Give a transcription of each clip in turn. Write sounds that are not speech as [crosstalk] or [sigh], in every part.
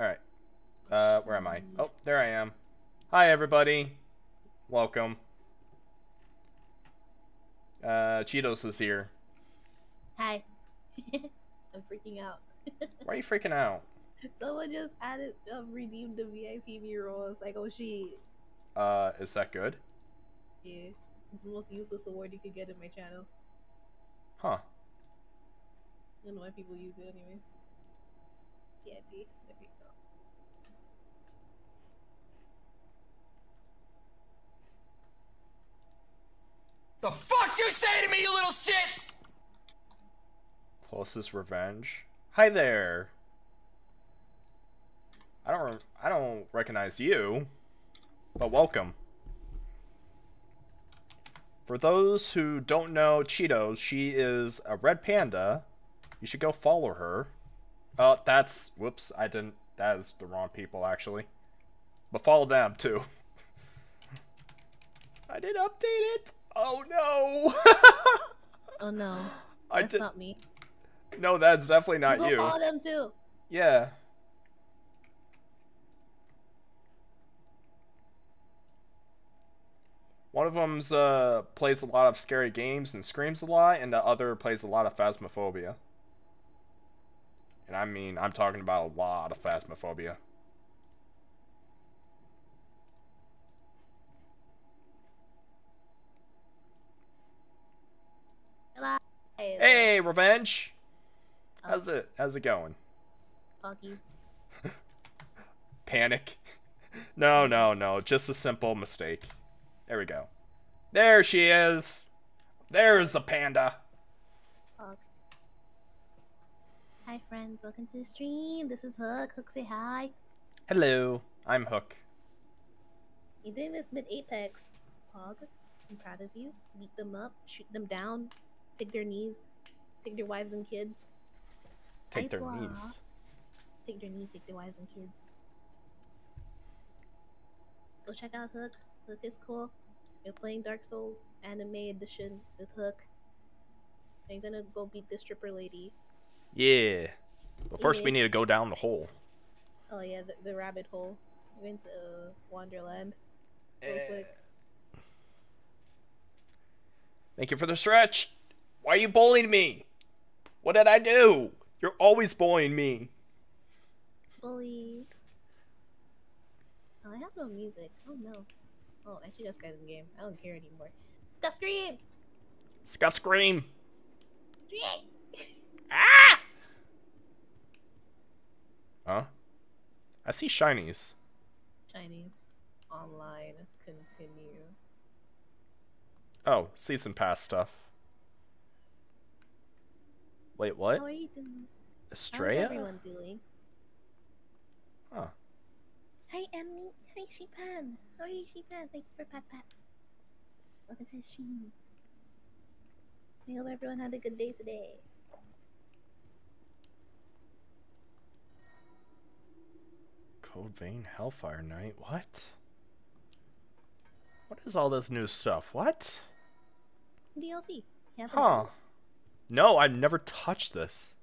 Alright. Uh, where am I? Oh, there I am. Hi, everybody. Welcome. Uh, Chiitos is here. Hi. [laughs] I'm freaking out. [laughs] Why are you freaking out? Someone just added, um, redeemed the VIP role. I was like, oh shit. Uh, is that good? Yeah. It's the most useless award you could get in my channel. Huh. I don't know why people use it anyways. VIP. There we The fuck you say to me, you little shit? Closest revenge. Hi there. I don't. I don't recognize you, but welcome. For those who don't know Chiitos, she is a red panda. You should go follow her. Oh, that's whoops. I didn't. That is the wrong people actually. But follow them too. [laughs] I didn't update it. Oh no. Oh no. I That's not me. No, that's definitely not Go you. follow them too. Yeah. One of them's uh plays a lot of scary games and screams a lot, and the other plays a lot of phasmophobia. And I mean, I'm talking about a lot of phasmophobia. Hello. Hey. Revenge! Oh. How's it? How's it going? Fuck [laughs] you. Panic? [laughs] No, no, no. Just a simple mistake. There we go. There she is. There's the panda. Fuck. Hi friends, welcome to the stream. This is Hook. Hook say hi. Hello. I'm Hook. You doing this mid apex. Pog. I'm proud of you. Beat them up, shoot them down, take their knees, take their wives and kids. Take their Aiwa. knees. Take their knees, take their wives and kids. Go check out Hook. Hook is cool. You're playing Dark Souls Anime Edition with Hook. You gonna go beat the stripper lady? Yeah. But first we need to go down the hole. Oh yeah, the, the rabbit hole. We're into uh, Wonderland. Real Eh. quick. Thank you for the stretch. Why are you bullying me? What did I do? You're always bullying me. Bully. Oh, I have no music. Oh no. Oh, actually, just guys in game. I don't care anymore. Stop scream! Scuff scream. Scream! Ah! Huh? I see shinies. Shinies. Online. Continue. Oh, season pass stuff. Wait, what? How are you doing? How's Estrella? everyone doing? Huh. Hi, Emmy. Hi, Sheepan. How are you, Sheepan? Thank you for pat pats. Welcome to the stream. I hope everyone had a good day today. Code Vein Hellfire Knight? What? What is all this new stuff? What? DLC. Haven't Huh. No, I've never touched this.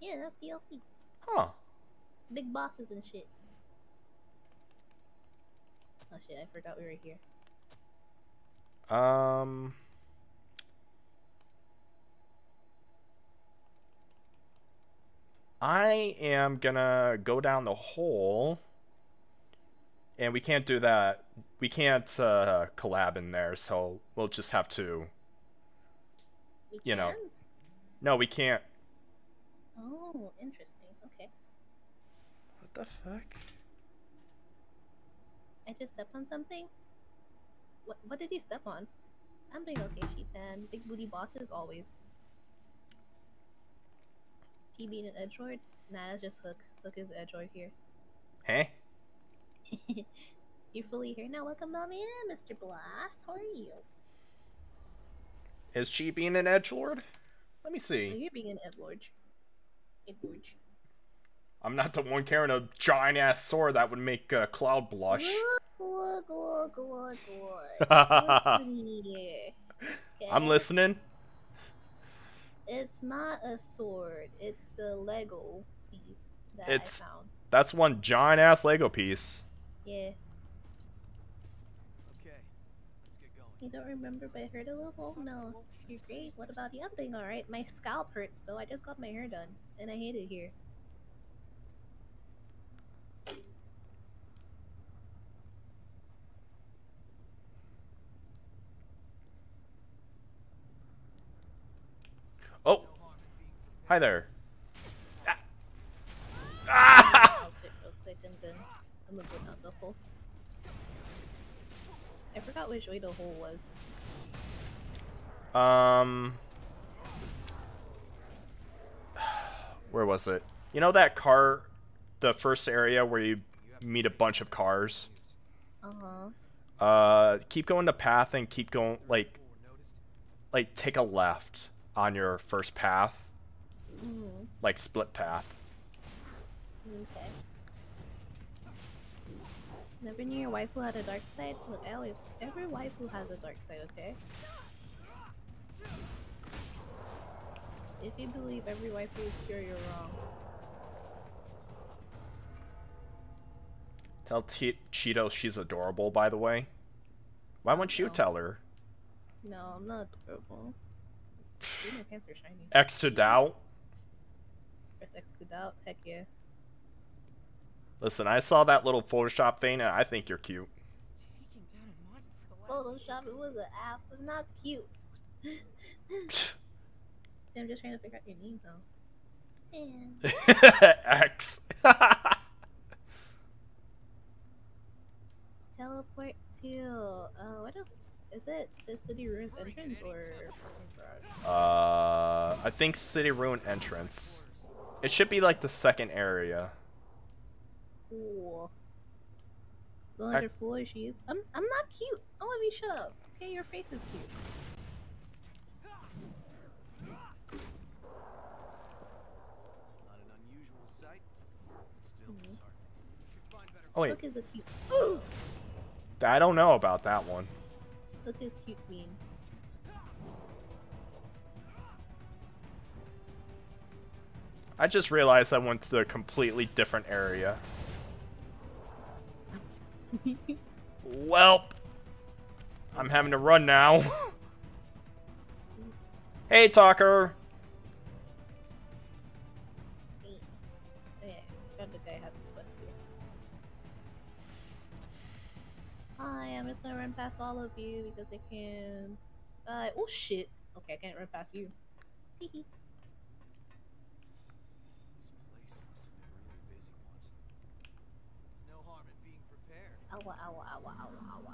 Yeah, that's DLC. Huh. Big bosses and shit. Oh shit, I forgot we were here. Um. I am gonna go down the hole. And we can't do that. We can't uh, collab in there, so we'll just have to. We You know. Can't? No, we can't. Oh, interesting. Okay. What the fuck? I just stepped on something? What what did you step on? I'm doing okay, Sheepan. Big booty bosses always. He being an edgelord? Nah, that's just Hook. Hook is edgelord here. Hey? [laughs] You're fully here now. Welcome on in, Mr. Blast. How are you? Is she being an edgelord? Let me see. you're being an edgelord. Edgelord. I'm not the one carrying a giant ass sword that would make uh, Cloud blush. Look, look, look, look, look. Listen. I'm listening. It's not a sword. It's a Lego piece that It's- I found. That's one giant ass Lego piece. Yeah. Okay, let's get going. You don't remember, but I heard a little hole? No. You're great. What about you? I'm doing alright. My scalp hurts though. I just got my hair done. And I hate it here. Oh, hi there. Ah. Ah! I forgot which way the hole was. Um, where was it? You know that car, the first area where you meet a bunch of cars. Uh huh. Uh, keep going the path and keep going like, like take a left on your first path, Mm, like split path. okay. Never knew your waifu had a dark side? Look, I always. Every waifu has a dark side, okay? If you believe every waifu is pure, you're wrong. Tell T- Cheeto she's adorable. By the way, why won't you No. tell her? No, I'm not adorable. Dude, my pants are shiny. X to doubt. Press X to doubt. Heck yeah. Listen, I saw that little Photoshop thing, and I think you're cute. Taking down a monster for the last. Photoshop, it was an app. I'm not cute. [laughs] See, I'm just trying to figure out your name though. And [laughs] X. [laughs] teleport to uh what if is it the city ruins entrance or uh, I think City Ruin entrance. It should be like the second area. Cool? The I- other fool she is. I'm I'm not cute. Oh let me shut up. Okay, your face is cute. Not an unusual sight, but still mm-hmm. find better. Oh wait, Look is a cute. Ooh! I don't know about that one. Look is cute mean. I just realized I went to a completely different area. [laughs] Welp. I'm having to run now. [laughs] hey, talker. Hi, I'm just gonna run past all of you because I can. Uh, oh shit. Okay, I can't run past you. Teehee. Awa, awa, awa, awa,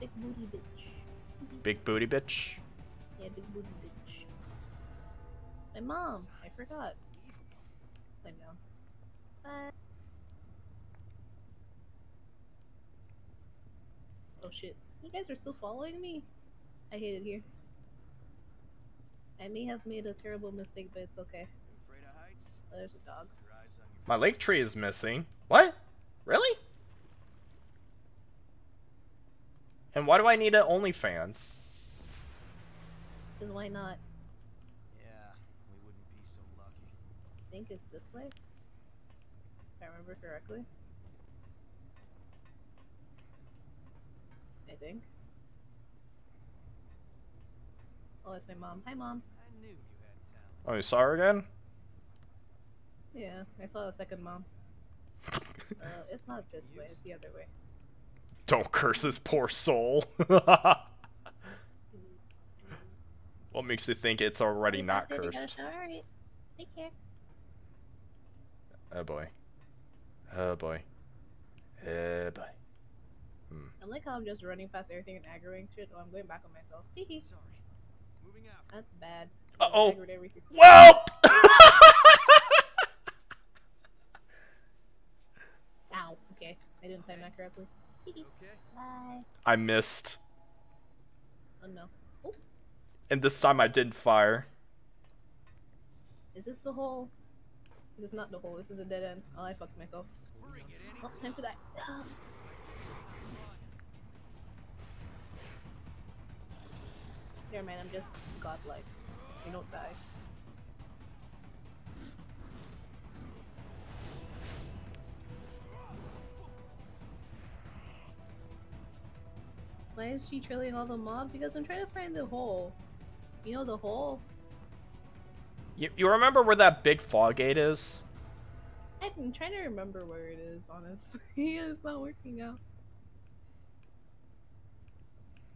big booty bitch. big booty bitch? Yeah, big booty bitch. My mom! I forgot. Bye. Oh shit. You guys are still following me? I hate it here. I may have made a terrible mistake, but it's okay. Afraid of heights? Oh, there's the dogs. Your eyes on your My lake tree is missing. What? Really? And why do I need an OnlyFans? Cause why not? Yeah, we wouldn't be so lucky. I think it's this way. If I remember correctly. I think. Oh, it's my mom. Hi, mom. I knew you had talent. Oh, you saw her again? Yeah, I saw a second mom. [laughs] Uh, it's not this way. It's the other way. Don't curse his poor soul. [laughs] what makes you think it's already not Beth, I gotta cursed? shower. Alright. Take care. Oh boy. Oh boy. Oh boy. I like how I'm just running past everything and aggroing shit. Oh, I'm going back on myself. Teehee. Sorry. Moving out. That's bad. Uh oh. Well. Ow. Okay. I didn't time that correctly. Teehee. Okay. Bye. I missed, Oh no. Oh, and this time I didn't fire. is this the hole? This is not the hole. This is a dead end. Oh, I fucked myself. Bring it in. Oh, time to die. There, man. I'm just godlike. You don't die. Why is she trailing all the mobs? Because I'm trying to find the hole. You know the hole? You, you remember where that big fog gate is? I'm trying to remember where it is, honestly. [laughs] it's not working out.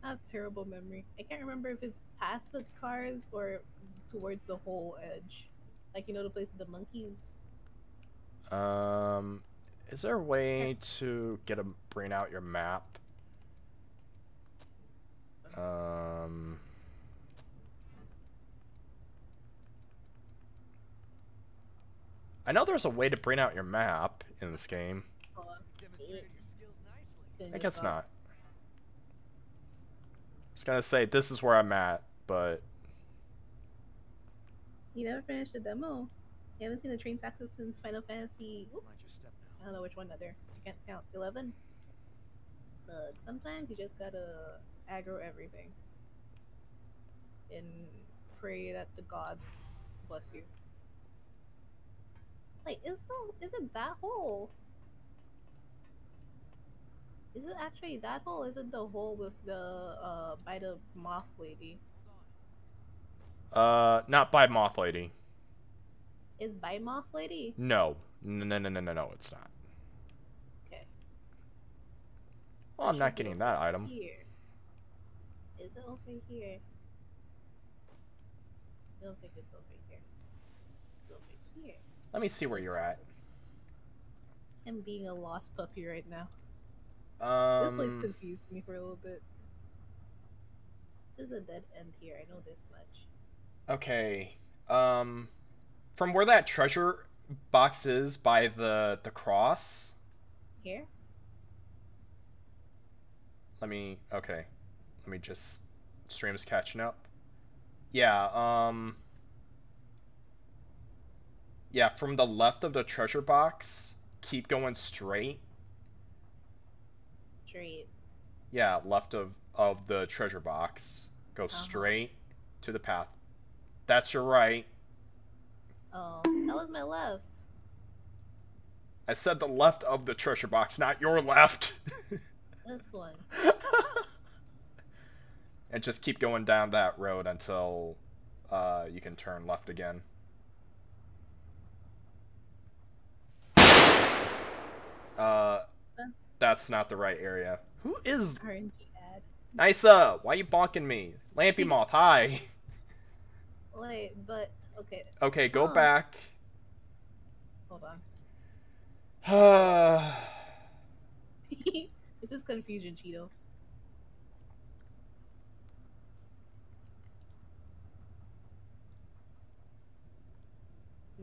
I have terrible memory. I can't remember if it's past the cars or towards the whole edge. Like, you know, the place of the monkeys? Um, is there a way to get a bring out your map? Um, I know there's a way to bring out your map in this game. Hold on. Demonstrated your skills nicely. Didn't I guess not. Was gonna say this is where I'm at, but You never finished the demo. You haven't seen the train taxes since Final Fantasy. I don't know which one there. I can't count. 11? But sometimes you just gotta aggro everything. And pray that the gods bless you. Wait, is the is it that hole? Is it actually that hole? Is it the hole with the uh by the moth lady? uh, not by Moth Lady. Is by moth lady? No, no, no, no, no, no, no, it's not. Okay. Well, I'm not getting that item. Here. Is it over here? I don't think it's over here. It's over here. Let me see where you're at. I'm being a lost puppy right now. This place Um, confused me for a little bit. This is a dead end here. I know this much. okay. Um, from where that treasure box is by the the cross. Here? Let me. Okay. Let me just. Stream's catching up. Yeah. Um. Yeah, from the left of the treasure box, keep going straight. Straight. Yeah, left of of the treasure box. Go Uh-huh. straight to the path. That's your right. Oh, that was my left. I said the left of the treasure box, not your left. [laughs] This one. and just keep going down that road until uh, you can turn left again. Uh, that's not the right area. Who is RNG ad. Nisa? Why you bonking me? Lampy [laughs] Moth, hi. Wait, but okay. Okay, go Huh. back. Hold on. [sighs] [laughs] This is confusion, Cheeto.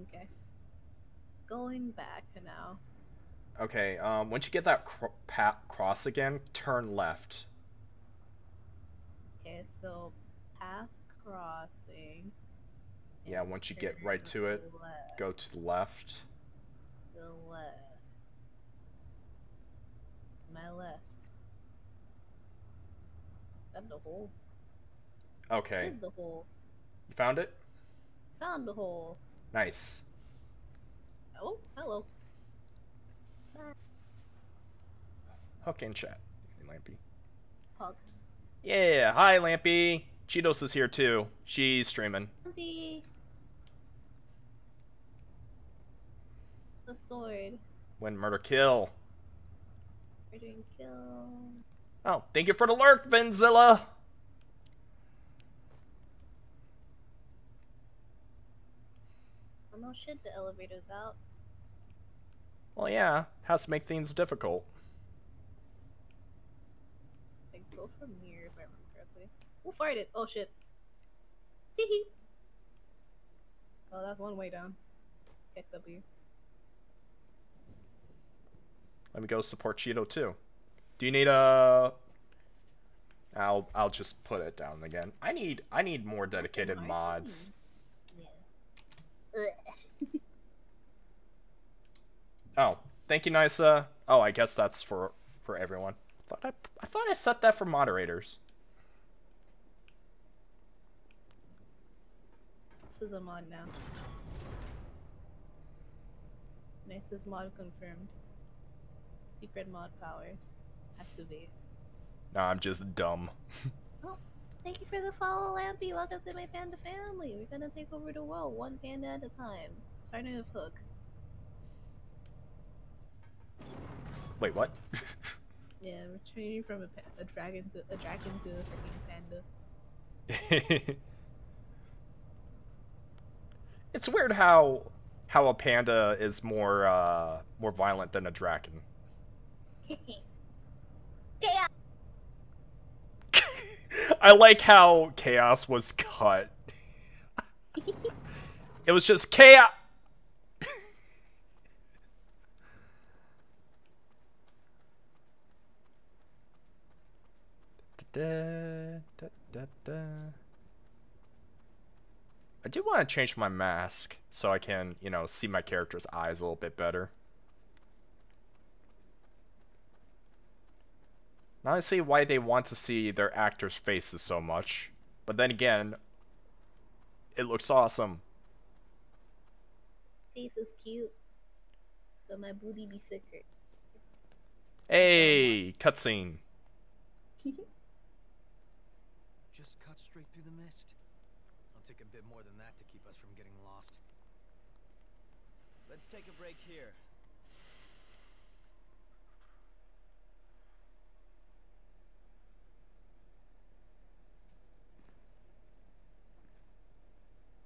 Okay. Going back now. Okay, um, once you get that pa- cross again, turn left. Okay, so path crossing. Yeah, once you get right to it, left, Go to the left. The left. To my left. Is that the hole? Okay, Is the hole? you found it? Found the hole. Nice. Oh, hello. Hook in chat, Lampy. Yeah, hi Lampy. Chiitos is here too. She's streaming. Ruby. The sword. When murder kill. We're doing kill. Oh, thank you for the lurk, Vinzilla. Oh no shit, the elevator's out. Well, yeah, has to make things difficult. Like go from here if I remember correctly. Who fired it? Oh shit. Teehee. Oh, that's one way down. W. Let me go support Cheeto too. Do you need a? I'll I'll just put it down again. I need I need more dedicated mods. Yeah. Oh, thank you, Nisa. Oh, I guess that's for for everyone. I thought I, I thought I set that for moderators. This is a mod now. Nice's mod confirmed. Secret mod powers. Activate. No, I'm just dumb. [laughs] Oh, thank you for the follow, Lampy. Welcome to my panda family. We're gonna take over the world one panda at a time. Starting with Hook. Wait, what? [laughs] Yeah, we're changing from a, a dragon to a dragon to a freaking panda. [laughs] it's weird how how a panda is more uh more violent than a dragon. [laughs] I like how chaos was cut. it was just chaos. I do want to change my mask so I can, you know, see my character's eyes a little bit better. Now I see why they want to see their actors' faces so much. But then again, it looks awesome. Face is cute, but my booty be thicker. Hey, cutscene. [laughs] Just cut straight through the mist. I'll take a bit more than that to keep us from getting lost. Let's take a break here.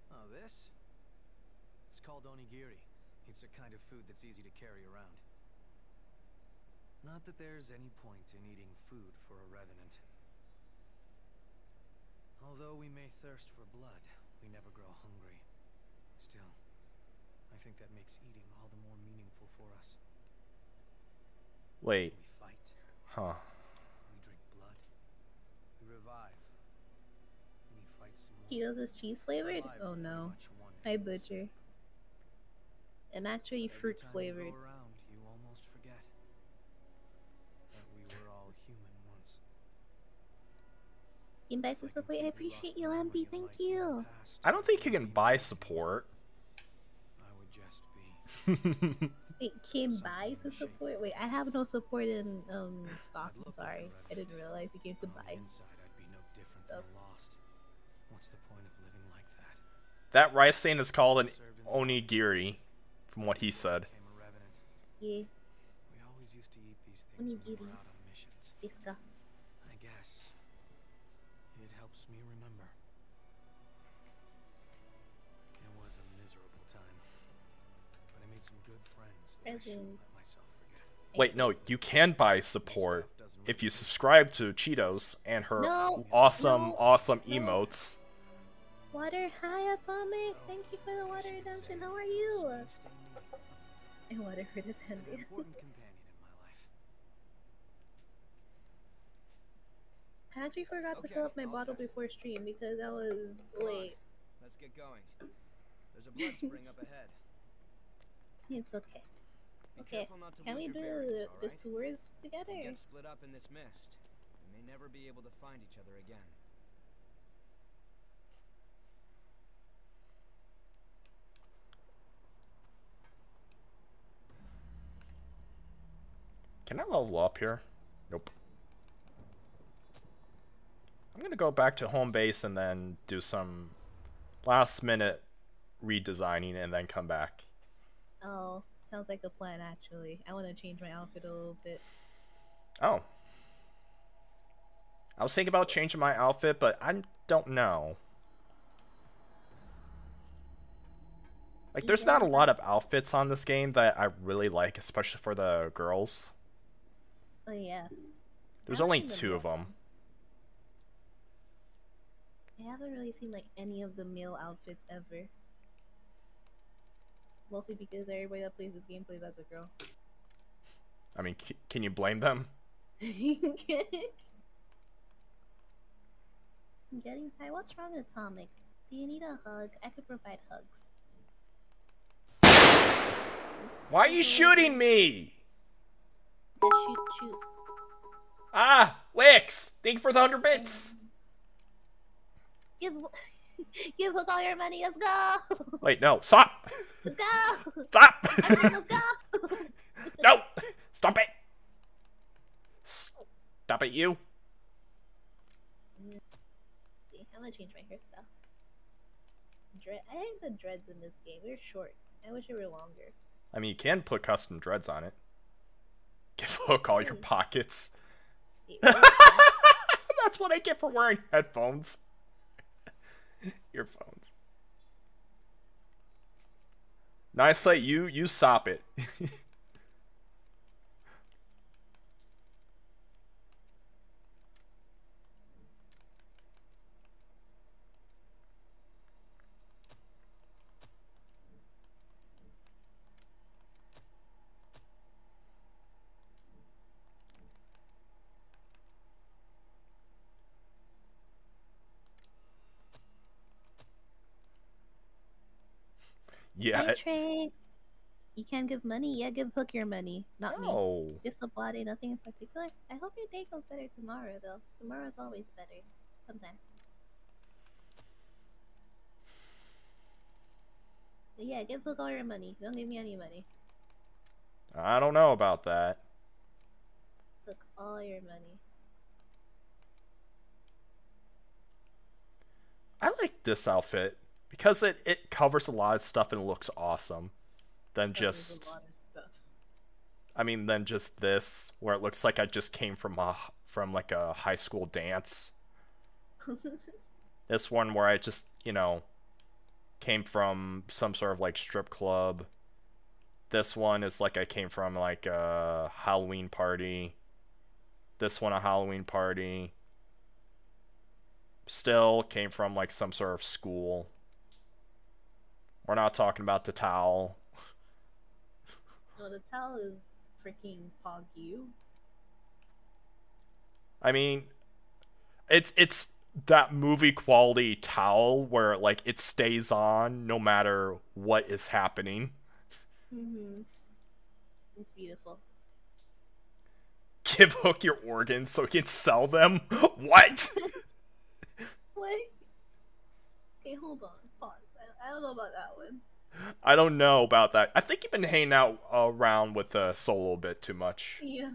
Oh, this? It's called onigiri. It's a kind of food that's easy to carry around. Not that there's any point in eating food for a revenant. Although we may thirst for blood, we never grow hungry. Still, I think that makes eating all the more meaningful for us. Wait, We fight, huh. we drink blood, we revive, we fight some more. Cheetos is cheese flavored? Oh no. much one Hi. Butcher. I'm actually fruit time you flavored. Back to I support. I appreciate you, Lampy. Thank life in my you. I don't think you can buy support. I would just be Wait, by to the support? Wait, I have no support in um stock. I'm sorry. I didn't realize you came to buy. inside, I'd be no different stuff. than a lost. What's the point of living like that? rice thing is called an onigiri, from what he said. Yeah, We always Presents. let myself forget. Wait, no, you can buy support if you subscribe to Chiitos and her No, awesome, no, awesome no. emotes. Water, hi Atomic. Thank you for the water redemption. How are you? Stay, stay me. And water An redemption. important [laughs] companion in my life. I actually forgot to Okay, fill up my all bottle set. before stream because I was late. Let's get going. There's a blood spring up [laughs] ahead. It's okay. Be Okay, not to Can we do bearings, the, the alright? sewers If together? we get split up in this mist, we may never be able to find each other again. Can I level up here? Nope. I'm gonna go back to home base and then do some last minute redesigning and then come back. Oh, sounds like a plan actually. I want to change my outfit a little bit. Oh. I was thinking about changing my outfit, but I don't know. Like, there's not a lot of outfits on this game that I really like, especially for the girls. Oh yeah. There's only two of them. I haven't really seen like any of the male outfits ever. Mostly because everybody that plays this game plays as a girl. I mean, c- can you blame them? I'm [laughs] getting tired. What's wrong, Atomic? Do you need a hug? I could provide hugs. Why are you shooting me? Shoot, shoot. Ah, Wix! Thank you for the 100 bits! Give, [laughs] give Hook all your money. Let's go. Wait, no, stop! [laughs] Let's go. Stop! Everyone, let's go. [laughs] no! Stop it! Stop it, you! See, I'm gonna change my hairstyle. Dread. I think the dreads in this game are short. I wish they were longer. I mean, you can put custom dreads on it. Give Hook all your hmm. pockets. Wait, what? That's what I get for wearing headphones. [laughs] Earphones. Nice like you you sop it. [laughs] yeah. Trey. You can't give money. Yeah, give Hook your money, not me. Just a body, nothing in particular. I hope your day goes better tomorrow, though. Tomorrow's always better. Sometimes. But yeah, give Hook all your money. Don't give me any money. I don't know about that. Hook all your money. I like this outfit because it, it covers a lot of stuff and looks awesome. Than That was a just lot of stuff. I mean than just this where it looks like I just came from a from like a high school dance. [laughs] This one where I just, you know, came from some sort of like strip club. This one is like I came from like a Halloween party. This one a Halloween party. Still came from like some sort of school. We're not talking about the towel. No, the towel is freaking Pog you. I mean, it's it's that movie quality towel where like it stays on no matter what is happening. Mm-hmm. It's beautiful. [laughs] Give Hook your organs so he can sell them. [laughs] What? [laughs] What? Okay, hold on. I, don't know about that one. I don't know about that. I think you've been hanging out around with uh, Solo a bit too much. Yeah.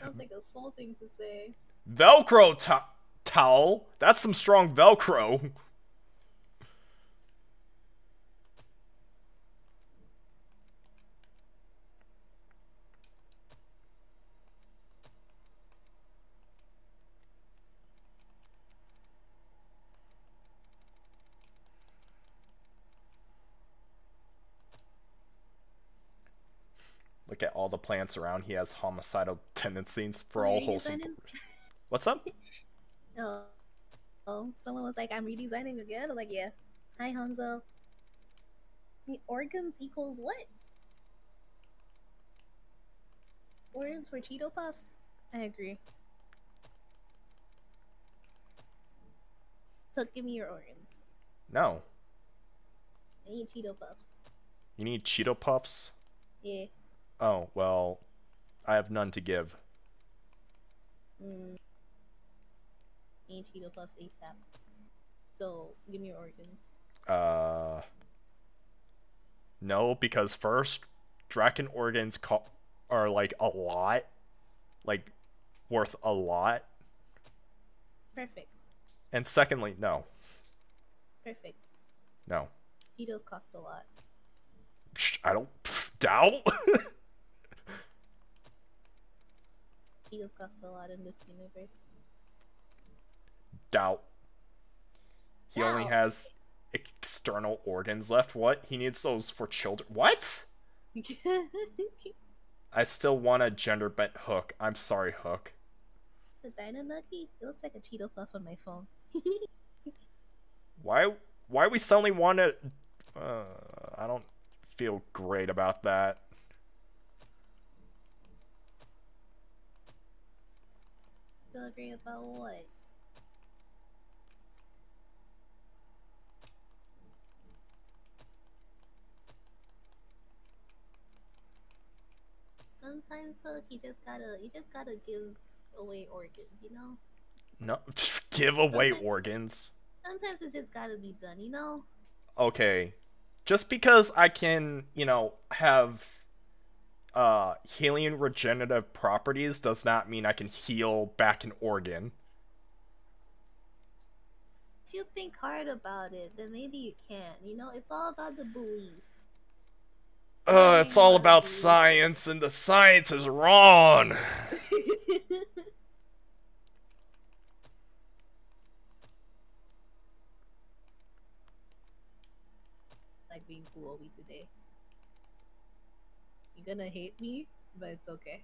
Sounds like a soul thing to say. Velcro to- towel. That's some strong Velcro. [laughs] Look at all the plants around. He has homicidal [laughs] tendencies for all wholesome. What's up? [laughs] Oh. Oh, someone was like, I'm redesigning again. I'm like, yeah. Hi, Hanzo. The organs equals what? Organs for Cheeto Puffs? I agree. So give me your organs. No. I need Cheeto Puffs. You need Cheeto Puffs? Yeah. Oh, well, I have none to give. Mm. Need Cheeto Puffs ASAP. So give me your organs. Uh. No, because first, Draken organs co- are like a lot. Like, worth a lot. Perfect. And secondly, no. Perfect. No. Cheetos cost a lot. I don't doubt. [laughs] Cheetos cost a lot in this universe. doubt. He only has external organs left. What? He needs those for children. What? [laughs] I still want a gender bent hook. I'm sorry, Hook. The Dino Nuggy? It looks like a Cheeto Puff on my phone. Why? Why we suddenly want to? Uh, I don't feel great about that. feel agree about what? Sometimes look, you just gotta you just gotta give away organs, you know? No [laughs] give away sometimes, organs. Sometimes it's just gotta be done, you know? Okay. Just because I can, you know, have uh healing regenerative properties does not mean I can heal back an organ. If you think hard about it, then maybe you can. You know, it's all about the belief. Uh, it's all about science, and the science is wrong. [laughs] like being cool today. Gonna hate me, but it's okay.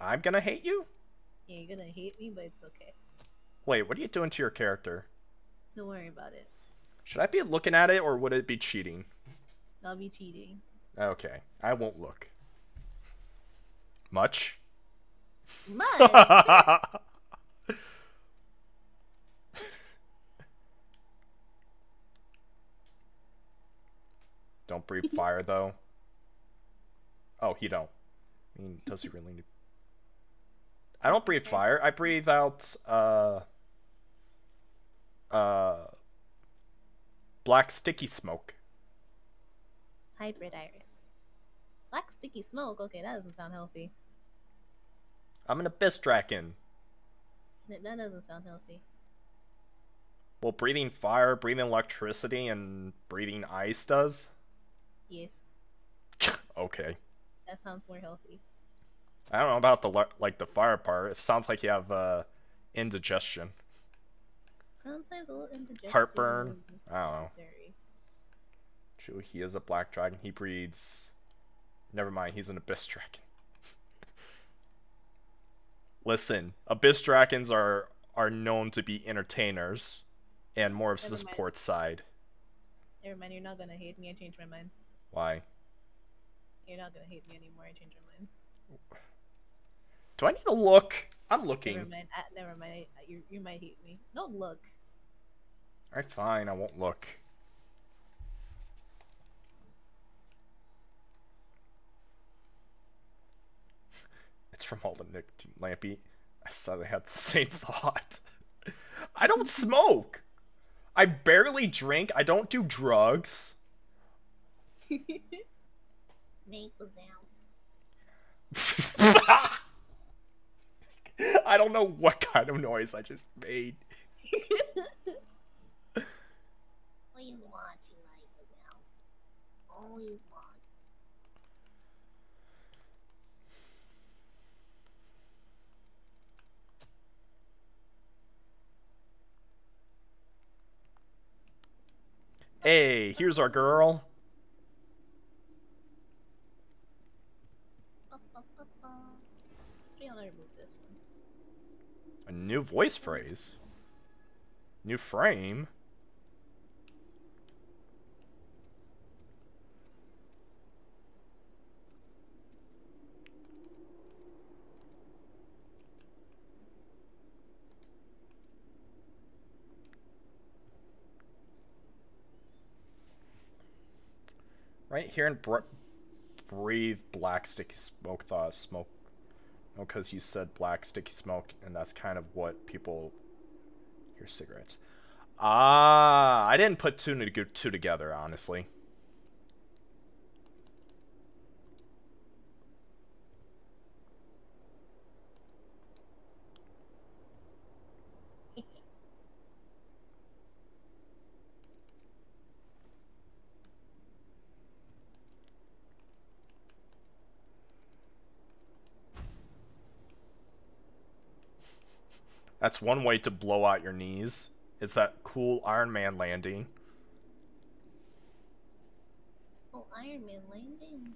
I'm gonna hate you? Yeah, you're gonna hate me, but it's okay. Wait, what are you doing to your character? Don't worry about it. Should I be looking at it, or would it be cheating? I'll be cheating. Okay, I won't look. Much? Much. [laughs] don't breathe fire though. Oh, he don't. I mean, does he really need? I don't breathe fire. I breathe out uh uh black sticky smoke. Hybrid iris. Black sticky smoke. Okay, that doesn't sound healthy. I'm an abyss. That that doesn't sound healthy. Well, breathing fire, breathing electricity, and breathing ice does. Yes, [laughs] okay. That sounds more healthy. I don't know about the like the fire part. It sounds like you have uh indigestion. Sometimes a little indigestion Heartburn? I don't know. True, he is a black dragon. He breeds. Never mind, he's an abyss [laughs] dragon. Listen, abyss dragons are are known to be entertainers, and more of the Never mind. support side. Never mind, you're not gonna hate me. I changed my mind. Why? You're not gonna hate me anymore. I changed my mind. Do I need to look? I'm looking. Never mind. Uh, never mind. I, you you might hate me. Don't look. Alright, fine. I won't look. [laughs] It's from all the nicotine lampy. I suddenly had the [laughs] same thought. I don't smoke. I barely drink. I don't do drugs. [laughs] The sounds. [laughs] I don't know what kind of noise I just made. [laughs] Always watching like the sounds. Always watch. Hey, here's our girl. Ba, ba, ba, ba. Actually, I'll remove this one. A new voice phrase. New frame. Right here in br- breathe black sticky smoke thought smoke because you said black sticky smoke, and that's kind of what people hear cigarettes. Ah, I didn't put two two together, honestly. That's one way to blow out your knees. It's that cool Iron Man landing. Oh, Iron Man landing.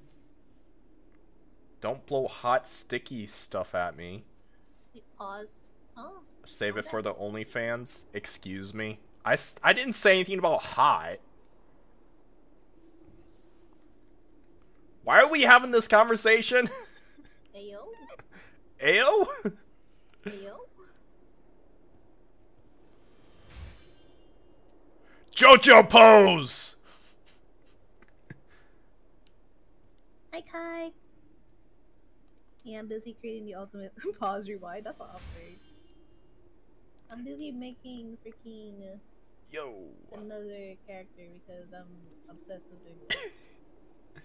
Don't blow hot, sticky stuff at me. Wait, pause. Oh, Save it for the OnlyFans. Excuse me. I, I didn't say anything about hot. Why are we having this conversation? [laughs] ayo, Ayo? ayo. JoJo pose! Hi, Kai. Yeah, I'm busy creating the ultimate [laughs] pause rewind. That's not upgrade. I'm busy making freaking uh, Yo. another character because I'm obsessed with doing this. [coughs]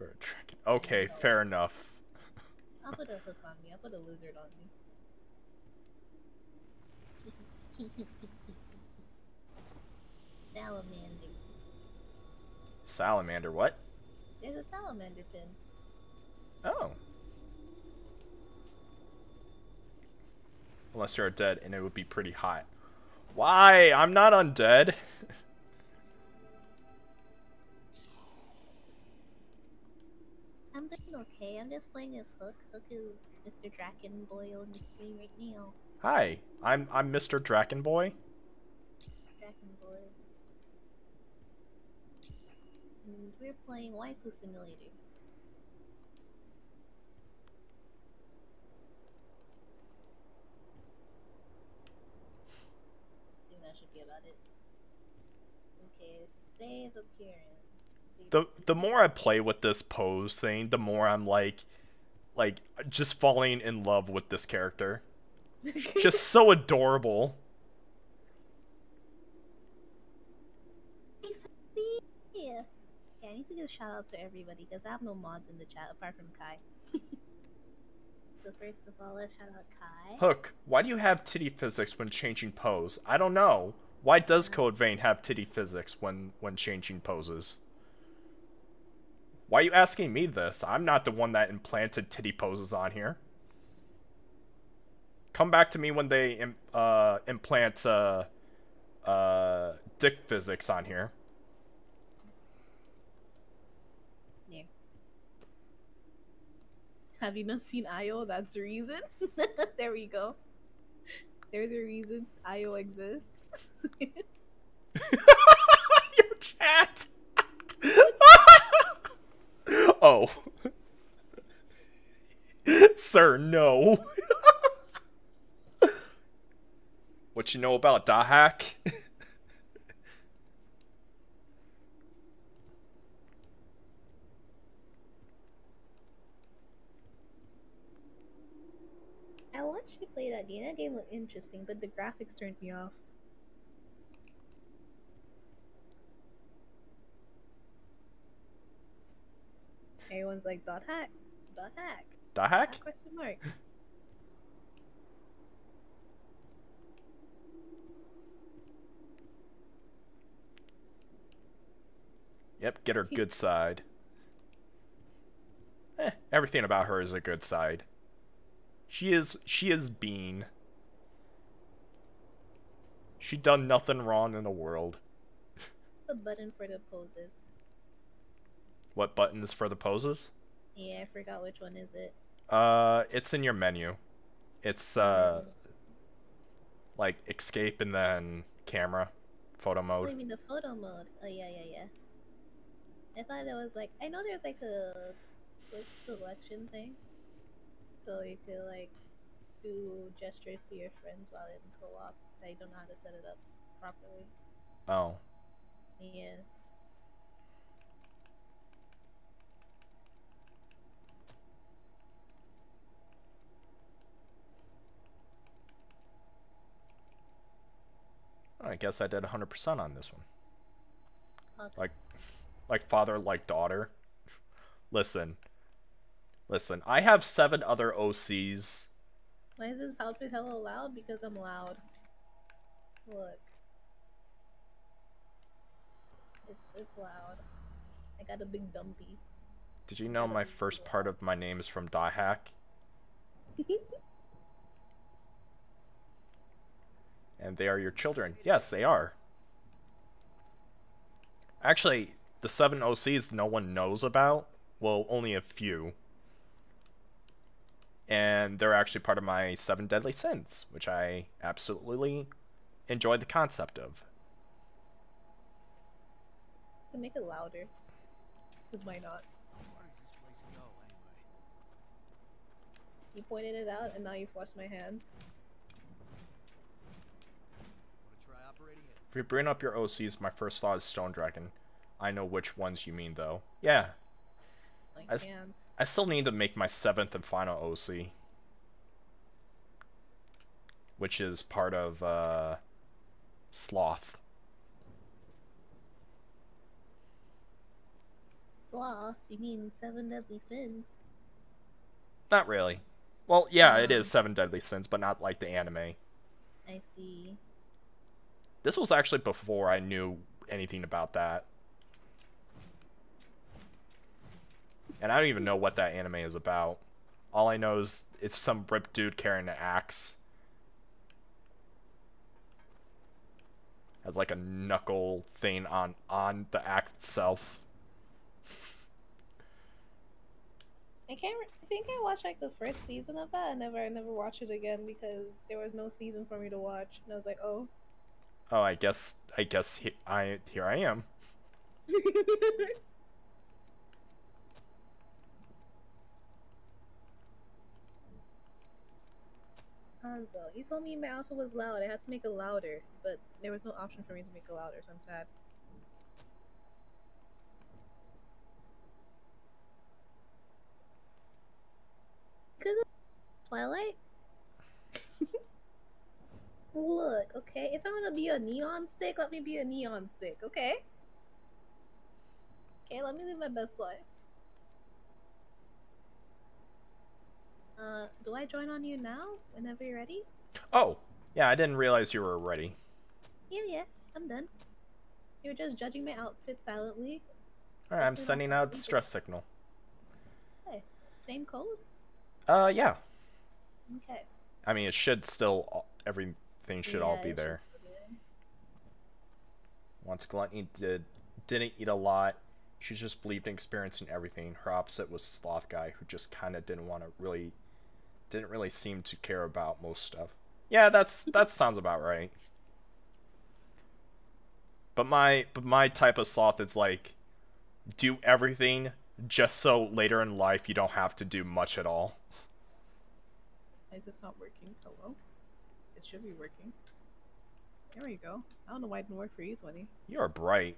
You're a dragon. Okay, fair enough. I'll put a hook on me. I'll put a lizard on me. [laughs] Salamander. Salamander, what? There's a salamander pin. Oh. Unless you're dead, and it would be pretty hot. Why? I'm not undead. [laughs] I'm doing okay. I'm just playing as Hook. Hook is Mr. Draken Boy on the stream right now. Hi, I'm I'm Mr. Drakenboy. Draken Boy. And we're playing Waifu Simulator. I think that should be about it. Okay, save appearance. The the more I play with this pose thing, the more I'm like like just falling in love with this character. [laughs] Just so adorable. Yeah. Yeah, I need to give shout out to everybody because I have no mods in the chat apart from Kai. [laughs] so first of all, let's shout out Kai. Hook, why do you have titty physics when changing pose? I don't know. Why does Code Vein have titty physics when when changing poses? Why are you asking me this? I'm not the one that implanted titty poses on here. Come back to me when they uh, implant uh, uh, dick physics on here. Yeah. Have you not seen Io? That's the reason. [laughs] there we go. There's a reason Io exists. [laughs] Your chat. [laughs] oh. Sir, no. what you know about Dahak? Watched you play that game. That game looked interesting, but the graphics turned me off. Everyone's like dot hack, dot hack, Dahak? hack question mark. [laughs] Yep, get her good side. Eh, everything about her is a good side. She is she is Bean. She done nothing wrong in the world. The button for the poses. What buttons for the poses? Yeah, I forgot which one is it. Uh, it's in your menu. It's uh, like escape and then camera, photo mode. I mean the photo mode? Oh yeah, yeah, yeah. I thought it was like I know there's like a selection thing, so you could like do gestures to your friends while in co-op. I don't know how to set it up properly. Oh, Yeah. Oh, I guess I did 100% on this one. Okay. Like, like father, like daughter. [laughs] Listen, listen. I have seven other OCs. Why is this outfit hella loud? Because I'm loud. Look. It's it's loud. I got a big dumpy. Did you know my first part of my name is from Dahak? [laughs] And they are your children. Yes, they are. Actually, the seven OCs no one knows about. Well, only a few. And they're actually part of my seven deadly sins, which I absolutely enjoy the concept of. can make it louder. Cause why not? How does this place go, anyway? You pointed it out and now you forced my hand. Try operating it? If you bring up your OCs, my first thought is Stone Dragon. I know which ones you mean, though. Yeah, Oh I I s- can't. I still need to make my seventh and final OC. Which is part of uh Sloth. Sloth? You mean Seven Deadly Sins? Not really. Well, yeah, it is Seven Deadly Sins, but not like the anime. I see. This was actually before I knew anything about that. And I don't even know what that anime is about. All I know is it's some ripped dude carrying an axe. Has like a knuckle thing on on the axe itself. I can't. I think I watched like the first season of that. I never, I never watched it again because there was no season for me to watch, and I was like, oh. Oh, I guess I guess he, I here I am. [laughs] He told me my outfit was loud. I had to make it louder, but there was no option for me to make it louder, so I'm sad. Could Twilight? [laughs] Look, okay, if I'm gonna be a neon stick, let me be a neon stick, okay? Okay, let me live my best life. Uh, do I join on you now? Whenever you're ready? Oh, yeah, I didn't realize you were ready. Yeah, yeah, I'm done. You were just judging my outfit silently. All right, I'm sending out stress signal. Hey, same code? Uh, yeah. Okay. I mean, it should still everything should all be there. be there. Once Gluttony did didn't eat a lot, she just believed in experiencing everything. Her opposite was Sloth guy, who just kind of didn't want to really, didn't really seem to care about most stuff. Yeah, that's that sounds about right. But my but my type of sloth is like, do everything just so later in life you don't have to do much at all. Why is it not working? Oh, Hello? It should be working. There we go. I don't know why it didn't work for you, 20. You are bright.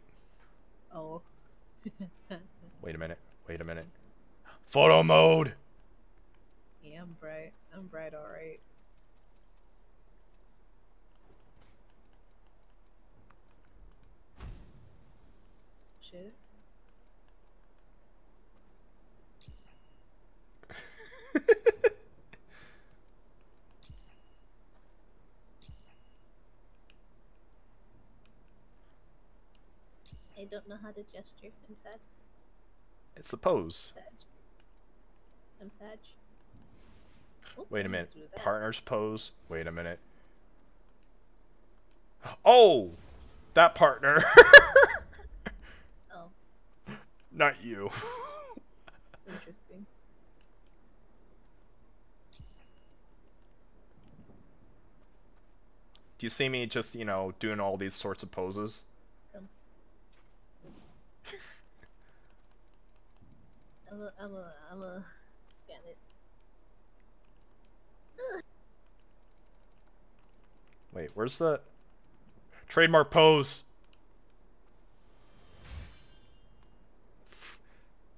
Oh. [laughs] Wait a minute. Wait a minute. Photo mode. Yeah, I'm bright. I'm bright, alright. Shit. I don't know how to gesture. I'm sad. It's a pose. Sad. I'm sad. Wait a minute. Partners pose. Wait a minute. Oh, that partner. Oh, [laughs] Not you. [laughs] interesting. Do you see me just, you know, doing all these sorts of poses? [laughs] I'm a, I'm a, I'm a. Damn it. Wait, where's the trademark pose?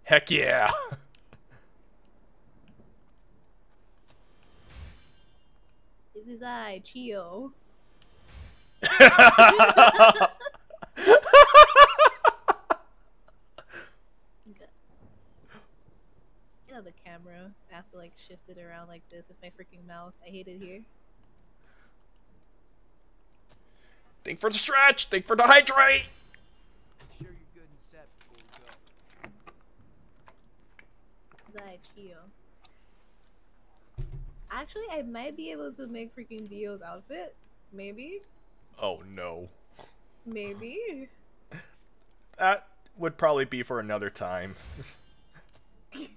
Heck yeah. This is I, Chio. Okay. [laughs] You know the camera. I have to like shift it around like this with my freaking mouse. I hate it here. Think for the stretch. Think for the hydrate. Sure you're good and set before we go. Zai Actually, I might be able to make freaking Dio's outfit. Maybe. Oh no. Maybe. That would probably be for another time. [laughs]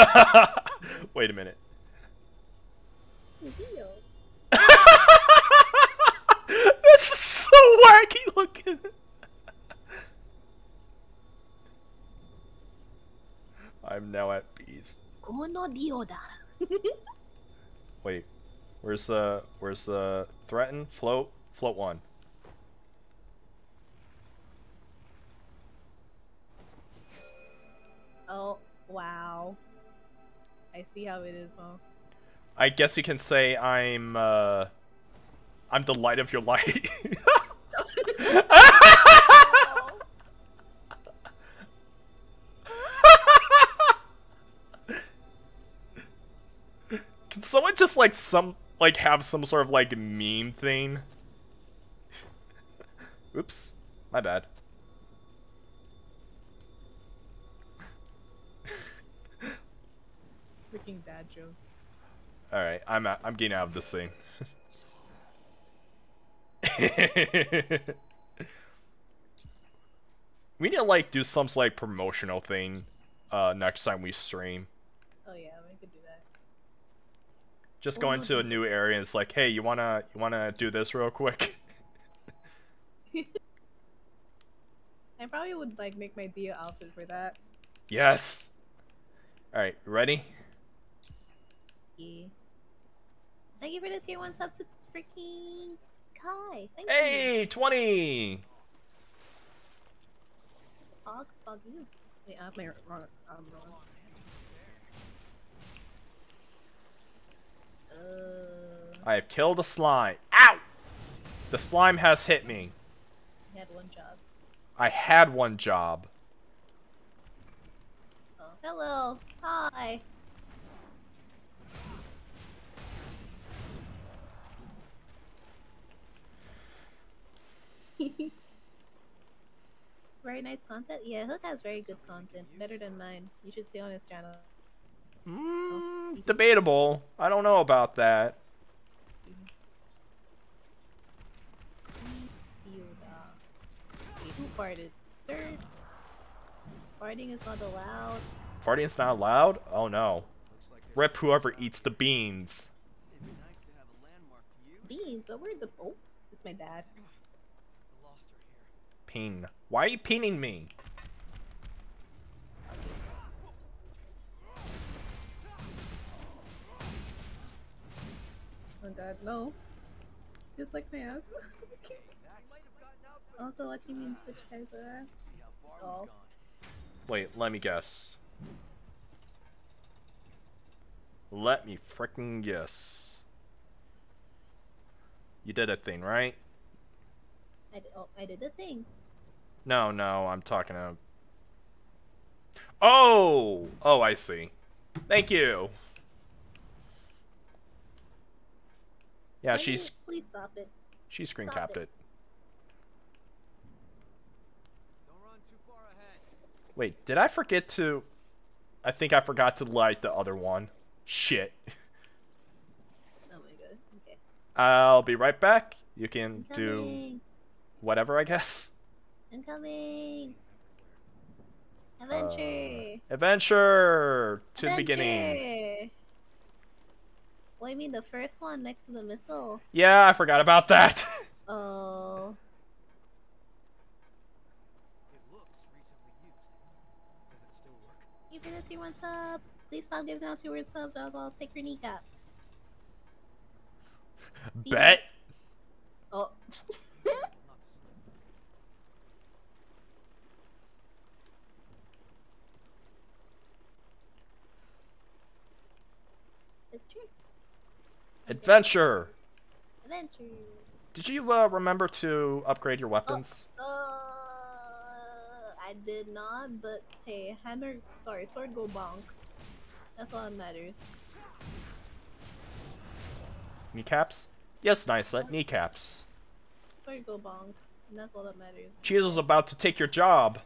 [laughs] Wait a minute. [laughs] Dio. That's so wacky looking. I'm now at bees. Como no dioda. Wait, where's the where's the threaten float float one? Oh, wow. I see how it is? I guess you can say I'm uh I'm the light of your light. Can someone just like some like have some sort of like meme thing? Oops, my bad. Freaking dad jokes. All right, I'm out, I'm getting out of this thing. [laughs] we need to like do some like promotional thing uh next time we stream. Oh yeah, we could do that. Just go into a new area and it's like, hey, you wanna you wanna do this real quick? [laughs] I probably would like make my Dio outfit for that. yes. All right, ready? Yeah. Thank you for this tier one sub to freaking Kai. Thank you. Hey, twenty. Fog, fog you. Wait, I'm my wrong. I'm wrong. Uh, I have killed a slime. Ow! The slime has hit me. you had one job. I had one job. Oh, hello. Hi. [laughs] very nice content. Yeah, Hook has very good content. Better than mine. You should see on his channel. Mm, debatable. I don't know about that. Who farted? Sir? Farting is not allowed. Farting's not allowed? Oh no. Rip whoever eats the beans. It'd be nice to have a landmark to use. Beans, but where'd the. Oh, it's my dad. The lost are here. Peen. Why are you peening me? Oh god, no. Just like my asthma. [laughs] also watching me in Switch guys for that. See how far Oh. Wait, let me guess. Let me freaking guess. You did a thing, right? I did, oh, I did the thing. No, no, I'm talking to. Oh! Oh, I see. Thank you. Yeah, she's Please stop it. she screen capped it. it. Don't run too far ahead. Wait, did I forget to? I think I forgot to light the other one. Shit. [laughs] Oh my god. Okay. I'll be right back. You can do whatever, I guess. Incoming. Uh, adventure. Adventure to the beginning. Adventure. What, you mean the first one next to the missile? Yeah, I forgot about that. [laughs] Oh. It looks recently used. Does it still work? Give it a two one sub. Please stop giving out two word subs, or else I'll take your kneecaps. [laughs] Bet. Oh. [laughs] Not to slip. Adventure. Adventure. Adventure. Did you uh, remember to upgrade your weapons? Uh, I did not, but hey, hammer, sorry, sword go bonk. That's all that matters. Kneecaps? Yes, nice. Let kneecaps. Sword go bonk, and that's all that matters. Cheezo's about to take your job.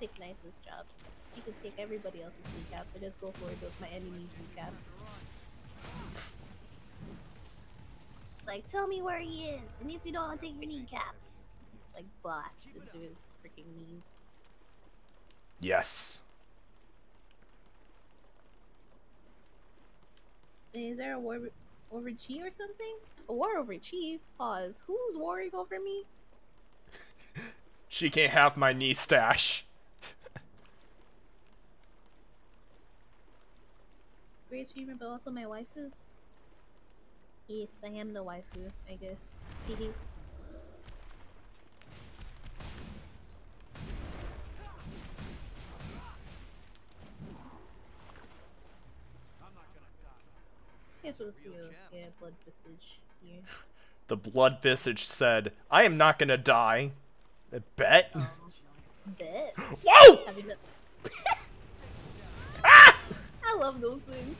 Take Nice's job. You can take everybody else's kneecaps, so just go for it with my enemy's kneecaps. Like, tell me where he is, and if you don't, I'll take your kneecaps. Just like blast into his freaking knees. Yes. Is there a war over Chi or something? A war over Chi? Pause. Who's warring over me? [laughs] She can't have my knee stash. Great streamer, but also my waifu? Yes, I am the waifu, I guess. Teehee. Guess it was for. Yeah, blood visage here. [laughs] The blood visage said, I am not gonna die. I bet. Bet. [gasps] Whoa! [laughs] I love those things.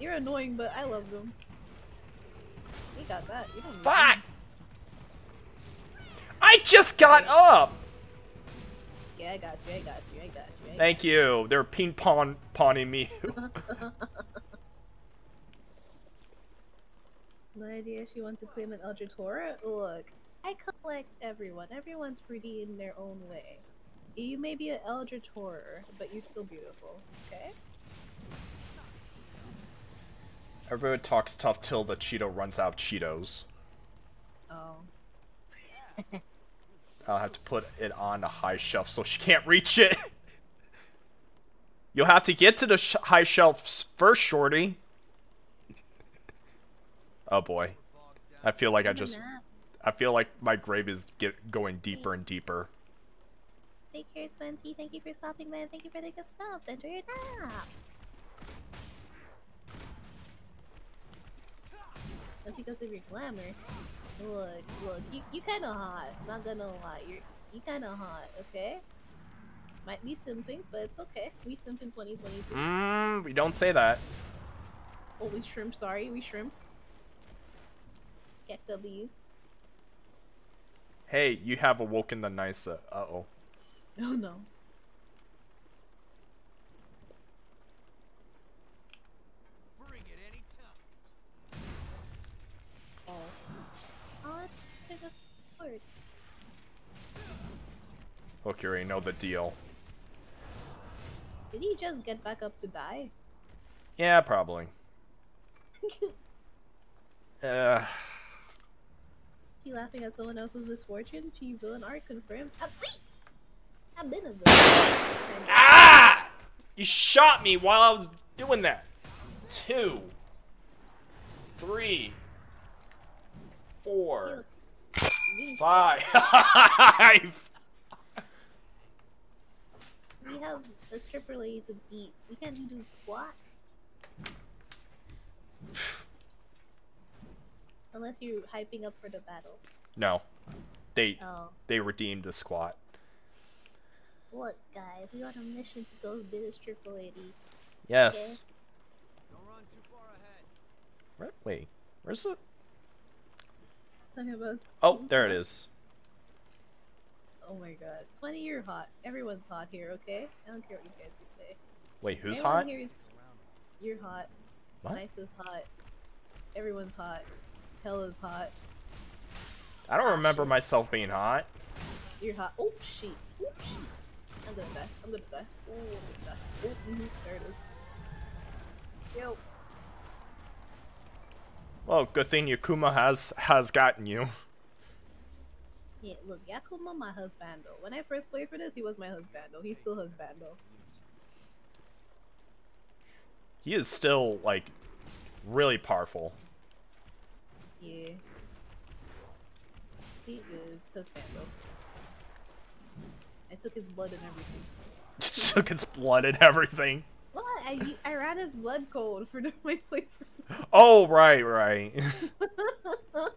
You're annoying, but I love them. You got that. You don't Fuck! I just got up! Yeah, I got you. I got you. I got you. I Thank you. They're ping pong pawning me. [laughs] [laughs] No idea she wants to claim an Eldritch Horror? Look, I collect everyone. Everyone's pretty in their own way. You may be an Eldritch Horror, but you're still beautiful, okay? Everyone talks tough till the Cheeto runs out of Cheetos. Oh. [laughs] I'll have to put it on a high shelf so she can't reach it. [laughs] You'll have to get to the sh high shelf first, Shorty. oh boy. I feel like I just... I feel like my grave is get going deeper and deeper. Take care, Twenty. Thank you for stopping by. Thank you for the gift subs. Enjoy your nap. That's because of your glamour. Look, look, you you kind of hot. Not gonna lie, you're you kind of hot. Okay. Might be simping, but it's okay. We simp in 2022. Mmm, we don't say that. Oh, we shrimp. Sorry, we shrimp. Get W. Hey, you have awoken the Nysa. Uh oh. Oh no. Bring it anytime. Oh. Oh, let's take a sword. Look, you already know the deal. Did he just get back up to die? Yeah, probably. [laughs] Uh, She laughing at someone else's misfortune? She villain art confirmed. Ah, wait! I've been a villain. Ah! You shot me while I was doing that. Two, three, four, five. [laughs] we have a stripper lady to beat. We can't do squats. Unless you're hyping up for the battle. no, they Oh. they redeemed the squat. Look, guys, we on a mission to go beat a stripper lady. Yes. Don't run too far ahead. Where, wait, where's the? Talking about. Oh, there it is. Oh my god. 20 you're hot. Everyone's hot here, okay? I don't care what you guys would say. Wait, who's Everyone hot? Here is, you're hot. What? Nice is hot. Everyone's hot. Hell is hot. I don't remember myself being hot. You're hot. Oh shit. Oh shit. I'm gonna die. I'm gonna die. Oh, I'm gonna die. Oh, mhm, there it is. Yo. Well, good thing Yakumo has has gotten you. Yeah, look, Yakumo, my husbando. When I first played for this, he was my husbando. He's still husbando. He is still like really powerful. Yeah. He is husbando. I took his blood and everything. [laughs] Took his blood and everything. What? I, I ran his blood cold for [laughs] my playthrough. Oh right, right. [laughs] I was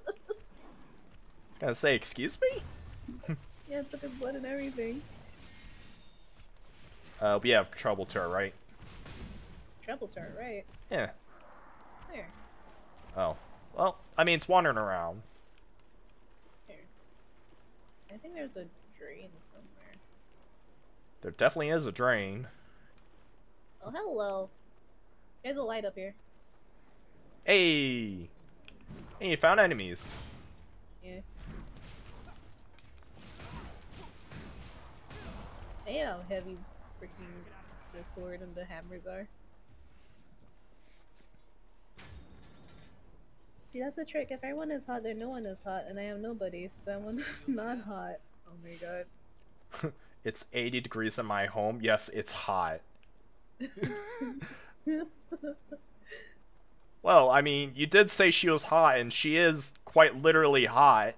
gonna say, excuse me. yeah, I took his blood and everything. Uh, we have trouble our right. Treble turret, right? Yeah. There. Oh. Well, I mean, it's wandering around. There. I think there's a drain somewhere. There definitely is a drain. Oh, hello. There's a light up here. Hey. Hey, you found enemies. Yeah. Hate how heavy freaking the sword and the hammers are. See, that's the trick. If everyone is hot, then no one is hot, and I have nobody, so I'm [laughs] not hot. Oh my god. [laughs] It's 80 degrees in my home. Yes, it's hot. [laughs] Well, I mean, you did say she was hot, and she is quite literally hot.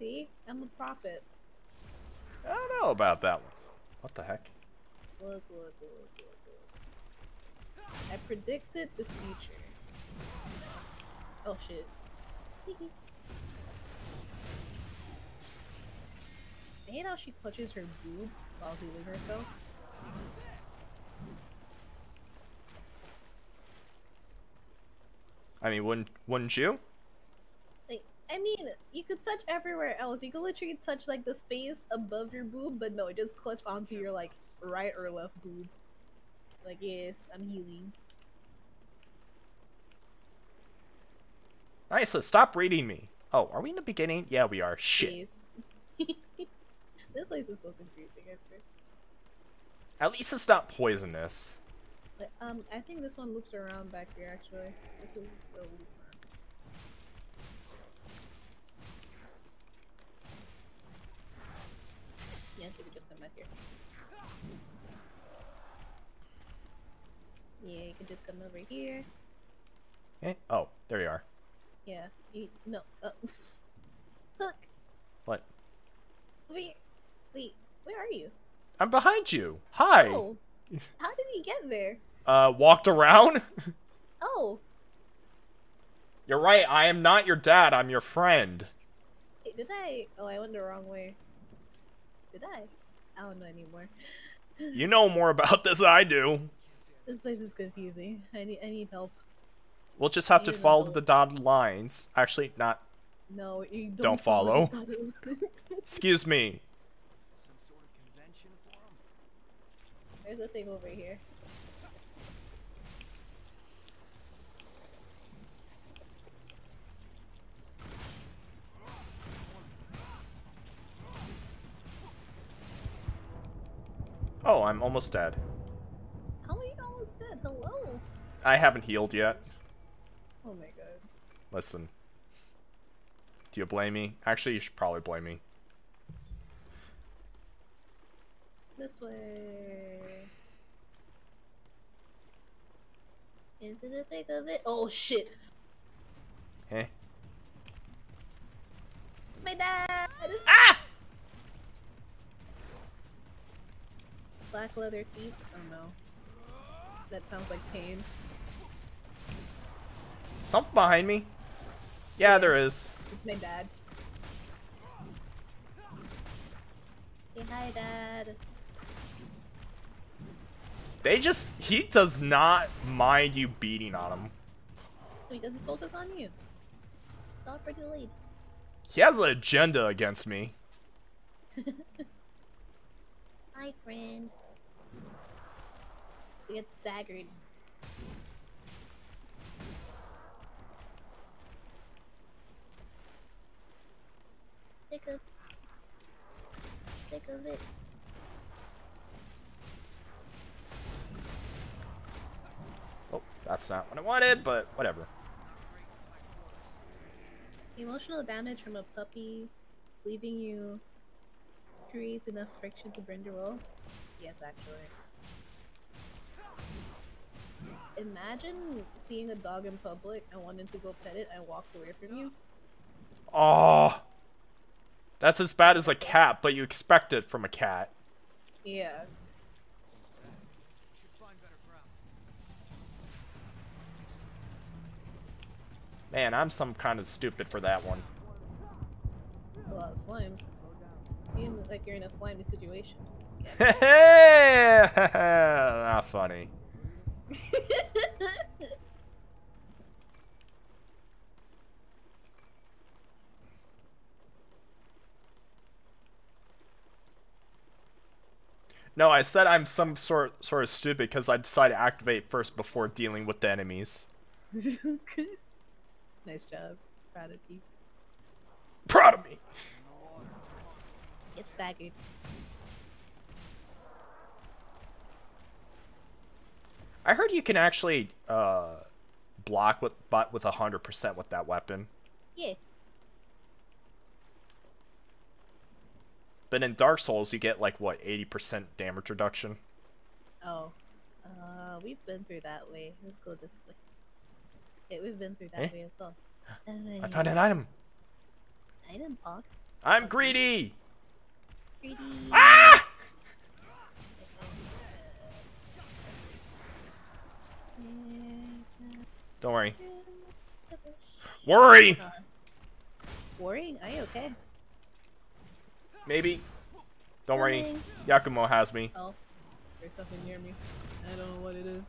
See? I'm a prophet. I don't know about that one. What the heck? Look, look, look, look, look. I predicted the future. Oh shit. [laughs] I hate how she touches her boob while healing herself. I mean, wouldn't wouldn't you? Like, I mean, you could touch everywhere else. You could literally touch like the space above your boob, but no, it just clutch onto your like right or left boob. Like, yes, I'm healing. Nice. Let's stop reading me. Oh, are we in the beginning? Yeah, we are. Shit. Yes. [laughs] this place is so confusing, I swear. At least it's not poisonous. But, um, I think this one loops around back here, actually. This is loop. Yes, you could just come back here. Yeah, you can just come over here. Eh? Oh, there you are. Yeah, you, no, uh, [laughs] look, What? over here. Wait, where are you? I'm behind you. Hi. Oh, how did he get there? Uh, walked around? [laughs] Oh, You're right. I am not your dad. I'm your friend. wait, did I? Oh, I went the wrong way. Did I? I don't know anymore. [laughs] You know more about this than I do. This place is confusing. I need, I need help. We'll just have to follow know. the dotted lines. Actually, not. No, you don't, Don't follow. [laughs] Excuse me. Is this some sort of convention for 'em? There's a thing over here. Oh, I'm almost dead. How are you almost dead? Hello. I haven't healed yet. Oh my god. Listen. Do you blame me? Actually, you should probably blame me. This way. Into the thick of it. Oh shit. Hey. My dad. Ah! Black leather seats. Oh no. That sounds like pain. Something behind me? Yeah, there is. It's my dad. Say hi, dad. They just. He does not mind you beating on him. So he does his focus on you. It's all pretty late. He has an agenda against me. [laughs] Hi, friend. He gets staggered. Think of. Think of it. That's not what I wanted, but whatever. Emotional damage from a puppy leaving you creates enough friction to burn your will? Yes, actually. Imagine seeing a dog in public and wanting to go pet it and walks away from you. Oh. That's as bad as a cat, but you expect it from a cat. Yeah. What's that? We should find better ground. Man, I'm some kind of stupid for that one. A lot of slimes. Seems like you're in a slimy situation. not [laughs] ah, funny. [laughs] No, I said I'm some sort sort of stupid because I decided to activate first before dealing with the enemies. [laughs] nice job. Proud of you. Proud of me. Get staggered. I heard you can actually uh, block with but with hundred percent with that weapon. Yeah. But in Dark Souls, you get like what eighty percent damage reduction. Oh. Uh, we've been through that way. Let's go this way. Okay, we've been through that Eh? way as well. [gasps] I found an item. Item pog. I'm greedy. Greedy. Ah! Don't worry. Worry. Uh, worrying? Are you okay? Maybe. Don't worry. Yakumo has me. Oh, there's something near me. I don't know what it is.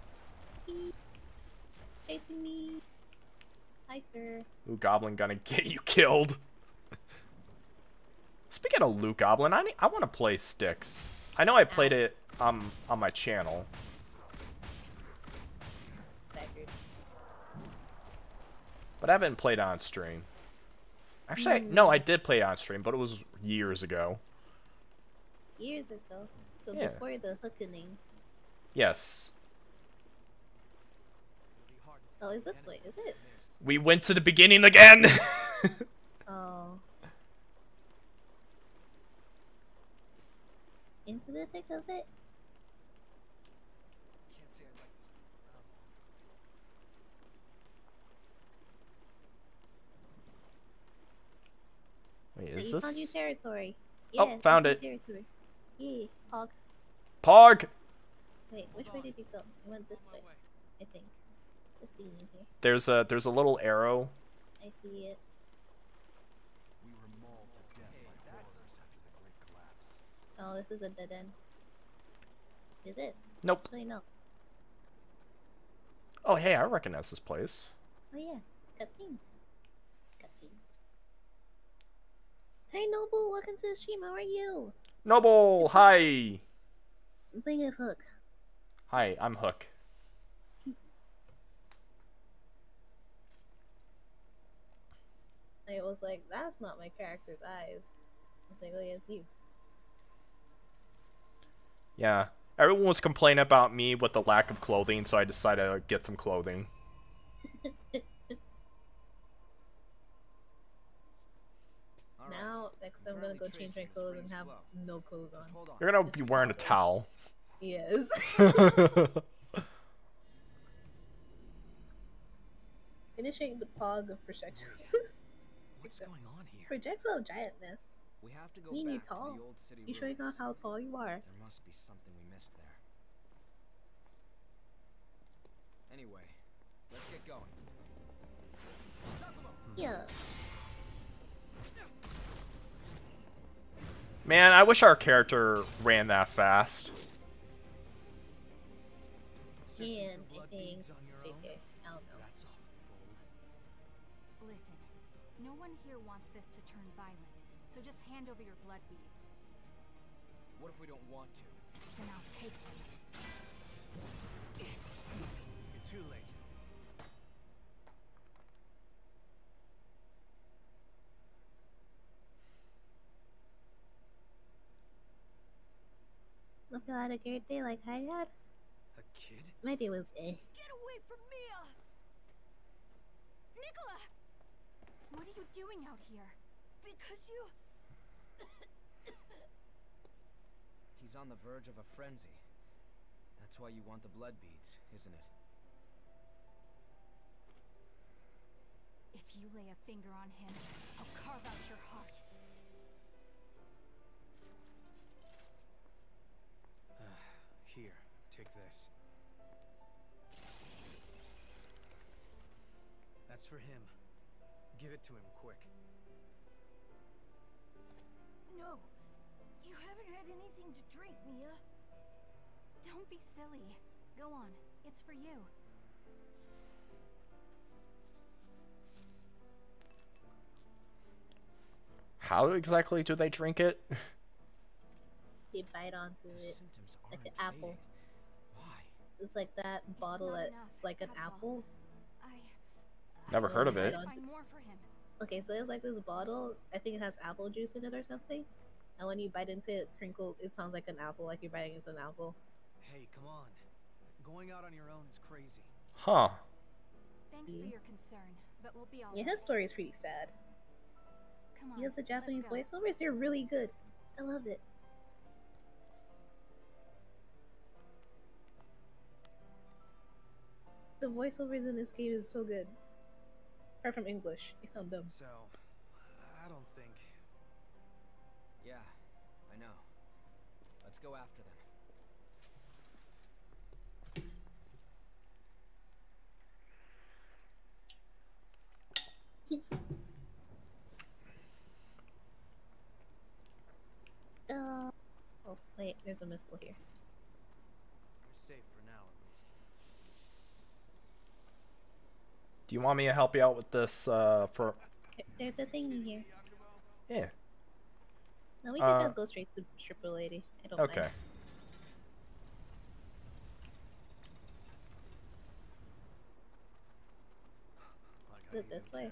Chasing me. Hi, sir. Ooh, Goblin gonna get you killed. Speaking of Luke Goblin, I need, I want to play Styx. I know I played it um on my channel. But I haven't played on stream. Actually, I, no, I did play on stream, but it was years ago. Years ago. So Yeah. before the hookening. Yes. Oh, is this way? Is it? We went to the beginning again! [laughs] Oh. Into the thick of it? Can't say I like this. Wait, is you found new this... territory. Oh, found it. Territory. Yeah, hog. Pog! Wait, which way did you go? You went this way, I think. The thing in here. There's a, there's a little arrow. I see it. We were mauled to death by horrors after the great collapse. Oh, this is a dead end. Is it? Nope. Actually, no. Oh, hey, I recognize this place. Oh yeah, cutscene. Cutscene. Hey Noble, welcome to the stream. How are you? Noble, hi! I'm playing a hook. Hi, I'm Hook. I was like, that's not my character's eyes. I was like, oh yeah, it's you. Yeah. Everyone was complaining about me with the lack of clothing, so I decided to get some clothing. [laughs] Now, next I'm gonna go change my clothes and have no clothes on. On. You're gonna be wearing a towel. Yes. [laughs] Finishing the pog of projection. [laughs] What's going on here? Projectile giantness. We have to go Mean you back tall. to the old city You showing ruins. off how tall you are. There must be something we missed there. Anyway, let's get going. Yeah. Man, I wish our character ran that fast. Searching hand over your blood beads. What if we don't want to? Then I'll take them. You're too late. Hope you had a great day like I had. A kid? My day was eh. Get away from Mia! Nicola! What are you doing out here? Because you. He's on the verge of a frenzy. That's why you want the blood beads, isn't it? If you lay a finger on him, I'll carve out your heart. [sighs] Here, take this. That's for him. Give it to him quick. No! You haven't had anything to drink, Mia. Don't be silly. Go on. It's for you. How exactly do they drink it? They bite onto it. like an apple. Why? It's like that bottle not that's like an that's apple. I. Never I heard of it. try to Find more for him. Okay, so it's like this bottle. I think it has apple juice in it or something. And when you bite into it, crinkle. It sounds like an apple, like you're biting into an apple. Hey, come on. Going out on your own is crazy. Huh. Thanks for your concern, but we'll be all Yeah, his story is pretty sad. Come on. You have the Japanese voiceovers, they're really good. I love it. The voiceovers in this game is so good. Apart from English, they sound dumb. So, go after them. [laughs] Uh, oh, wait, there's a Mistle here. We're safe for now, at least. Do you want me to help you out with this? Uh, for There's a thing in here. yeah. No, we can Uh, just go straight to Stripper Lady. I don't Okay. mind. Is it this way?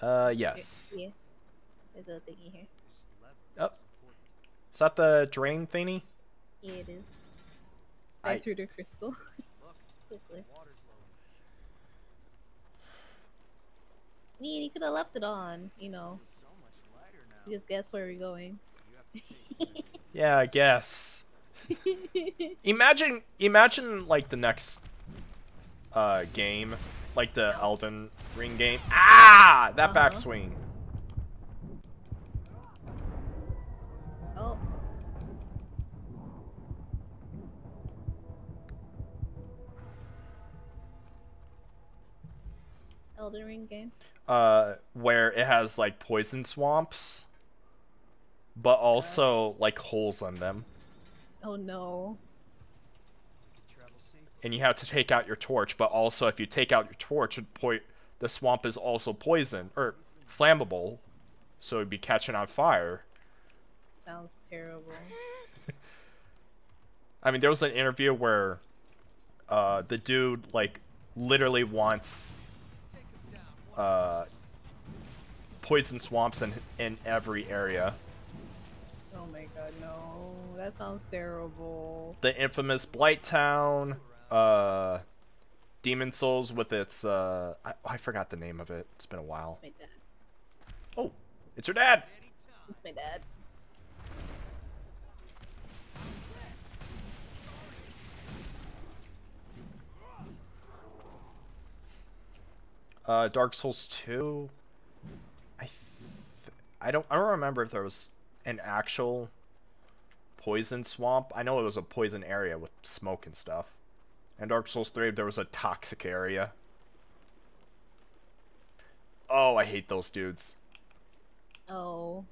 Uh, yes. Yeah. There's a thingy here. Oh, is that the drain thingy? Yeah, it is. I- I threw the crystal. [laughs] so clear. Yeah, you could have left it on. You know, So much lighter now. you just guess where we're going. You have to take Yeah, I guess. [laughs] Imagine, imagine like the next uh game, like the Elden Ring game. Ah, that Uh-huh. backswing. oh. Elden Ring game. Uh, where it has like poison swamps, but also like holes in them, Oh no. and you have to take out your torch. But also, if you take out your torch, po- the swamp is also poison or flammable, so it'd be catching on fire. Sounds terrible. [laughs] I mean, there was an interview where uh, the dude like literally wants uh, poison swamps in in every area. Oh my god, no. That sounds terrible. The infamous Blight Town, uh, Demon Souls with its uh, I, I forgot the name of it. It's been a while. My dad. Oh, it's your dad. It's my dad. Uh, Dark Souls 2. I th- I don't I don't remember if there was an actual poison swamp. I know it was a poison area with smoke and stuff. And Dark Souls 3 there was a toxic area. Oh, I hate those dudes. Oh.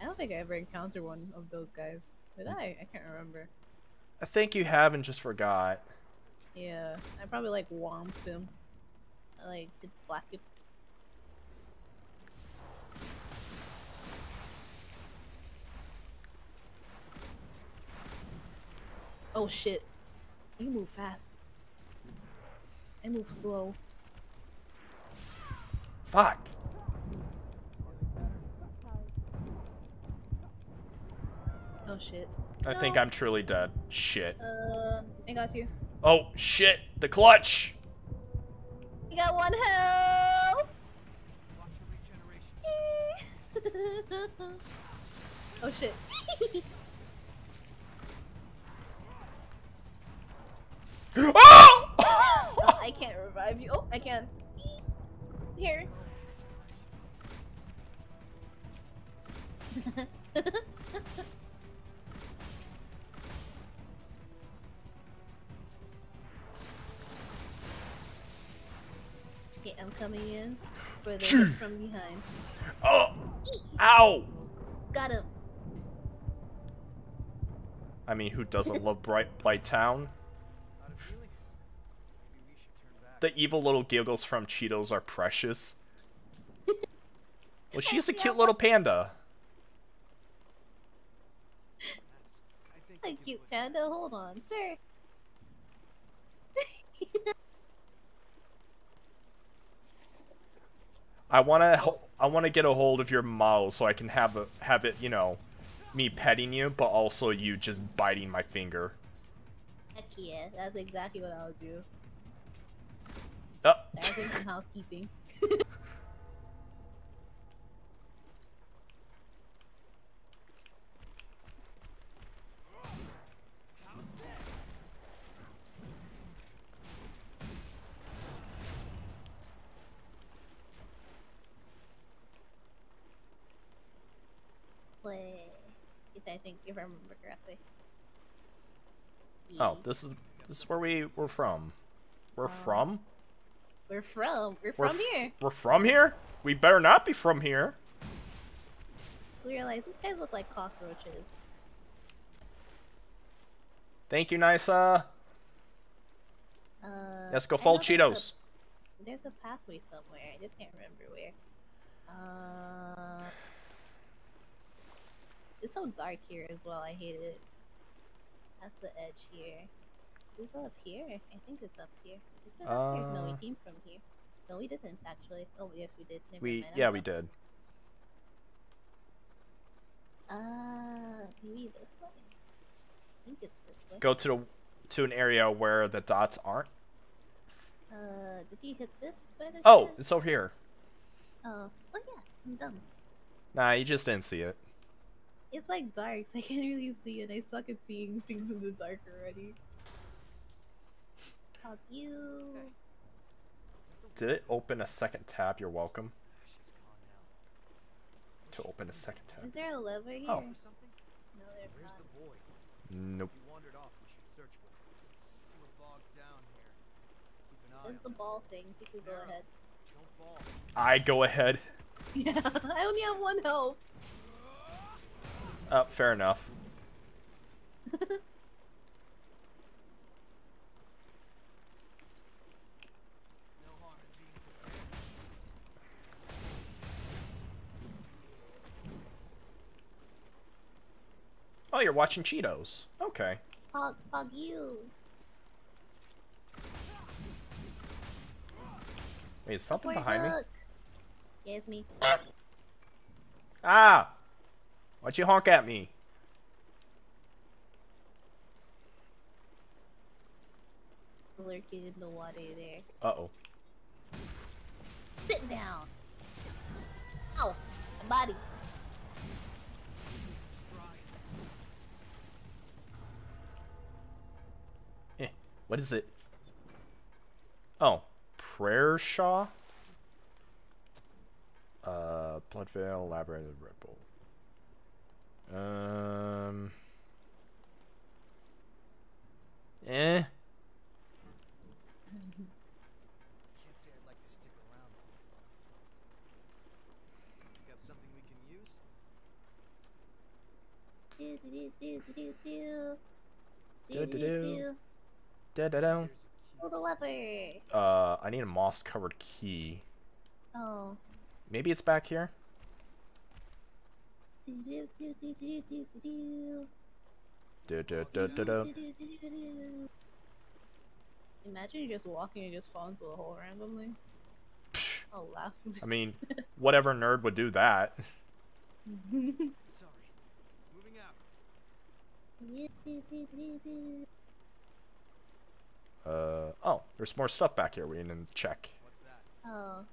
I don't think I ever encountered one of those guys. Did I? I can't remember. I think you have and just forgot. Yeah. I probably like whomped him. Like did black it. Oh shit. You move fast. I move slow. Fuck. Oh shit. I think I'm truly dead. Shit. Uh, I got you. Oh, shit. The clutch. You got one health. Watch your regeneration. oh shit. [laughs] oh! Oh, I can't revive you. Oh, I can. Here. [laughs] okay, I'm coming in for the hit from behind. oh! Ow! Got him. I mean, who doesn't love Bright Blight Town? Not a feeling. Maybe we should turn back. The evil little giggles from Chiitos are precious. Well, she's a cute little panda. That's, I think A cute panda. Hold on, sir. [laughs] I wanna, I wanna get a hold of your model so I can have a, have it, you know, me petting you, but also you just biting my finger. Heck yeah, that's exactly what I'll do. Oh. Housekeeping. Play. If I think if I remember correctly. Oh, this is this is where we we're from. We're Uh, from? We're from. We're We're from here. We're from here? We better not be from here. We realize these guys look like cockroaches. Thank you, Nisa. Uh, Let's go I follow know there's a- Chiitos. There's a pathway somewhere. I just can't remember where. Uh, it's so dark here as well. I hate it. That's the edge here. We go up here. I think it's up here. Is it up here? No, we Uh, came from here. No, we didn't actually. Oh, yes, we did. Never We mind, yeah, we did. Uh, maybe this way. I think it's this way. Go to the to an area where the dots aren't. Uh, did you hit this by the Oh, chance? it's over here. Oh, oh yeah, I'm dumb. Nah, you just didn't see it. It's like dark, so I can't really see, and I suck at seeing things in the dark already. Help you. Did it open a second tab? You're welcome She's gone now. to open a second tab. Is there a lever oh. here? Oh. No, there's Where's not. the boy? Nope. He wandered off. We should search for him. We're bogged down here. Keep an eye There's on the him. ball things. You can go ahead. I go ahead. [laughs] Yeah, I only have one health. Oh, fair enough. No harm in being prepared. Oh, you're watching Chiitos. Okay. Fuck, fuck you. Wait, is something Support behind me? Yeah, it's me. Ah! Why'd you honk at me? Lurking in the water there. Uh oh. Sit down. Ow, my body. Eh, what is it? Oh, Prayer Shaw? Uh, Bloodvale, Labyrinth, Red Bull. Um. Eh. Can't say I'd like to stick around. You got something we can use? Do do do do do do. Do, Do do, do do. do. Da da da. There's a key. Pull the lever. Uh, I need a moss covered key. Oh. Maybe it's back here? Do do do do do do do do. Do, do, do, do, do. Imagine you're just walking and you just fall into a hole randomly. Psh, I'll laugh. I mean, whatever nerd would do that. Sorry. Moving out. Do, do, do, do, do. Uh, oh, there's more stuff back here we didn't check. What's that? Oh,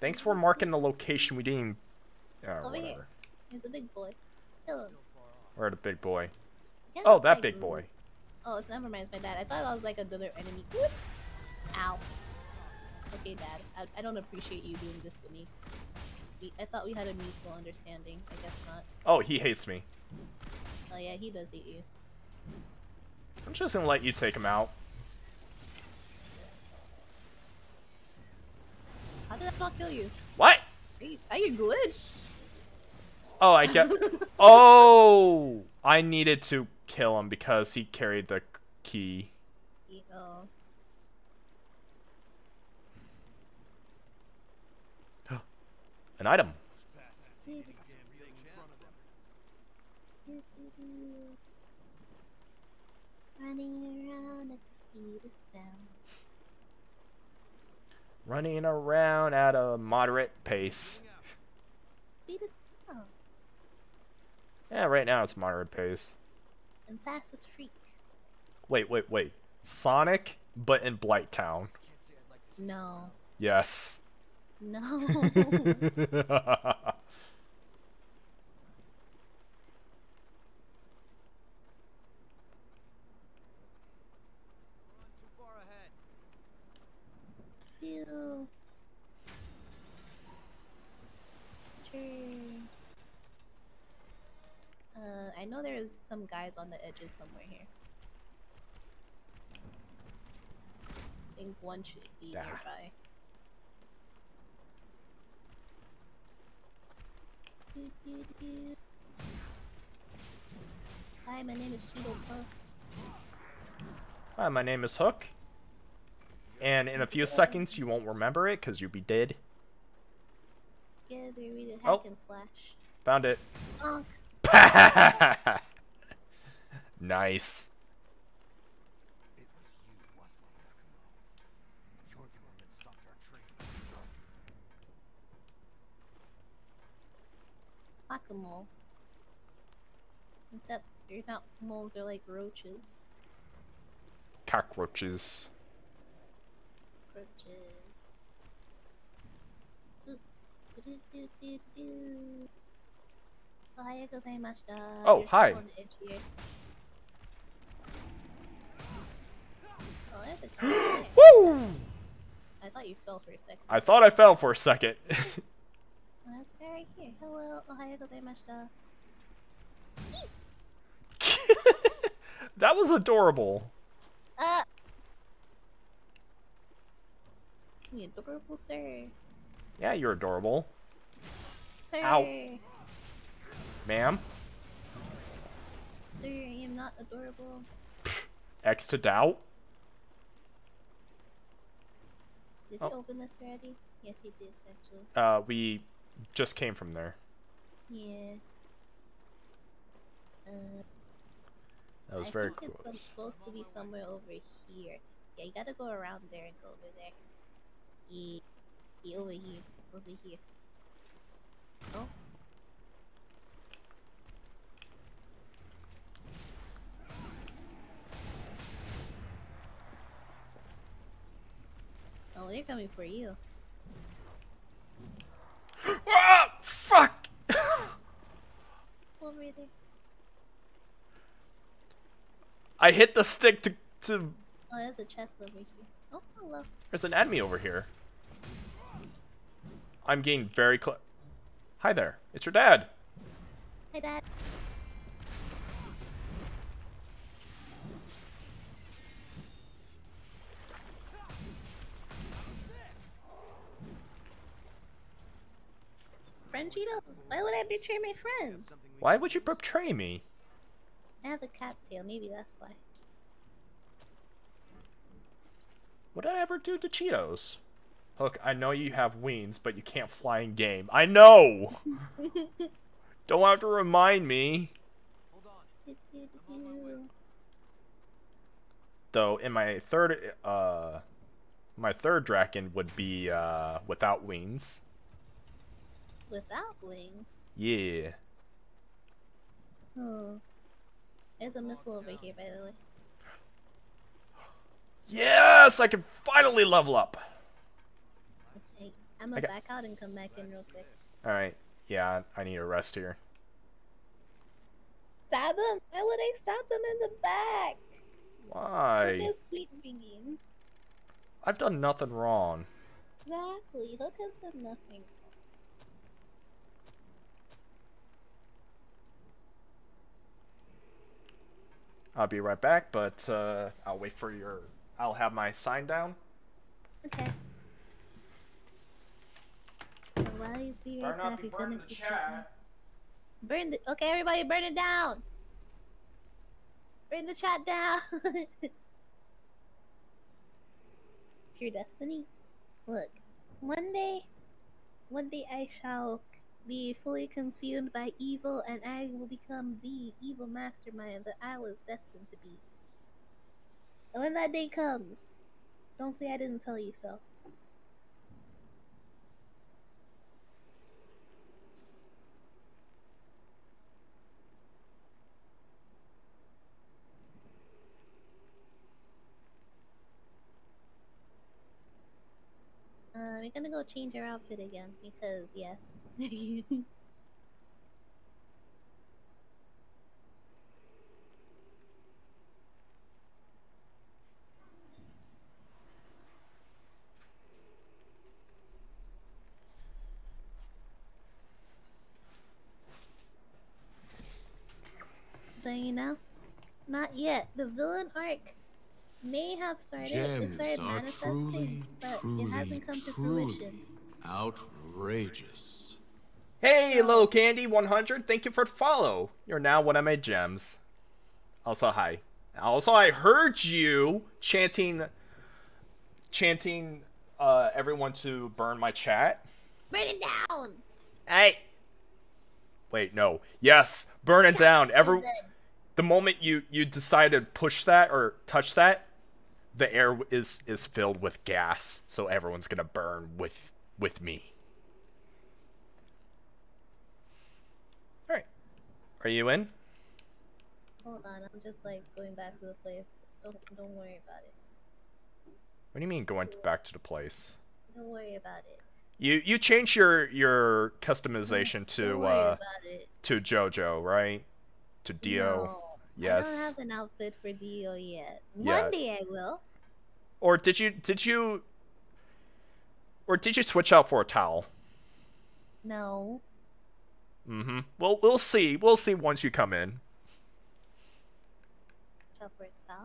Thanks for marking the location we didn't. Uh, Over here. He's a big boy. Kill him. Still far off. Where the big boy? Yeah, Oh, that big boy. Oh, it's never mind. It's my dad. I thought I was like another enemy. Whoop. Ow. Okay, Dad. I, I don't appreciate you doing this to me. We, I thought we had a mutual understanding. I guess not. Oh, he hates me. Oh yeah, he does hate you. I'm just gonna let you take him out. How did that not kill you? What? Are you, are you glitched? Oh, I get. oh, I needed to kill him because he carried the key. An item. Running around at the speed of sound. Running around at a moderate pace. Speed of. Yeah, right now it's moderate pace. And fast as freak. Wait, wait, wait. Sonic, but in Blight Town. Can't say I'd like to see No. Yes. No. [laughs] Ew. Sure. Uh, I know there's some guys on the edges somewhere here. I think one should be Ah. nearby. Do, do, do. Hi, my name is Cheeto Puff. Hi, my name is Hook. And in a few seconds, you won't remember it because you'll be dead. Yeah, they read it Oh. hack and slash. Found it. Bonk. [laughs] nice. It was you, wasn't it, Yakumo? You're the one that stopped our train. Whack-a-mole. Except your not moles are like roaches. Cockroaches. Roaches. Oop. Do-do-do-do-do. Ohayou gozaimashita. Oh, hi. on the edge here. Oh. [gasps] [gasps] Woo! I thought you fell for a second. I thought I fell for a second. [laughs] Oh, that's right here. Hello, ohayou gozaimashita. [laughs] that was adorable. Uh. You adorable sir. Yeah, you're adorable. Sir. Ow. Ma'am, Sir, I am not adorable. [laughs] X to doubt. Did Oh. you open this already? Yes, you did, actually. Uh, we just came from there. Yeah. Uh, That was I very think cool. it's some- supposed to be somewhere over here. Yeah, you gotta go around there and go over there. Yeah, yeah over here, over here. Oh. Oh, they're coming for you. [laughs] ah, fuck! Over there. I hit the stick to to. Oh, there's a chest over here. Oh, hello. There's an enemy over here. I'm getting very close. Hi there. It's your dad. Hi, Dad. Friend Chiitos, why would I betray my friend? Why would you betray me? I have a cat tail, maybe that's why. What did I ever do to Chiitos? Hook, I know you have wings, but you can't fly in game. I know! [laughs] Don't have to remind me. Though in my third uh my third Draken would be uh without wings. Without wings? Yeah. Hmm. There's a Mistle over here, by the way. Yes, I can finally level up. Okay, I'm gonna got- back out and come back in real quick. All right. Yeah, I need a rest here. Stab them? Why would I stab them in the back? Why? Look at Sweet Bean. I've done nothing wrong. Exactly. Hook has said nothing. I'll be right back, but uh, I'll wait for your. I'll have my sign down. Okay. So while he's be right back, we're gonna keep. Burn the. Okay, everybody, burn it down. Burn the chat down. [laughs] it's your destiny. Look, one day, one day I shall be fully consumed by evil, and I will become the evil mastermind that I was destined to be. And when that day comes, don't say I didn't tell you so. Uh, we're gonna go change our outfit again because yes. [laughs] so you know, not yet. The villain arc may have started. it started manifesting, truly, but truly, it hasn't come to fruition. outrageous. Hey, little candy 100, thank you for the follow. You're now one of my gems. Also, hi. Also, I heard you chanting, chanting, uh, everyone to burn my chat. Burn it down. Hey. Wait, no. Yes, burn it down. Every the moment you you decide to push that or touch that, the air is is filled with gas, so everyone's gonna burn with with me. All right. Are you in? Hold on, I'm just like going back to the place. Don't don't worry about it. What do you mean going back to the place? Don't worry about it. You you change your your customization Don't to worry uh about it. to JoJo, right? To Dio. No, I don't have an outfit for Dio yet. Yeah. One day I will. Or did you did you or did you switch out for a towel? No. Mm-hmm. Well, we'll see. We'll see once you come in.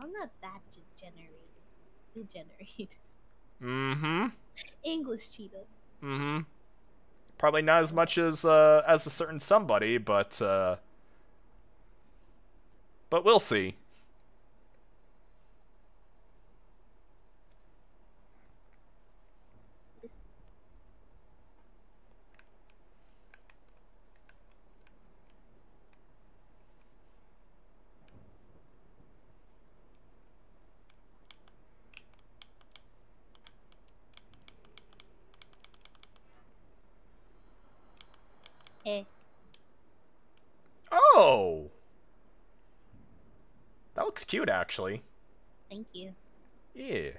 I'm not that degenerate. Degenerate. Mm-hmm. [laughs] English Chiitos. Mm-hmm. Probably not as much as uh as a certain somebody, but uh but we'll see. This Hey, Oh. That looks cute actually. thank you. Yeah.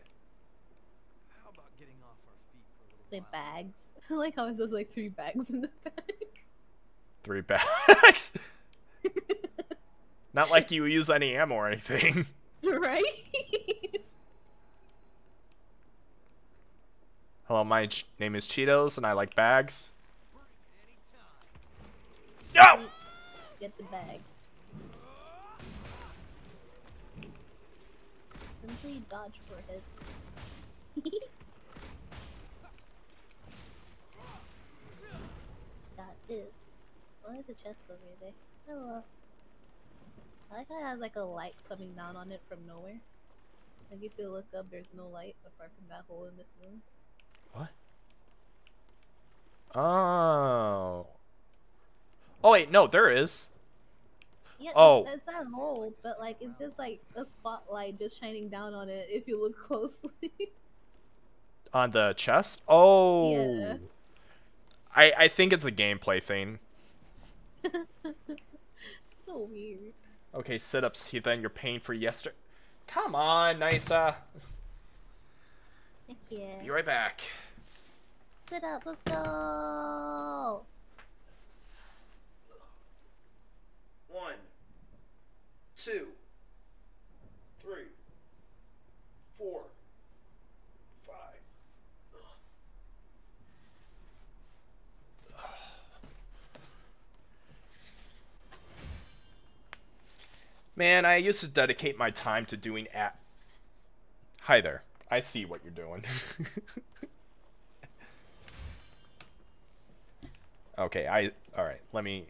How about getting off our feet for a little With bags. [laughs] I like how it says like three bags in the [laughs] bag. Three bags. Not like you use any ammo or anything. [laughs] right? Hello, my ch- name is Chiitos and I like bags. Anytime. No! Get the bag. Simply dodge forehead. Got this. Oh, there's a chest over there. Hello. I like how it has like a light coming down on it from nowhere. Like if you look up, there's no light apart from that hole in this room. What? Oh. Oh wait, no, there is. Yeah, Oh. it's, it's not a hole, but like it's just like a spotlight just shining down on it if you look [laughs] closely. On the chest? Oh. Yeah. I I think it's a gameplay thing. [laughs] so weird. Okay, sit-ups, Heathen. You're paying for yesterday. Come on, Nisa. Thank you. Be right back. Sit up, let's go. One, two, three, four, five. Man, I used to dedicate my time to doing at. Hi there. I see what you're doing. [laughs] okay, I. Alright, let me.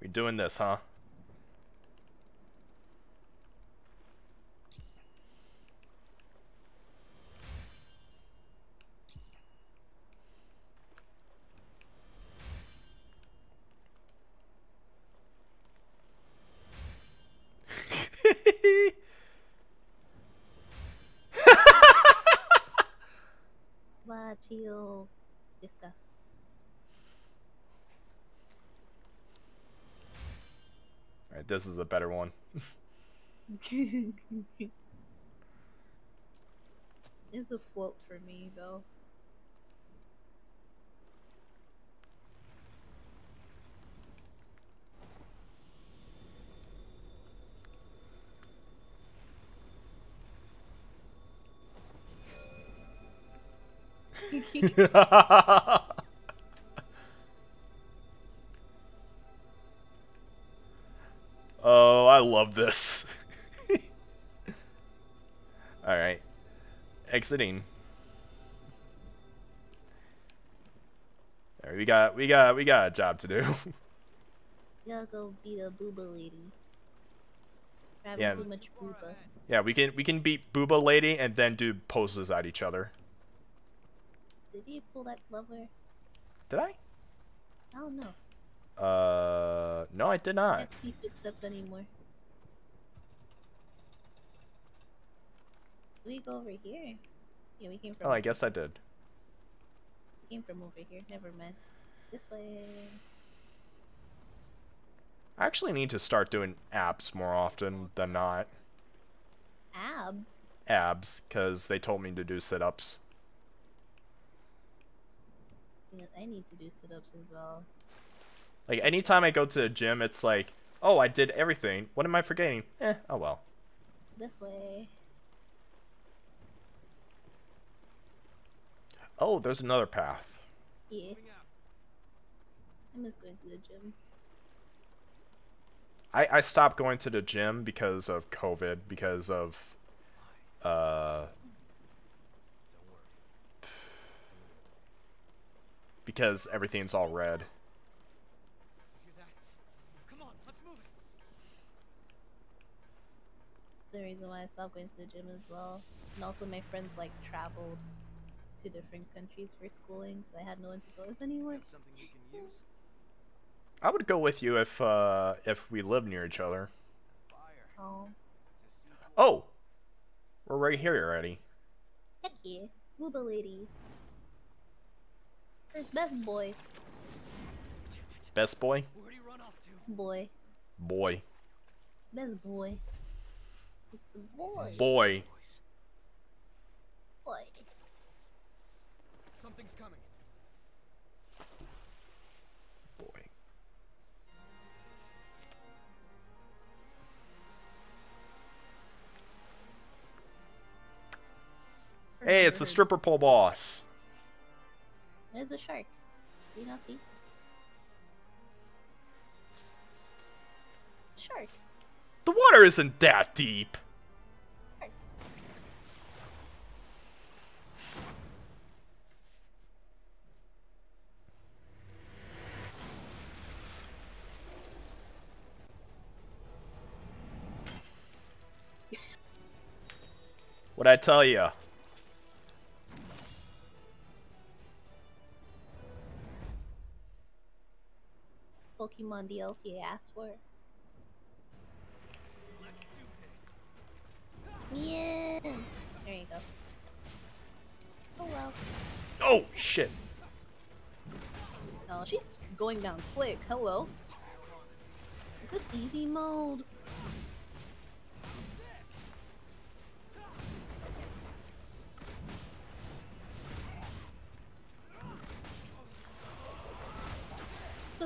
We doing this, huh? This is a better one. [laughs] it's a float for me though. [laughs] [laughs] love this. [laughs] All right. Exiting. All right, we got we got we got a job to do. [laughs] Gotta go beat a booba lady. We're Yeah. too much booba. yeah, we can we can beat Booba Lady and then do poses at each other. Did he pull that lever? Did I? I don't know. Uh, no, I did not. Can't see footsteps anymore. We go over here? Yeah, we came from. Oh, I guess I did. we came from over here. Never mind. This way. I actually need to start doing abs more often than not. Abs. Abs, because they told me to do sit-ups. Yeah, I need to do sit-ups as well. Like anytime I go to the gym, it's like, oh, I did everything. What am I forgetting? Eh, oh well. This way. Oh, there's another path. Yeah. I'm just going to the gym. I, I stopped going to the gym because of COVID, because of uh because everything's all red. Hear that? Come on, let's move it. It's the reason why I stopped going to the gym as well. And also my friends like traveled to different countries for schooling, so I had no one to go with anymore. Got something you can use? I would go with you if uh if we lived near each other. Oh. It's a sequel. Oh, we're right here already. Heck yeah. Booba lady. Where's best boy? Best boy, Where'd he run off to? Boy. boy, Best boy. It's the boy. boy. Boy. Something's coming. Boy. Hey, it's the stripper pole boss. There's a shark. Do you not see? Shark. The water isn't that deep. What'd I tell you? Pokemon DLC I asked for. Let's do this. Yeah. There you go. Oh well. Oh shit! Oh, she's going down quick. Hello. Is this easy mode?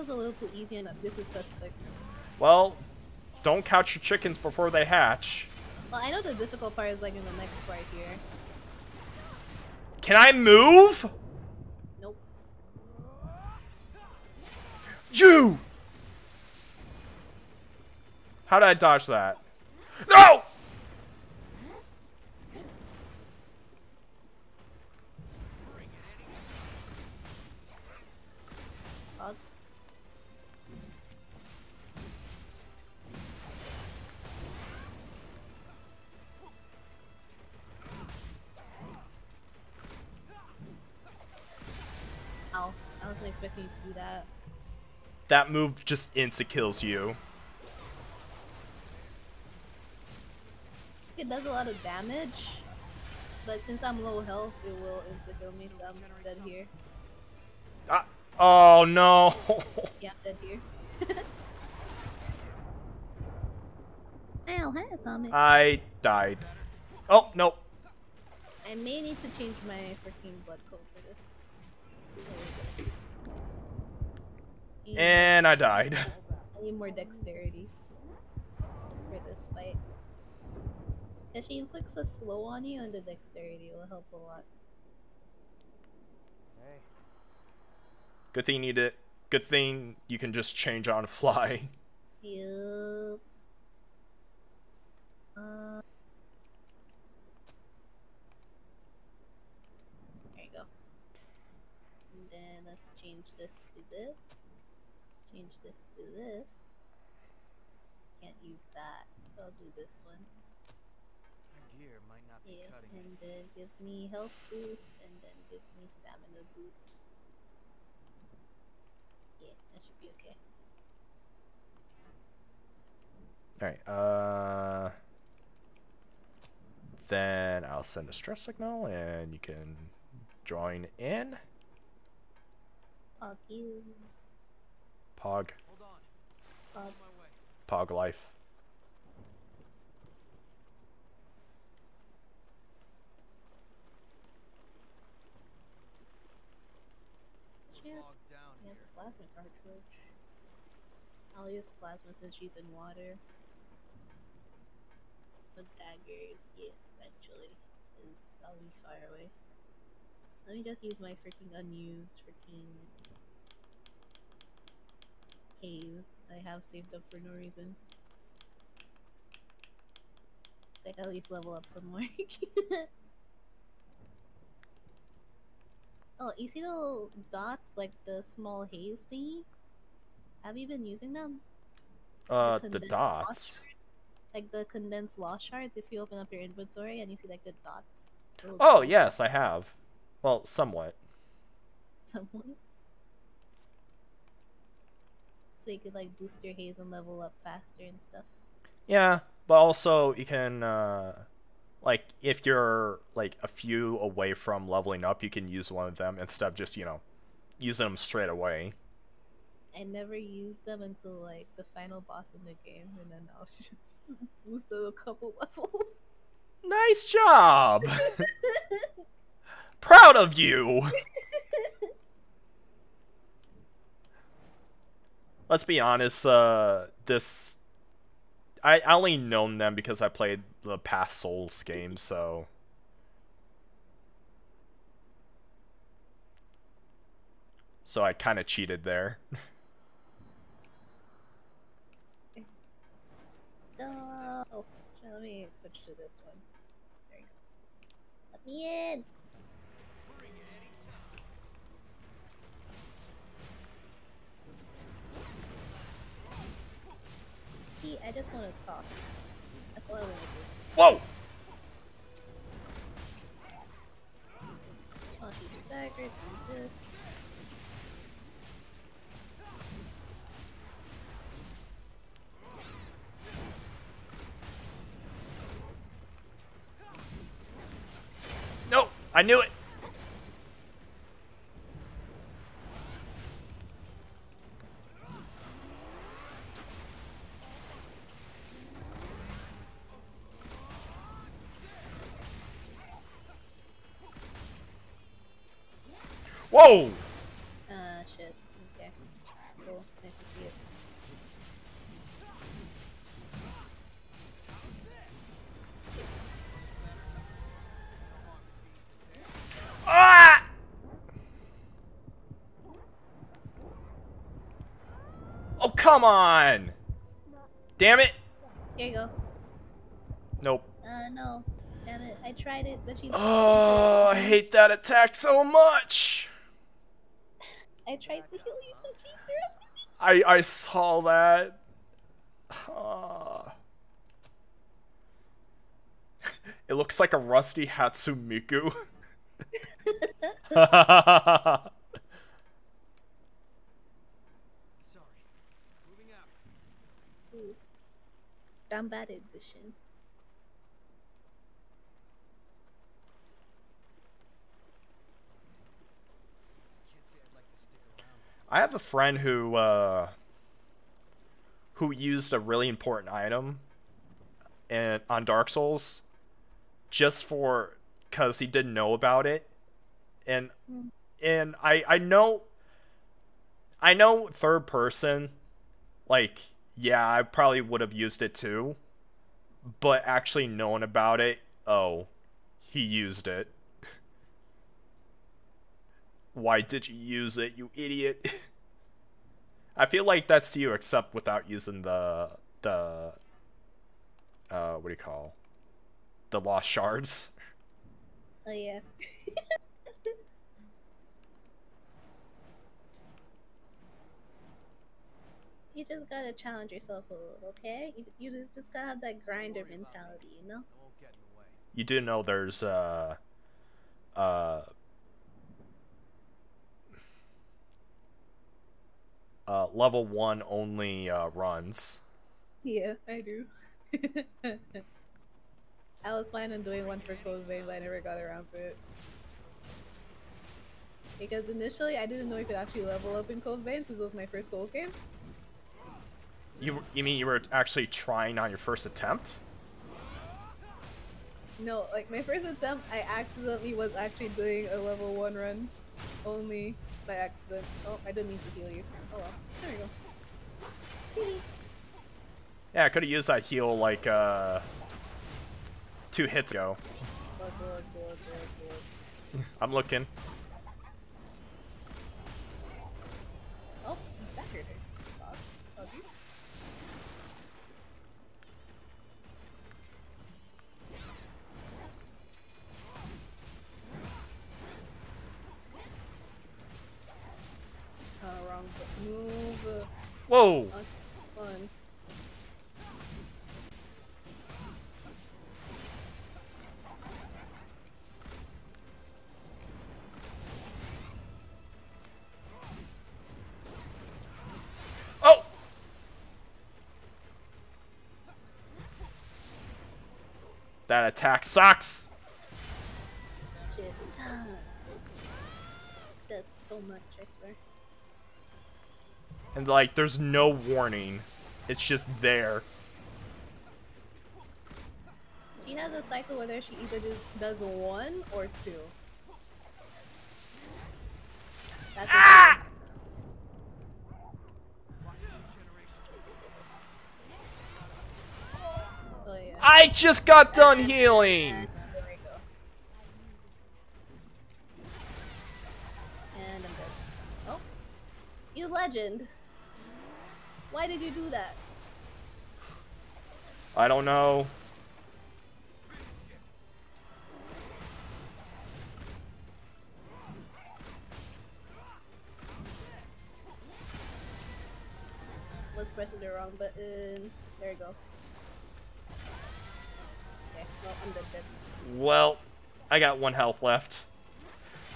Feels a little too easy and this is suspect. Well, don't couch your chickens before they hatch. Well, I know the difficult part is like in the next part here. Can I move? Nope. You! How did I dodge that? No! Wasn't expecting you to do that. That move just insta kills you. It does a lot of damage, but since I'm low health, it will insta kill me, so I'm dead here. Ah, oh no! [laughs] Yeah, I'm dead here. Ow, hi, Atomic. I died. Oh, no. I may need to change my freaking blood code for this. There we go. And I died. [laughs] I need more dexterity for this fight. If she inflicts a slow on you, and the dexterity will help a lot. Hey, Good thing you need it. Good thing you can just change on fly. [laughs] Yup. Uh, there you go. And then let's change this to this. Change this to this. Can't use that, so I'll do this one. my gear might not be Yeah, cutting it. and then give me health boost, and then give me stamina boost. Yeah, that should be okay. Alright, uh. Then I'll send a stress signal and you can join in. Fuck you. Pog. Hold on. Fuck. On my way. Pog life. Shit. Bogged Yeah, plasma cartridge. I'll use plasma since she's in water. The daggers, yes, actually. Is I'll be far away. Let me just use my freaking unused freaking haze I have saved up for no reason. Can at least level up some more. [laughs] oh, you see the little dots, like the small haze thingy? Have you been using them? Uh, The the dots. Like the condensed lost shards, if you open up your inventory and you see like the dots. Oh, dots yes, I have. Well, somewhat. [laughs] somewhere. So you could like boost your haze and level up faster and stuff. Yeah, but also you can, uh, like, if you're, like, a few away from leveling up, you can use one of them instead of just, you know, using them straight away. I never used them until like the final boss in the game, and then I was [laughs] just boosted a couple [laughs] levels. Nice job! [laughs] Proud of you! Let's be honest, uh, this. I, I only known them because I played the past Souls games, so. So I kind of cheated there. No. Let me switch to this one. There you go. Let me in. See, I just want to talk. That's all I want to do. Whoa! She's staggered. Do this. No! I knew it! Whoa! Ah, shit. Okay. Cool. Nice to see it. Ah! Oh, come on! Damn it! Here you go. Nope. Uh, no. Damn it. I tried it, but she's. Oh, I hate that attack so much! I tried to heal you, but she interrupted me. I I saw that. Ah. it looks like a rusty Hatsune Miku. [laughs] Sorry. Moving out. Ooh. Dambat edition. Can't say I'd like to stick around. I have a friend who uh who used a really important item and on Dark Souls just for cuz he didn't know about it. And and I I know I know third person like yeah, I probably would have used it too. But actually knowing about it, oh, he used it. Why did you use it, you idiot? [laughs] I feel like that's you, except without using the the uh what do you call the lost shards. Oh yeah. [laughs] you just gotta challenge yourself a little, okay? You, you just- gotta have that grinder mentality, you know? I won't get in the way. You do know there's uh uh uh level one only uh runs. Yeah, I do. I was planning on doing one for Code Vein, but I never got around to it. Because initially, I didn't know you could actually level up in Code Vein since it was my first Souls game. You you mean you were actually trying on your first attempt? No, like my first attempt, I accidentally was actually doing a level 1 run only by accident. Oh, I didn't mean to heal you. Oh well. There we go. Yeah, I could have used that heal like uh two hits ago. I'm looking. Move. Whoa! Oh, That's fun. Oh! That attack sucks! Shit. [gasps] Does so much. And like, there's no warning. It's just there. She has a cycle whether she either just does one or two. That's ah! Oh yeah. I just got done healing! And there we go. And I'm good. Oh. You legend. Why did you do that? I don't know. Was pressing the wrong button. There you go. Okay, well, I'm dead dead. Well, I got one health left.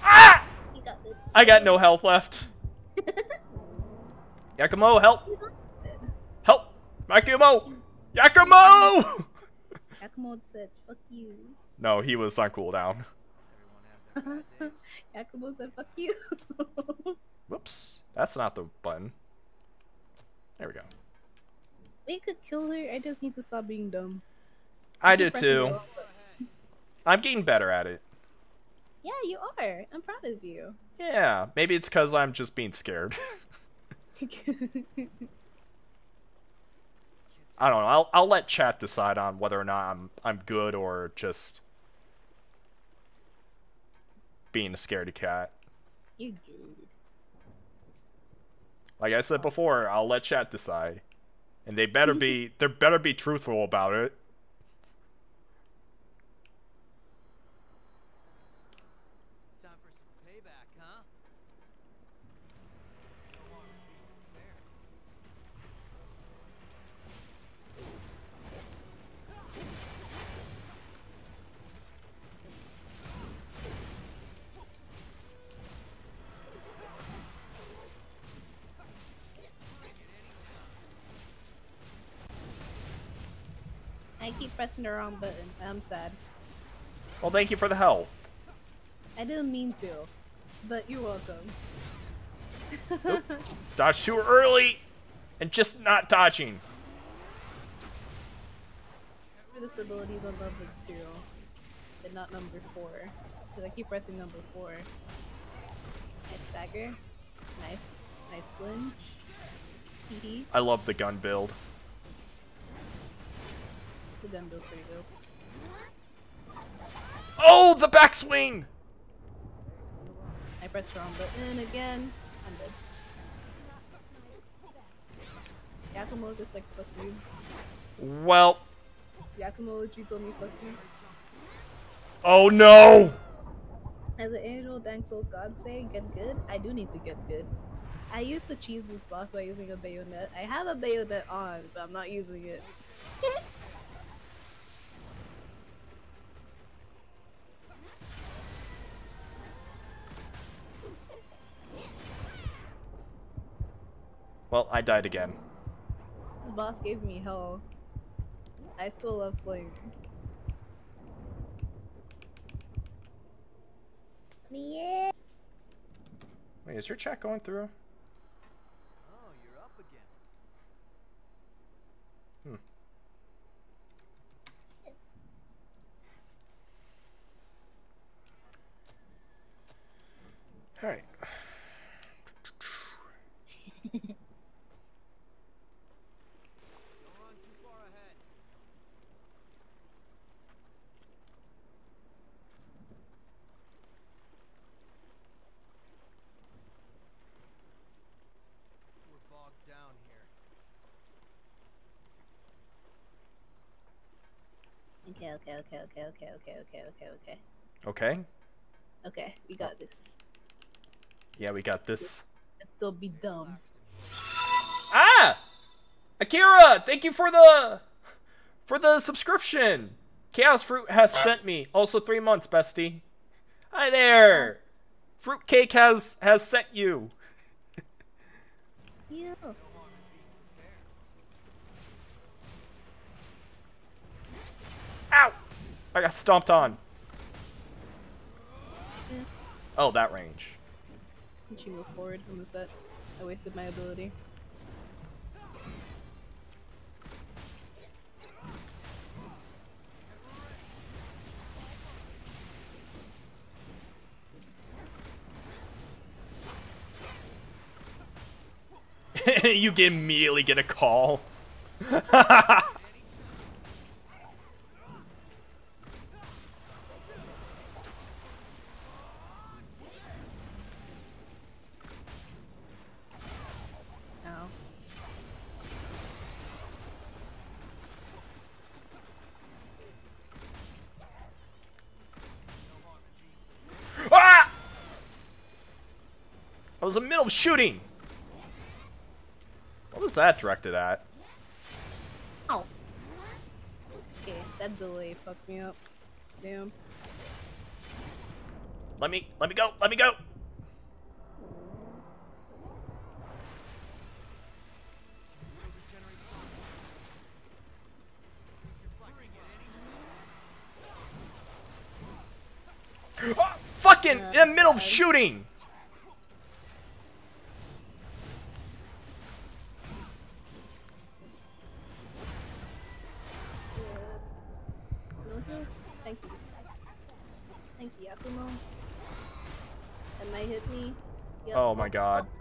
Ah! You got this. I got no health left. [laughs] Yakumo, help! You got it. Help! Yakumo! Yakumo! Yakumo said, fuck you. no, he was on cooldown. Everyone has their bad days. [laughs] Yakumo said, fuck you. [laughs] Whoops. That's not the button. There we go. we could kill her. I just need to stop being dumb. I keep do too. I'm getting better at it. Yeah, you are. I'm proud of you. Yeah, maybe it's because I'm just being scared. [laughs] I don't know. I'll I'll let chat decide on whether or not I'm I'm good or just being a scaredy cat. you good. Like I said before, I'll let chat decide, and they better be [laughs] they better be truthful about it. Pressing the wrong button. I'm sad. Well, thank you for the health. I didn't mean to, but you're welcome. [laughs] Dodge too early, and just not dodging. for this ability is on number two, and not number four. Because I keep pressing number four. Nice stagger. Nice. Nice flinch. TD. I love the gun build. The pretty dope. Oh, the backswing! I pressed the wrong button again. I'm dead. Yakumo's just like, fuck you. Well, Yakumo literally told me fuck you. oh no! As an angel, thanks Souls God say, get good. I do need to get good. I used to cheese this boss by using a bayonet. I have a bayonet on, but I'm not using it. [laughs] Well, I died again. This boss gave me hell. I still love playing. Yeah. Wait, is your chat going through? Oh, you're up again. Hmm. Alright. Don't run too far ahead. We're bogged down here. Okay, okay, okay, okay, okay, okay, okay, okay, okay. We got this. Yeah, we got this. Go be dumb. Ah! Akira, thank you for the for the subscription. Chaos Fruit has sent me also three months, bestie. Hi there. Fruitcake has has sent you. Yeah. Ow! I got stomped on. Yes. Oh, that range. Can she move forward? I'm upset. I wasted my ability. [laughs] you get immediately get a call. [laughs] I was in the middle of shooting. What was that directed at? Ow. Okay, that delay fucked me up. Damn. Let me let me go. Let me go. Still [gasps] regenerate some. Choose your fight. Bring it anytime. Ah, fucking in the middle of shooting.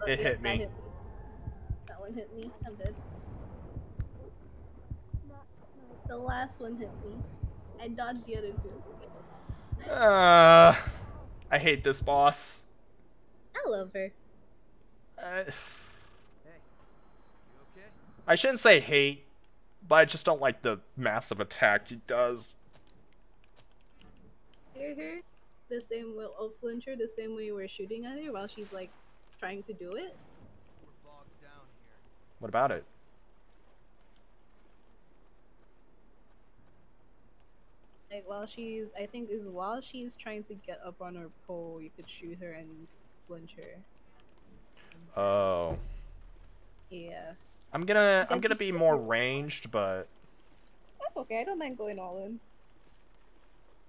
My oh, it yeah, hit that me. That one hit me. I'm dead. The last one hit me. I dodged the other two. Uh, I hate this boss. I love her. Uh, Hey, you okay? I shouldn't say hate, but I just don't like the massive attack he does. Hear her? The same way, oh, flinch her the same way we're shooting at her while she's like trying to do it. We're bogged down here. What about it? Like while she's, I think is while she's trying to get up on her pole, you could shoot her and flinch her. Oh, Yeah, I'm gonna I'm gonna be more ranged, but that's okay. I don't mind going all in.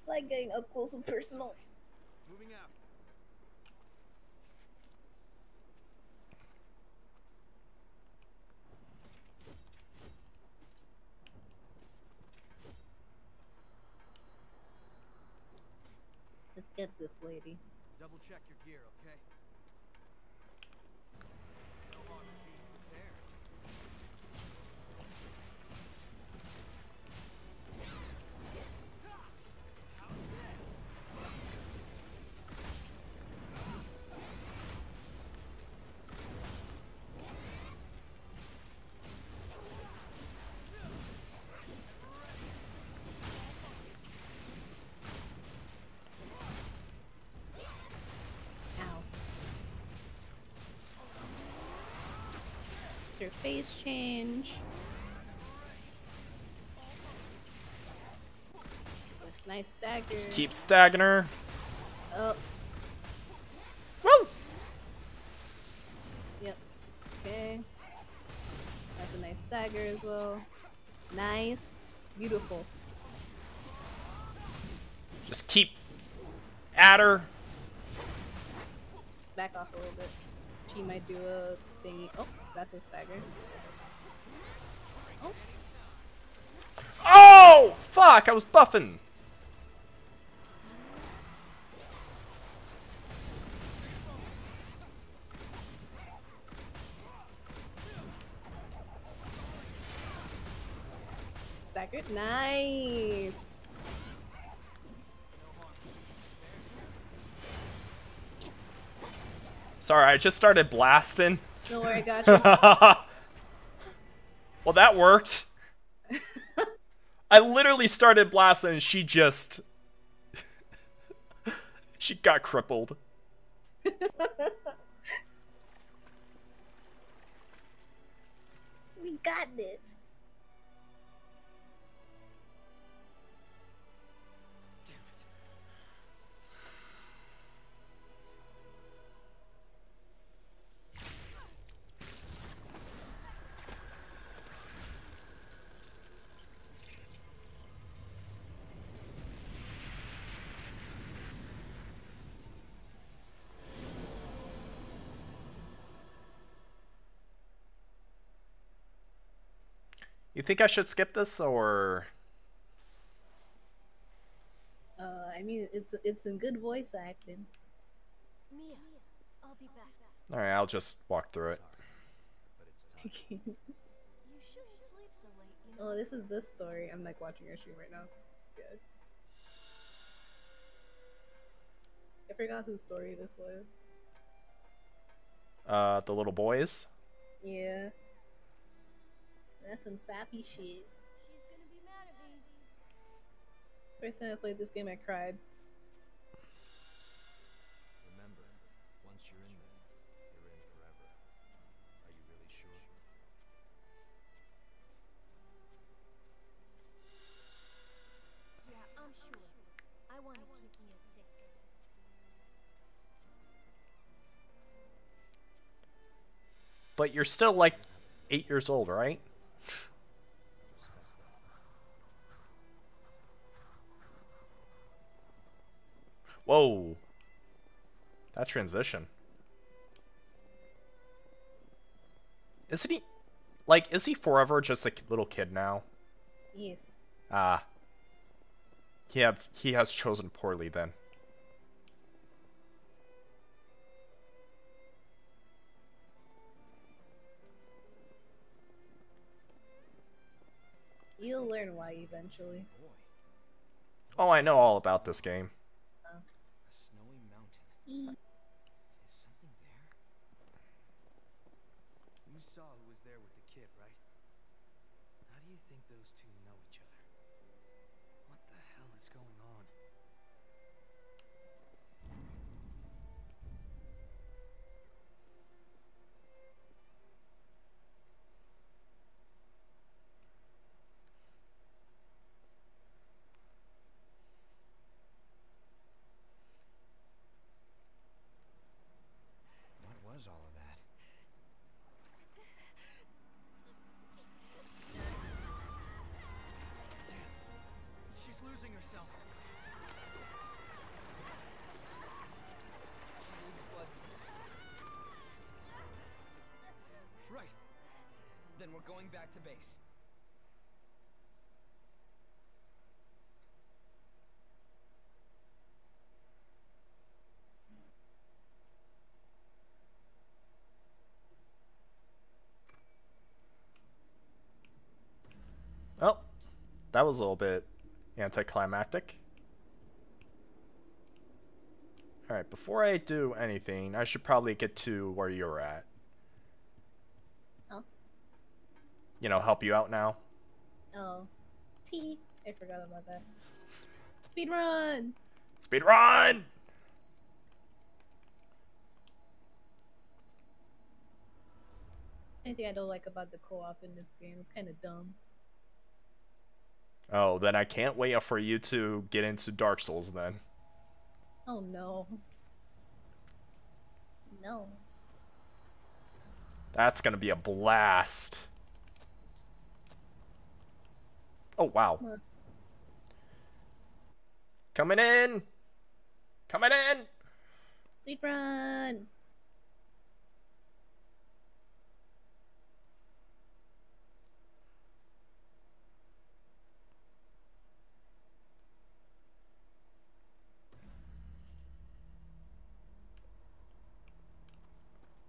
I like getting up close and personal. Moving out. Get this lady. Double check your gear, okay? Just keep stagging her. Oh, Woo! yep. Okay. That's a nice stagger as well. Nice. Beautiful. Just keep at her. Back off a little bit. She might do a thingy. Oh, that's a stagger. Oh, Oh! Fuck, I was buffing. Nice. Sorry, I just started blasting. Don't worry, I got you. [laughs] well, that worked. I literally started blasting and she just. [laughs] she got crippled. [laughs] we got this. You think I should skip this or. Uh, I mean, it's it's some good voice acting. Mia, I'll be back. Alright, I'll just walk through it. But it's time. You shouldn't sleep so late, oh, this is this story. I'm like watching your stream right now. Good. I forgot whose story this was. Uh, the little boys? Yeah. That's some sappy shit. She's gonna be mad at me. First time I played this game, I cried. Remember, once you're in there, you're in forever. Are you really sure? Yeah, I'm sure. I want to keep Mia safe. But you're still like eight years old, right? Whoa. That transition. Isn't he like is he forever just a little kid now? Yes. Ah. He have he has chosen poorly then. You'll learn why eventually. Oh, I know all about this game. Snowy mountain. Was all of that was a little bit anticlimactic. Alright, before I do anything, I should probably get to where you're at. Oh. You know, help you out now. Oh. T. I forgot about that. Speed run! Speed run! Anything I don't like about the co-op in this game. It's kind of dumb. Oh, then I can't wait for you to get into Dark Souls then. Oh no. No. That's gonna be a blast. Oh, wow. Look. Coming in! Coming in! Speed run!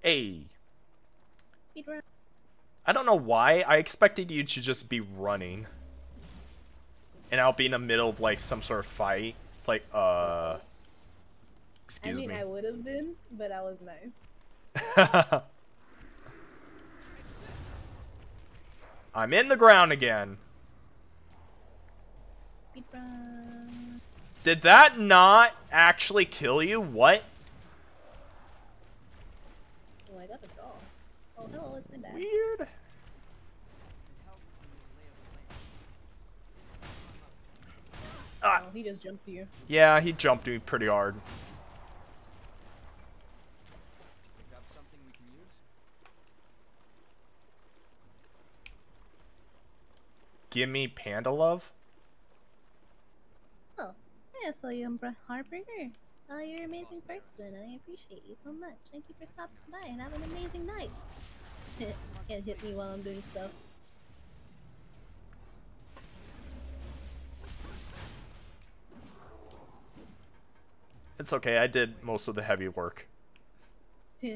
Hey. I don't know why. I expected you to just be running. And I'll be in the middle of like some sort of fight. It's like, uh. Excuse me. I mean, me. I would have been, but I was nice. [laughs] I'm in the ground again. Did that not actually kill you? What? Oh, I got a doll. Oh, hello, it's my dad. Weird. Ah, Oh, he just jumped to you. yeah, he jumped me pretty hard. Pick up something we can use? Give me panda love? Oh, I saw you on Bra- Harburger. Oh, you're an amazing person, and I appreciate you so much. Thank you for stopping by, and have an amazing night. [laughs] Can't hit me while I'm doing stuff. It's okay, I did most of the heavy work. [laughs] oh.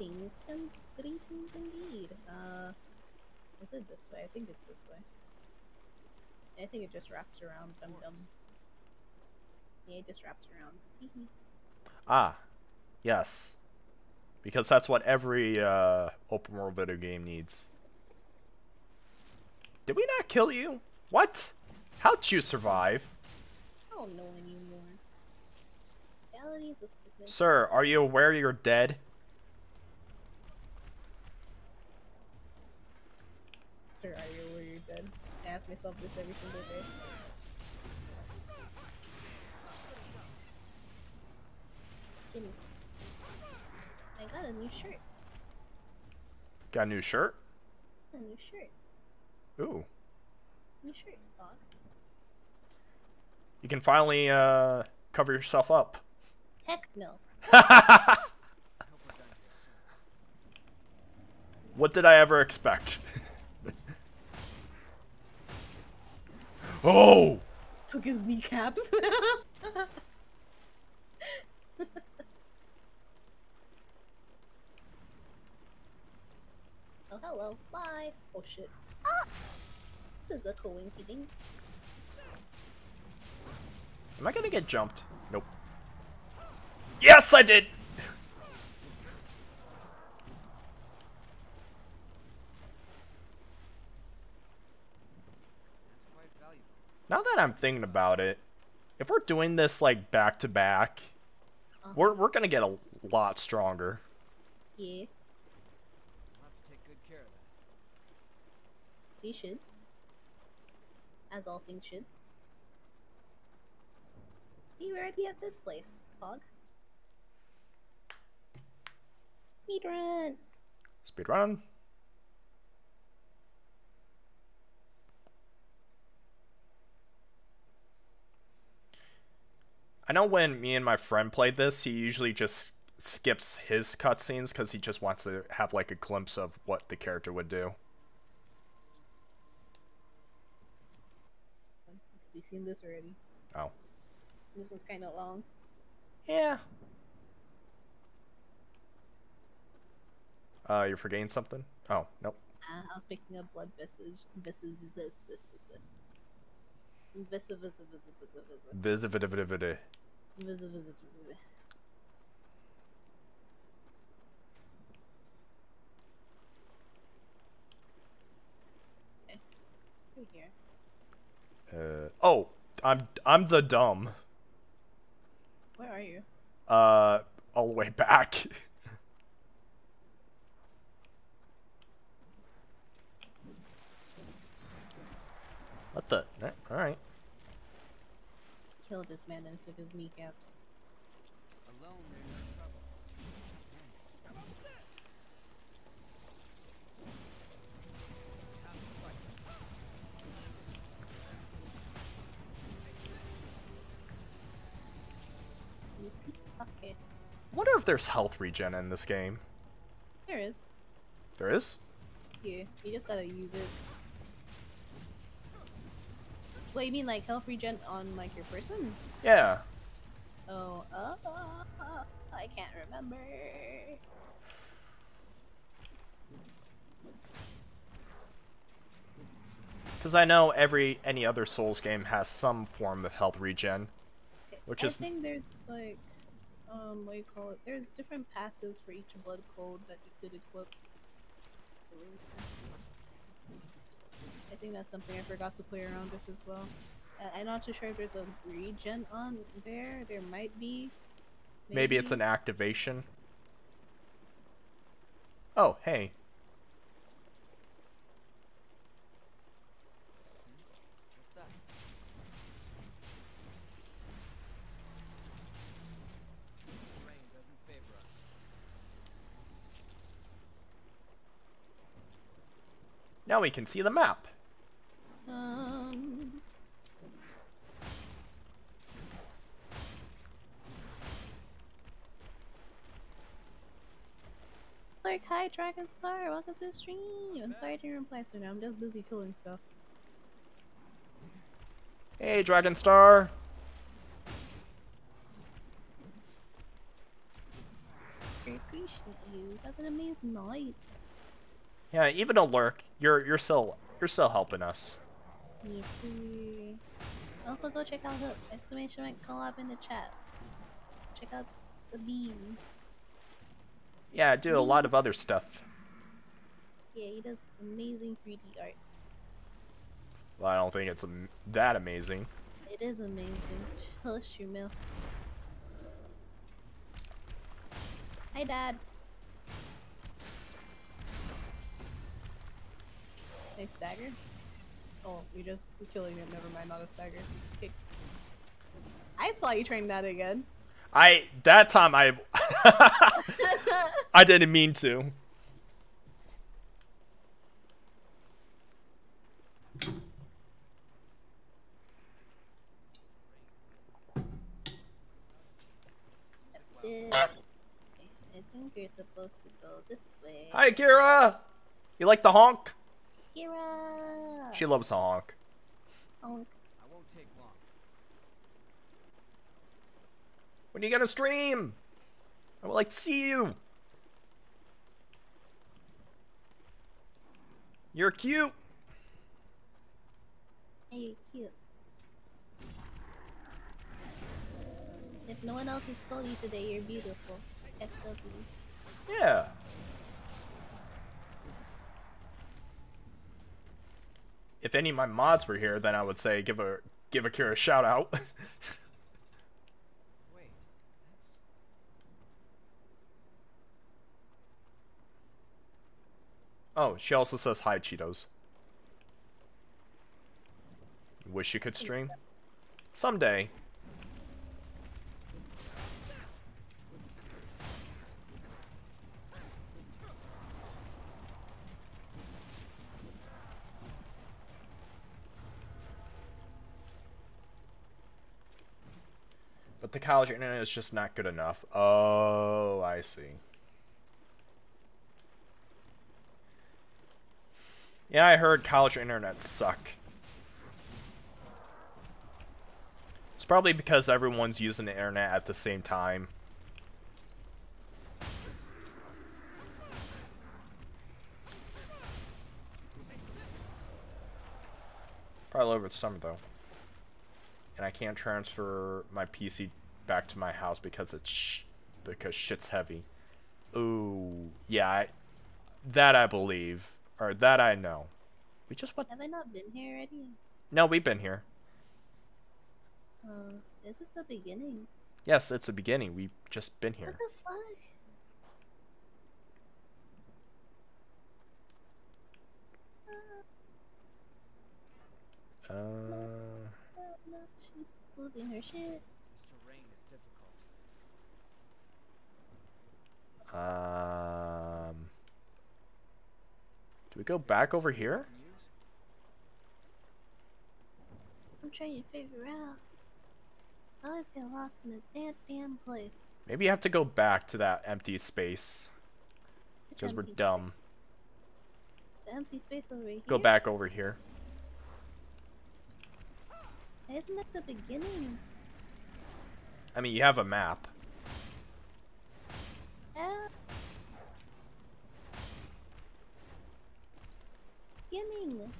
Greetings, and greetings indeed. Uh, is it this way? I think it's this way. I think it just wraps around. Dum dum. Yeah, it just wraps around. Ah, yes. Because that's what every uh, open world video game needs. Did we not kill you? What? How'd you survive? I don't know anymore. Realities of fitness. Sir, are you aware you're dead? Sir, are you aware you're dead? I ask myself this every single day. I got a new shirt. Got a new shirt? A new shirt. Ooh. New shirt, dog. You can finally uh, cover yourself up. Heck no. [laughs] What did I ever expect? Oh! Took his kneecaps. [laughs] oh, hello. Bye. Oh, shit. Ah! This is a coinky thing. Am I gonna get jumped? Nope. Yes, I did! That's quite valuable. Now that I'm thinking about it, if we're doing this like back to back, Uh-huh. we're we're gonna get a lot stronger. Yeah. I'll have to take good care of that. So you should. As all things should. See, we're already at this place, Hog. Speed run! I know when me and my friend played this, he usually just skips his cutscenes because he just wants to have like a glimpse of what the character would do. Because we've seen this already. Oh. This one's kind of long. Yeah. Uh, you're forgetting something? Oh, nope. Uh, I was picking up blood visage. Visage. Visage. Visage. Visage. Visage. Visividividi. Visage. Visage. Okay. Right here. Uh, oh, I'm I'm the dumb. Where are you? Uh, all the way back. [laughs] what the? eh, All right. Killed this man and took his kneecaps. Alone, they're no trouble. Okay. Wonder if there's health regen in this game. There is. There is. Yeah, You just gotta use it. What you mean, like health regen on like your person? Yeah. Oh, uh, uh, I can't remember. Because I know every any other Souls game has some form of health regen. Which I is- think there's like, um, what do you call it? There's different passes for each blood code that you could equip. I think that's something I forgot to play around with as well. Uh, I'm not too sure if there's a regen on there. There might be. Maybe it's an activation. Oh, hey. What's that? Rain doesn't favor us. Now we can see the map. Hi, Dragon Star, welcome to the stream. I'm sorry I didn't reply sooner. I'm just busy killing stuff. Hey, Dragon Star. I appreciate you. Have an amazing night. Yeah, even a lurk, you're you're still you're still helping us. Yes, sir. Also, go check out the exclamation mark collab in the chat. Check out the beam. Yeah, I do a lot of other stuff. Yeah, he does amazing 3D art. Well, I don't think it's am- that amazing. It is amazing. Hush your mouth. Hi, Dad. Nice stagger. Oh, we just killing him. Never mind, not a stagger. Okay. I saw you train that again. I that time I [laughs] I didn't mean to. I think you're supposed to go this way. Hi, Kira. You like the honk? Kira. She loves honk. Honk. I won't take long. When are you gonna stream? I would like to see you. You're cute. Hey, you're cute. If no one else has told you today, you're beautiful. XW. Yeah. If any of my mods were here, then I would say give a give Akira a shout out. [laughs] oh, she also says hi, Chiitos. Wish you could stream? Someday. But the college internet is just not good enough. Oh, I see. Yeah, I heard college internet suck. It's probably because everyone's using the internet at the same time. Probably over the summer though. And I can't transfer my PC back to my house because it's sh because shit's heavy. Ooh, yeah, I, that I believe, or that I know. We just went. Have I not been here already? No, we've been here. Uh, is this the beginning? Yes, it's the beginning. We've just been here. What the fuck? Uh, losing her shit. This terrain is difficult. um, we go back over here? I'm trying to figure out. I always get lost in this damn damn place. Maybe you have to go back to that empty space because we're dumb. space? The empty space over here. Go back over here. Isn't that the beginning? I mean, you have a map. Ah. Beginning.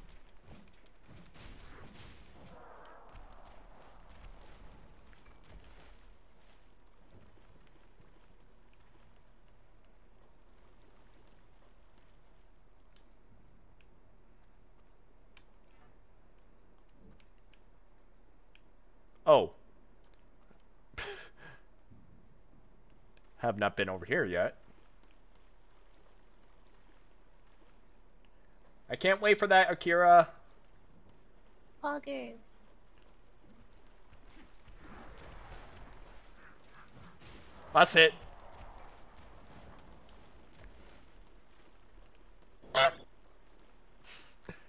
Oh. [laughs] have not been over here yet. I can't wait for that, Akira. Poggers. That's it.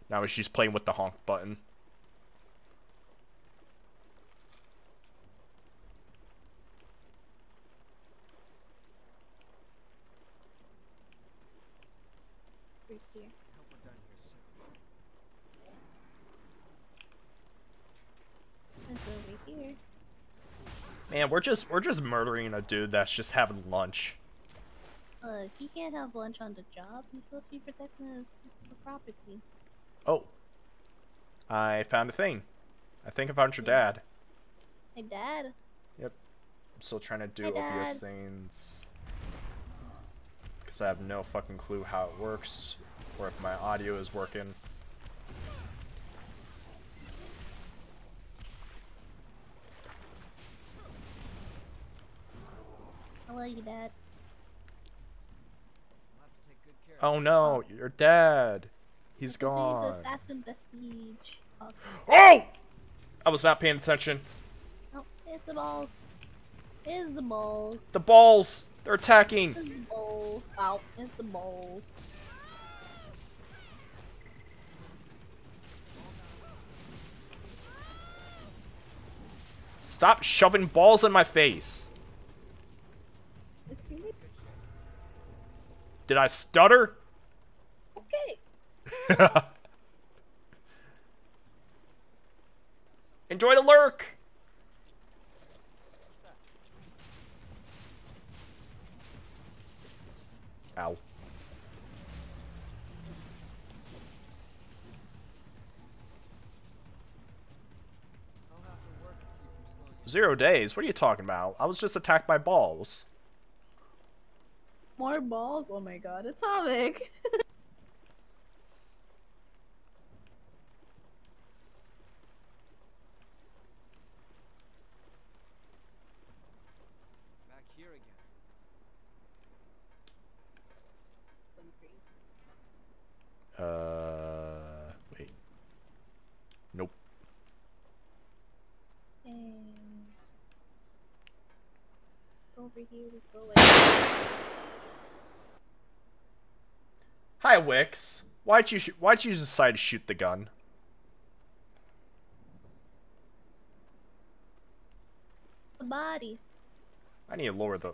Now she's playing with the honk button. Right here. I hope we're done here soon. It's over here. Man, we're just we're just murdering a dude that's just having lunch. Look, he can't have lunch on the job. He's supposed to be protecting his property. Oh. I found a thing. I think I found your dad. Hey, Dad. Yep. I'm still trying to do Dad. things. Because I have no fucking clue how it works. Or if my audio is working. I love you, Dad. I'll have to take good care of Oh no, your dad. He's Look at the- gone. The assassin vestige. Oh, Oh! I was not paying attention. oh, it's the balls. It's the balls. The balls! They're attacking! It's the balls. Ow, it's the balls. Stop shoving balls in my face! Excuse me? Did I stutter? Okay. [laughs] Enjoy the lurk! Ow. I'll have to work to keep from slowing you Zero days? What are you talking about? I was just attacked by balls. More balls? Oh my god, Atomic! [laughs] back here again. Uh. Wait. Nope. And over here we go like Hi, Wix. Why'd you Why'd you decide to shoot the gun? the body. I need to lower the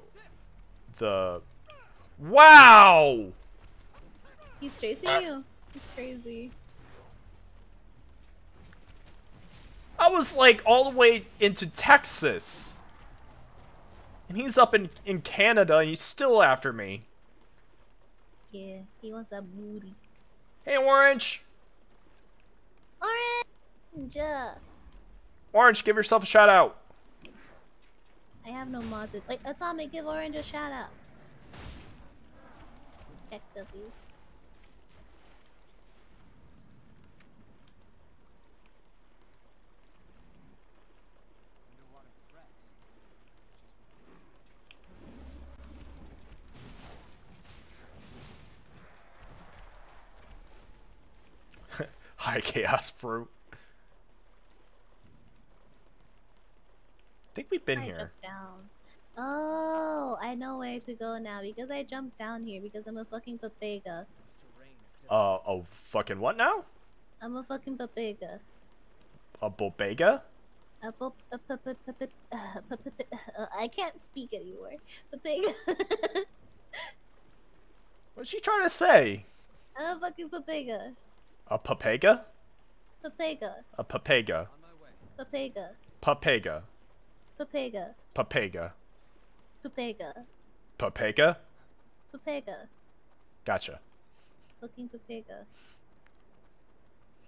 the. Wow! He's chasing you. He's crazy. I was like all the way into Texas. And he's up in, in Canada and he's still after me. Yeah, he wants that booty. Hey, Orange! Orange! Orange, give yourself a shout out. I have no mods. Wait, Atomic, give Orange a shout out. Heck [laughs] Chaos Fruit. I think we've been I here. down. Oh, I know where to go now because I jumped down here because I'm a fucking papega. Uh, oh, fucking what now? I'm a fucking papega. A Bobega? A a uh, I can't speak anymore. Papega. [laughs] What's she trying to say? I'm a fucking papega. A papega? Papega. A papega. on my way. Papega. Papega. Papega. Papega. Papega. Papega? Papega. Gotcha. Fucking papega.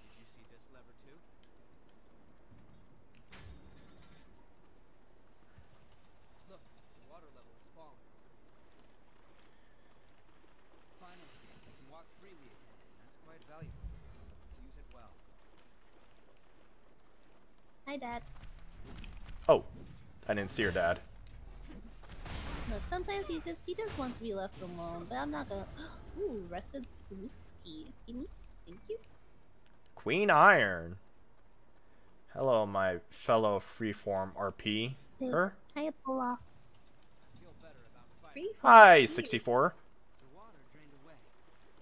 Did you see this lever too? Look, the water level has fallen. Finally, I can walk freely again. That's quite valuable. Let's use it well. Hi, Dad. Oh, I didn't see your dad. Look, sometimes he just he just wants to be left alone, but I'm not gonna. [gasps] Ooh, rested Sluski. Give thank you. Queen Iron. Hello, my fellow freeform RP. Hey, Her? Hi, Paula. I feel better about Hi, 64. The water drained away.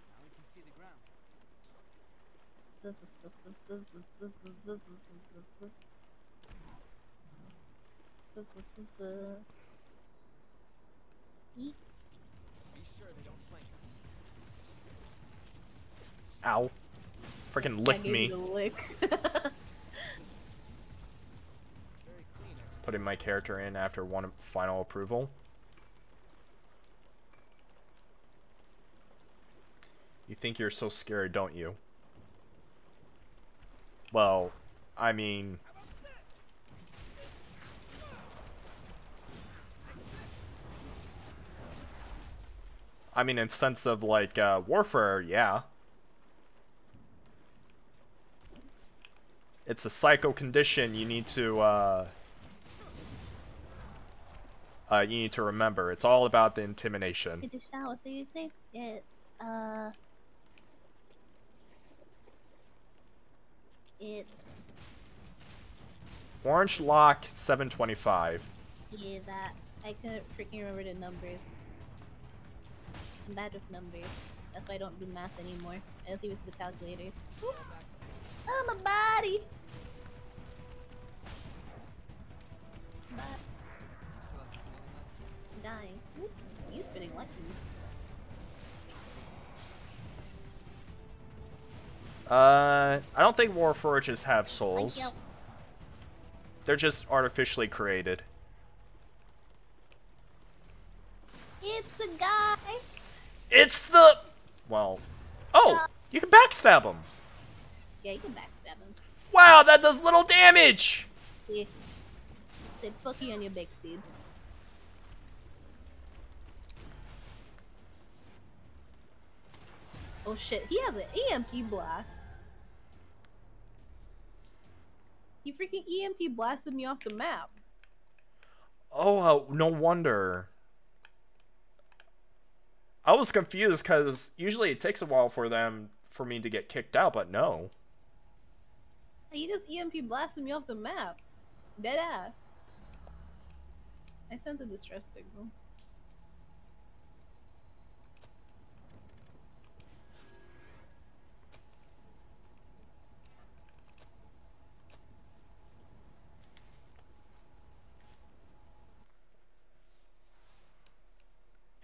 Now we can see the ground. Eek. Be sure they don't flank us. Ow. Freaking lick me. lick. Very clean execution. Putting my character in after one final approval. You think you're so scary, don't you? Well, I mean... I mean, in sense of, like, uh, warfare, yeah. It's a psycho condition you need to, uh... Uh, you need to remember. It's all about the intimidation. Did the so you say it's uh it's Orange Lock 725. yeah that I couldn't freaking remember the numbers. I'm bad with numbers. That's why I don't do math anymore. I just leave it to the calculators. Oh my body! But you still have some oil left? I'm dying. You spinning lightning. Uh, I don't think Warforged have souls. They're just artificially created. It's a guy! It's the... Well... Oh! You can backstab him! Yeah, you can backstab him. Wow, that does little damage! Yeah. Said fuck you on your big seeds. Oh shit, he has an EMP blast. He freaking EMP blasted me off the map. Oh, uh, no wonder. I was confused because usually it takes a while for them for me to get kicked out, but no. He just EMP blasted me off the map. Dead ass. I sent a distress signal.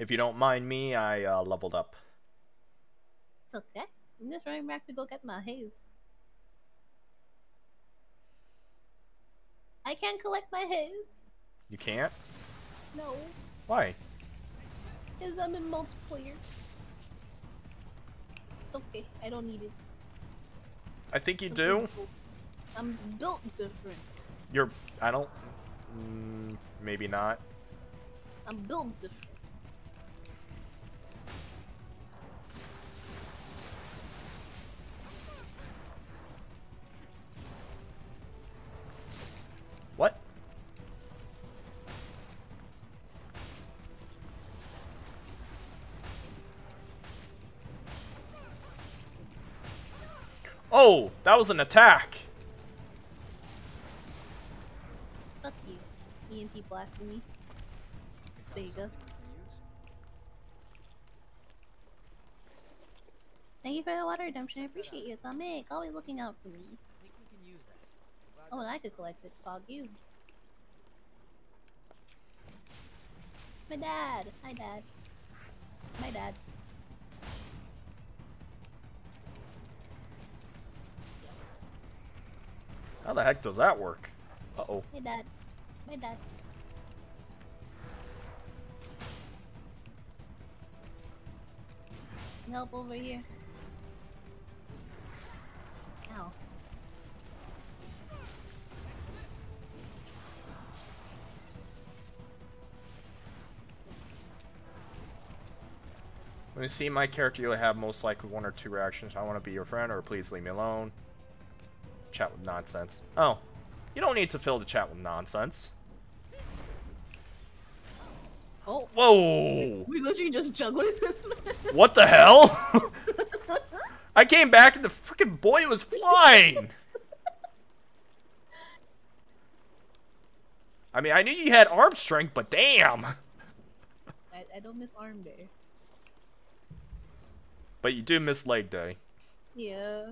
If you don't mind me, I uh, leveled up. It's okay. I'm just running back to go get my haze. I can't collect my haze. You can't? No, Why? because I'm in multiplayer. It's okay. I don't need it. I think you I'm do. built- I'm built different. You're. I don't. Mm, maybe not. I'm built different. That was an attack. Fuck you. EMP blasting me. There you go. Thank you for the water redemption. I appreciate you. It's on Mick. Always looking out for me. Oh, and I could collect it. Fog you. My dad. Hi, dad. My dad. How the heck does that work? Uh oh. Hey, dad. My dad. Help over here. Ow. When you see my character, you'll have most likely one or two reactions. I want to be your friend, or please leave me alone. Chat with nonsense. Oh, you don't need to fill the chat with nonsense. Oh, Whoa! we literally just juggling [laughs] this man. What the hell? [laughs] I came back and the freaking boy was flying. I mean, I knew you had arm strength, but damn. I, I don't miss arm day. But you do miss leg day. Yeah.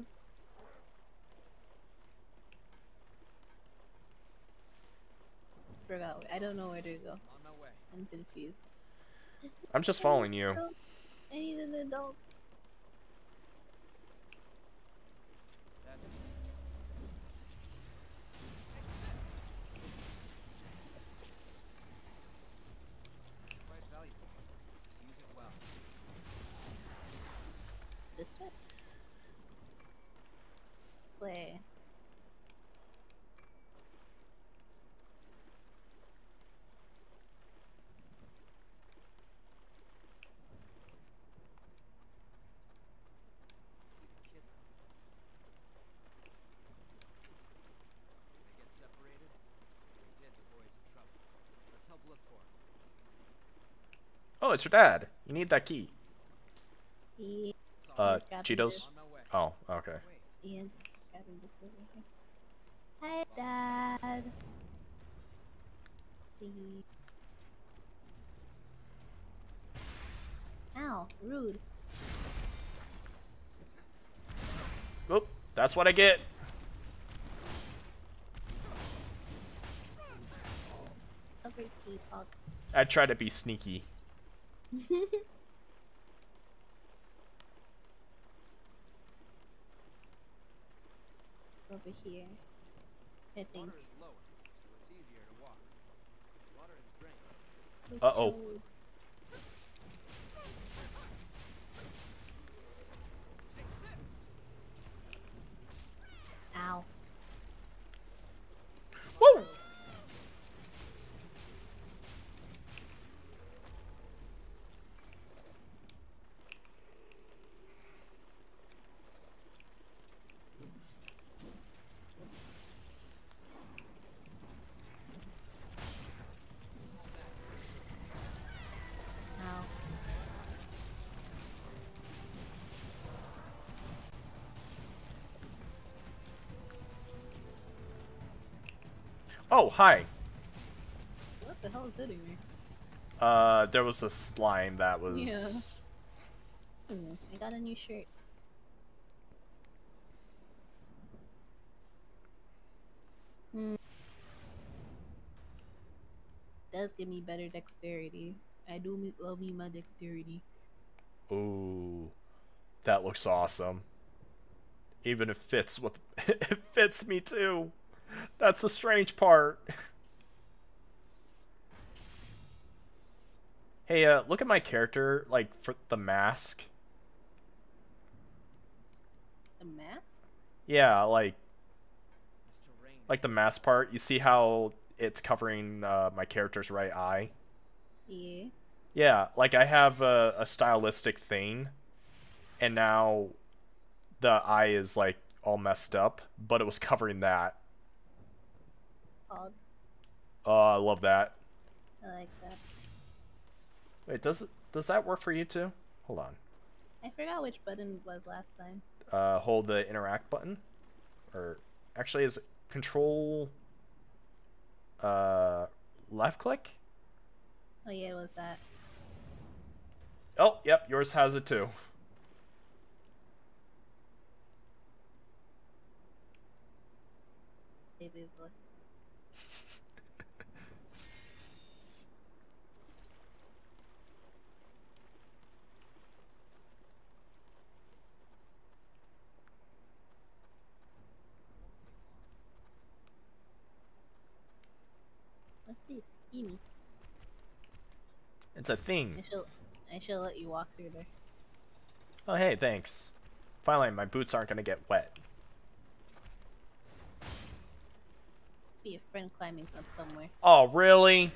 Forgot. I don't know where to go. On my way. I'm confused. I'm just following you. I need an adult. That's It's quite valuable. Just use it well. This way. Play. See the kid. They get separated? If they did, the boy's in trouble. Let's help look for him. Oh, it's your dad. You need that key. Ian, Uh, Chiitos? this. On my way. Oh, okay. Wait. Ian, grabbing this over here. Hi, Dad. See. Ow, rude. Oop, that's what I get. I try to be sneaky. Over here. I think. Water is lower, so it's easier to walk. Water is drained. Uh-oh. Ow. Oh, hi. What the hell is hitting me? Uh, there was a slime that was. Hmm, I got a new shirt. Hmm. Does give me better dexterity. I do love me my dexterity. Ooh, that looks awesome. Even if fits with [laughs] it fits me too. That's the strange part. [laughs] Hey, uh, look at my character, like for the mask. The mask? Yeah, like like the mask part. You see how it's covering uh, my character's right eye? Yeah. Yeah, like I have a, a stylistic thing, and now the eye is like all messed up, but it was covering that. Odd. Oh, I love that. I like that. Wait, does does that work for you too? Hold on. I forgot which button was last time. Uh, hold the interact button, or actually, is it control? Uh, left click. Oh yeah, it was that. Oh, yep, yours has it too. Baby boy. It's a thing. I should I should let you walk through there. Oh, hey, thanks. Finally, my boots aren't gonna get wet. See a friend climbing up somewhere. Oh, really?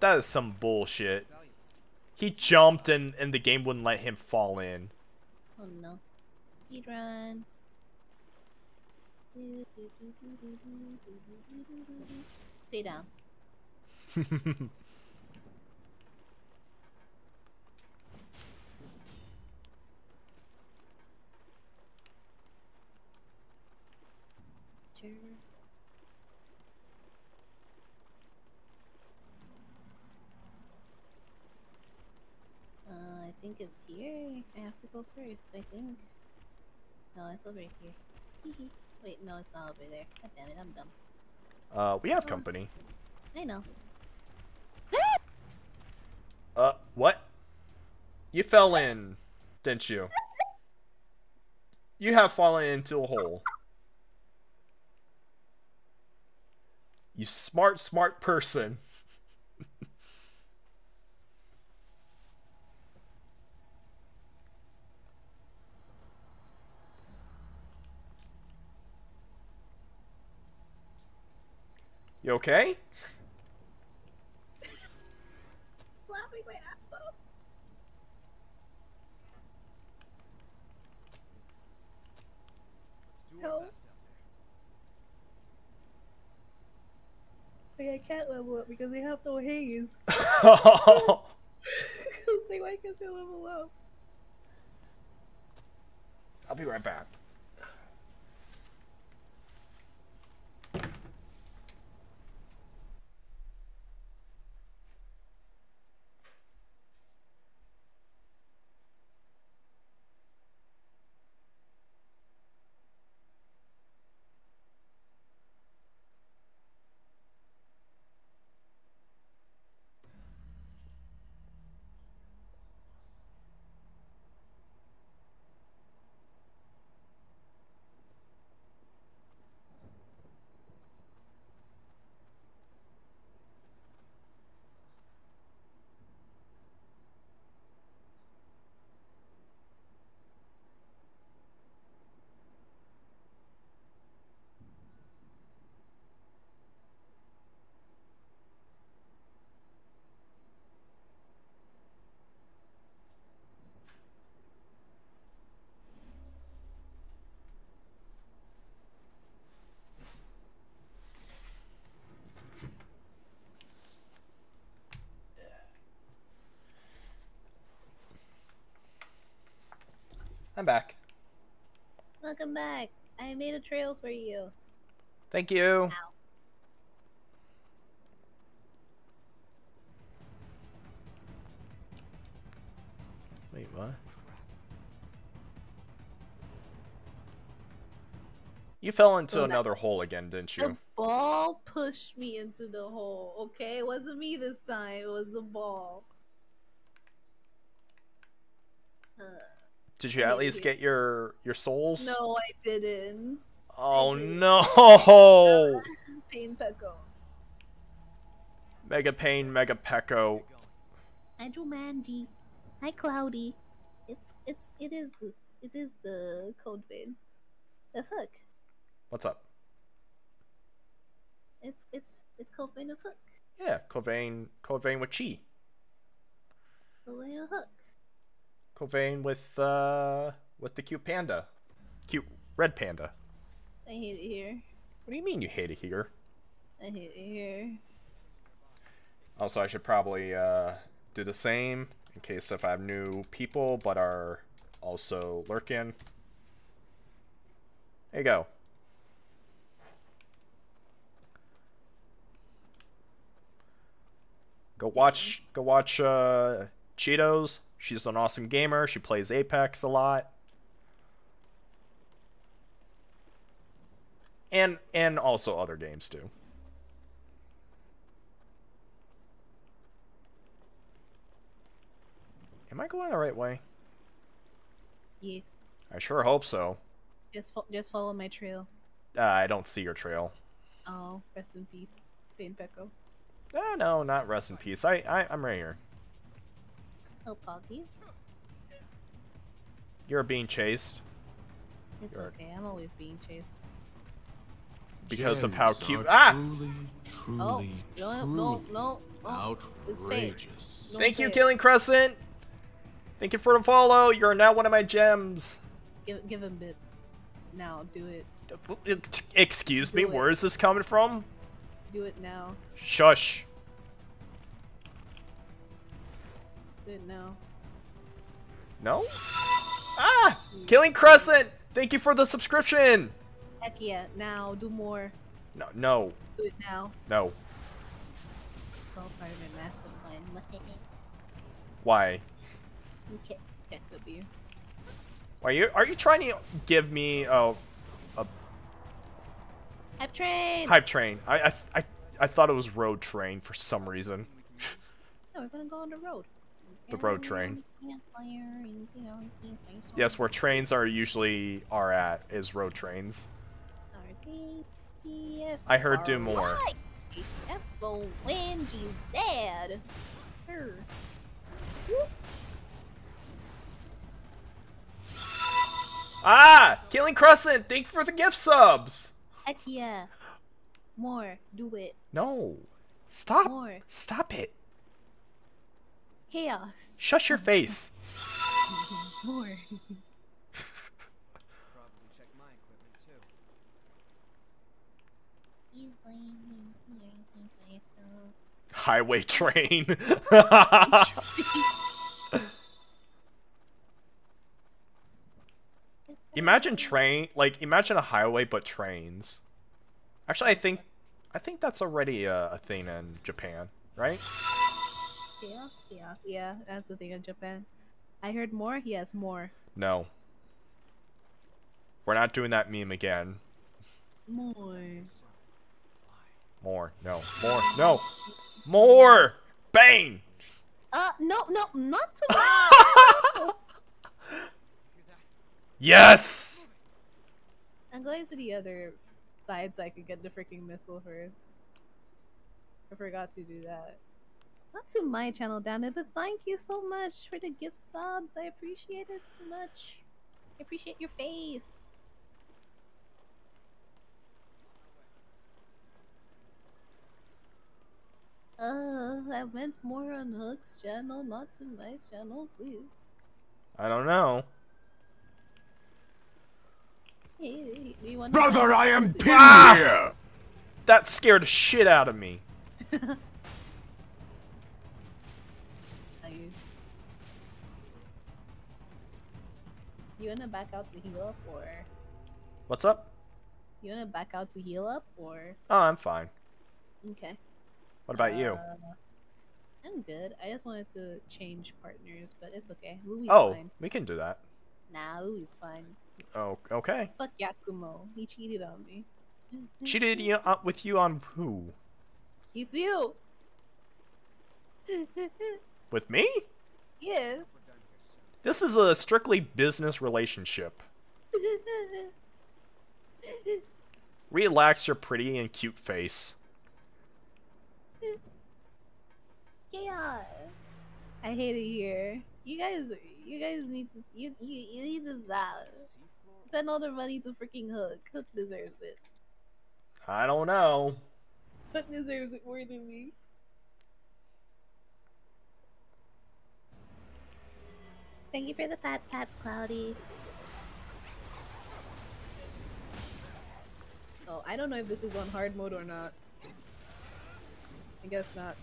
That is some bullshit. He jumped and, and the game wouldn't let him fall in. Oh no. Speed run. Stay down. Uh, I think it's here. I have to go first, I think. No, it's over here. Hee Wait, no, it's not over there. God damn it, I'm dumb. uh, we have company. I know. [gasps] Uh, what? You fell in, didn't you? You have fallen into a hole. You smart, smart person. You okay? Laughing my ass off. Let's do our best out there. Like, I can't level up because they have no haze. Oh. it's like, why can't they level up? I'll be right back. I'm back. Back. I made a trail for you. Thank you. Wait, what? You fell into that- another hole again, didn't you? The ball pushed me into the hole. Okay, it wasn't me this time. It was the ball. Uh, Did you at least get your your souls? no, I didn't. Oh didn't. no! [laughs] Pain Pecco. Mega Pain, Mega Pecco. Hi Jumanji. Hi Cloudy. It's it's it is this it is the code vein. The hook. What's up? It's it's it's code vein of hook. Yeah, Covain, Covain with Chi. The way of hook. Covain with uh with the cute panda, cute red panda. I hate it here. What do you mean you hate it here? I hate it here. Also, I should probably uh, do the same in case if I have new people but are also lurking. There you go. Go watch, go watch uh, Chiitos. She's an awesome gamer. She plays Apex a lot. And and also other games too. Am I going the right way? Yes. I sure hope so. Just fo- just follow my trail. Uh, I don't see your trail. Oh, rest in peace, Pain Pecco. Uh, no, not rest in peace. I, I I'm right here. Oh, Poggy. You're being chased It's You're- okay. I'm always being chased. because of how cute. Ah! Truly, Oh, no, truly no, no. Oh, outrageous. No Thank you, fake. Killing Crescent. Thank you for the follow. You're now one of my gems. Give, give him bits. Now, do it. Excuse me, it. where is this coming from? Do it now. Shush. It now. No? Ah! Killing Crescent! Thank you for the subscription! Heck yeah, now. Do more. No, no, Do it now. no. All part of a massive plan. [laughs] Why? okay. Check the beer. Are you are you trying to give me a, a Hype train! hype train? I, I I I thought it was road train for some reason. [laughs] Yeah, we're gonna go on the road. The road train. Campfire and, you know, see place Yes, where trains are usually are at is road trains. I heard do more. Alright. F-O-N-G dad. Sir. Whoop. Ah! Killing Crescent, thank you for the gift subs! Heck yeah. More. Do it. No. Stop. More. Stop it. Chaos. Shut your face. More. Probably check my equipment too. Highway train. [laughs] imagine train like imagine a highway but trains. Actually, I think I think that's already a, a thing in Japan, right? Chaos. Chaos. Yeah, that's the thing in Japan. I heard more. He has more. No. We're not doing that meme again. More. More. No. More. No. More. Bang. Uh, no, no, not too much. [laughs] Yes. I'm going to the other side so I can get the freaking missile first. I forgot to do that. Not to my channel, damn it, but thank you so much for the gift subs. I appreciate it so much. I appreciate your face. Uh, I meant more on Hook's channel, not to my channel, please. I don't know. Hey, do you want Brother, I am pinned Ah! here! That scared the shit out of me. [laughs] You wanna back out to heal up, or What's up? you wanna back out to heal up, or Oh, I'm fine. okay? What about you? Uh, I'm good. I just wanted to change partners, but it's okay. Louis Oh, fine. we can do that. Nah, Louis fine. Oh, okay. Fuck Yakumo. He cheated on me. Cheated you, uh, with you on who? You? With me? [laughs] yeah. This is a strictly business relationship. Relax your pretty and cute face. Chaos. I hate it here. You guys, you guys need to, you, you, you need to stop. Send all the money to freaking Hook. Hook deserves it. I don't know. Hook deserves it more than me. Thank you for the fat pats, Cloudy. Oh, I don't know if this is on hard mode or not. I guess not.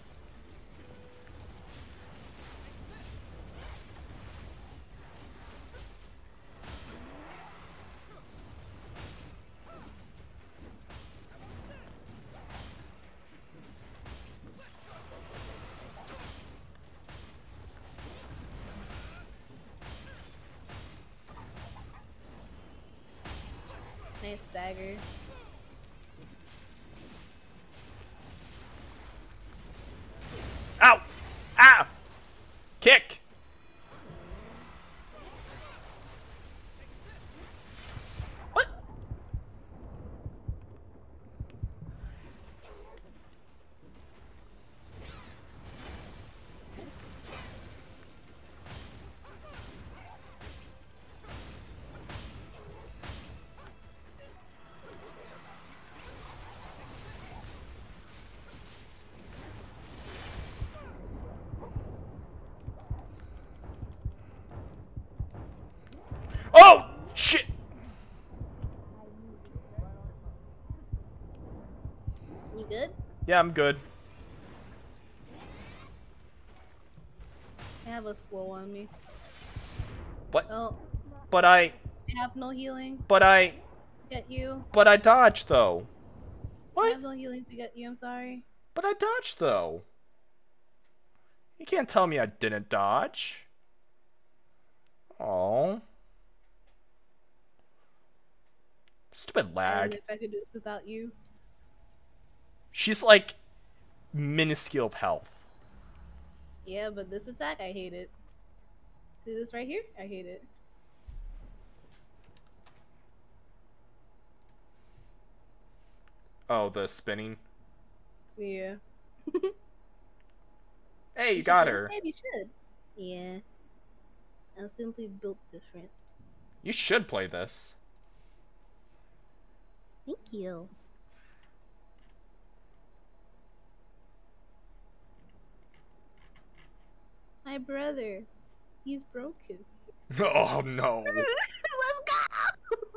Nice Yeah, I'm good. I have a slow on me. But Oh, but I I have no healing. but I Get you. but I dodged though. I What? have no healing to get you. I'm sorry. But I dodged though. You can't tell me I didn't dodge. Oh. Stupid lag. know if I could do this without you. She's like minuscule of health. Yeah, but this attack, I hate it. See this right here? I hate it. Oh, the spinning. Yeah. [laughs] Hey, you should got her. game, You should. Yeah. I'm simply built different. You should play this. Thank you. My brother, he's broken. [laughs] Oh no. [laughs] Let's go!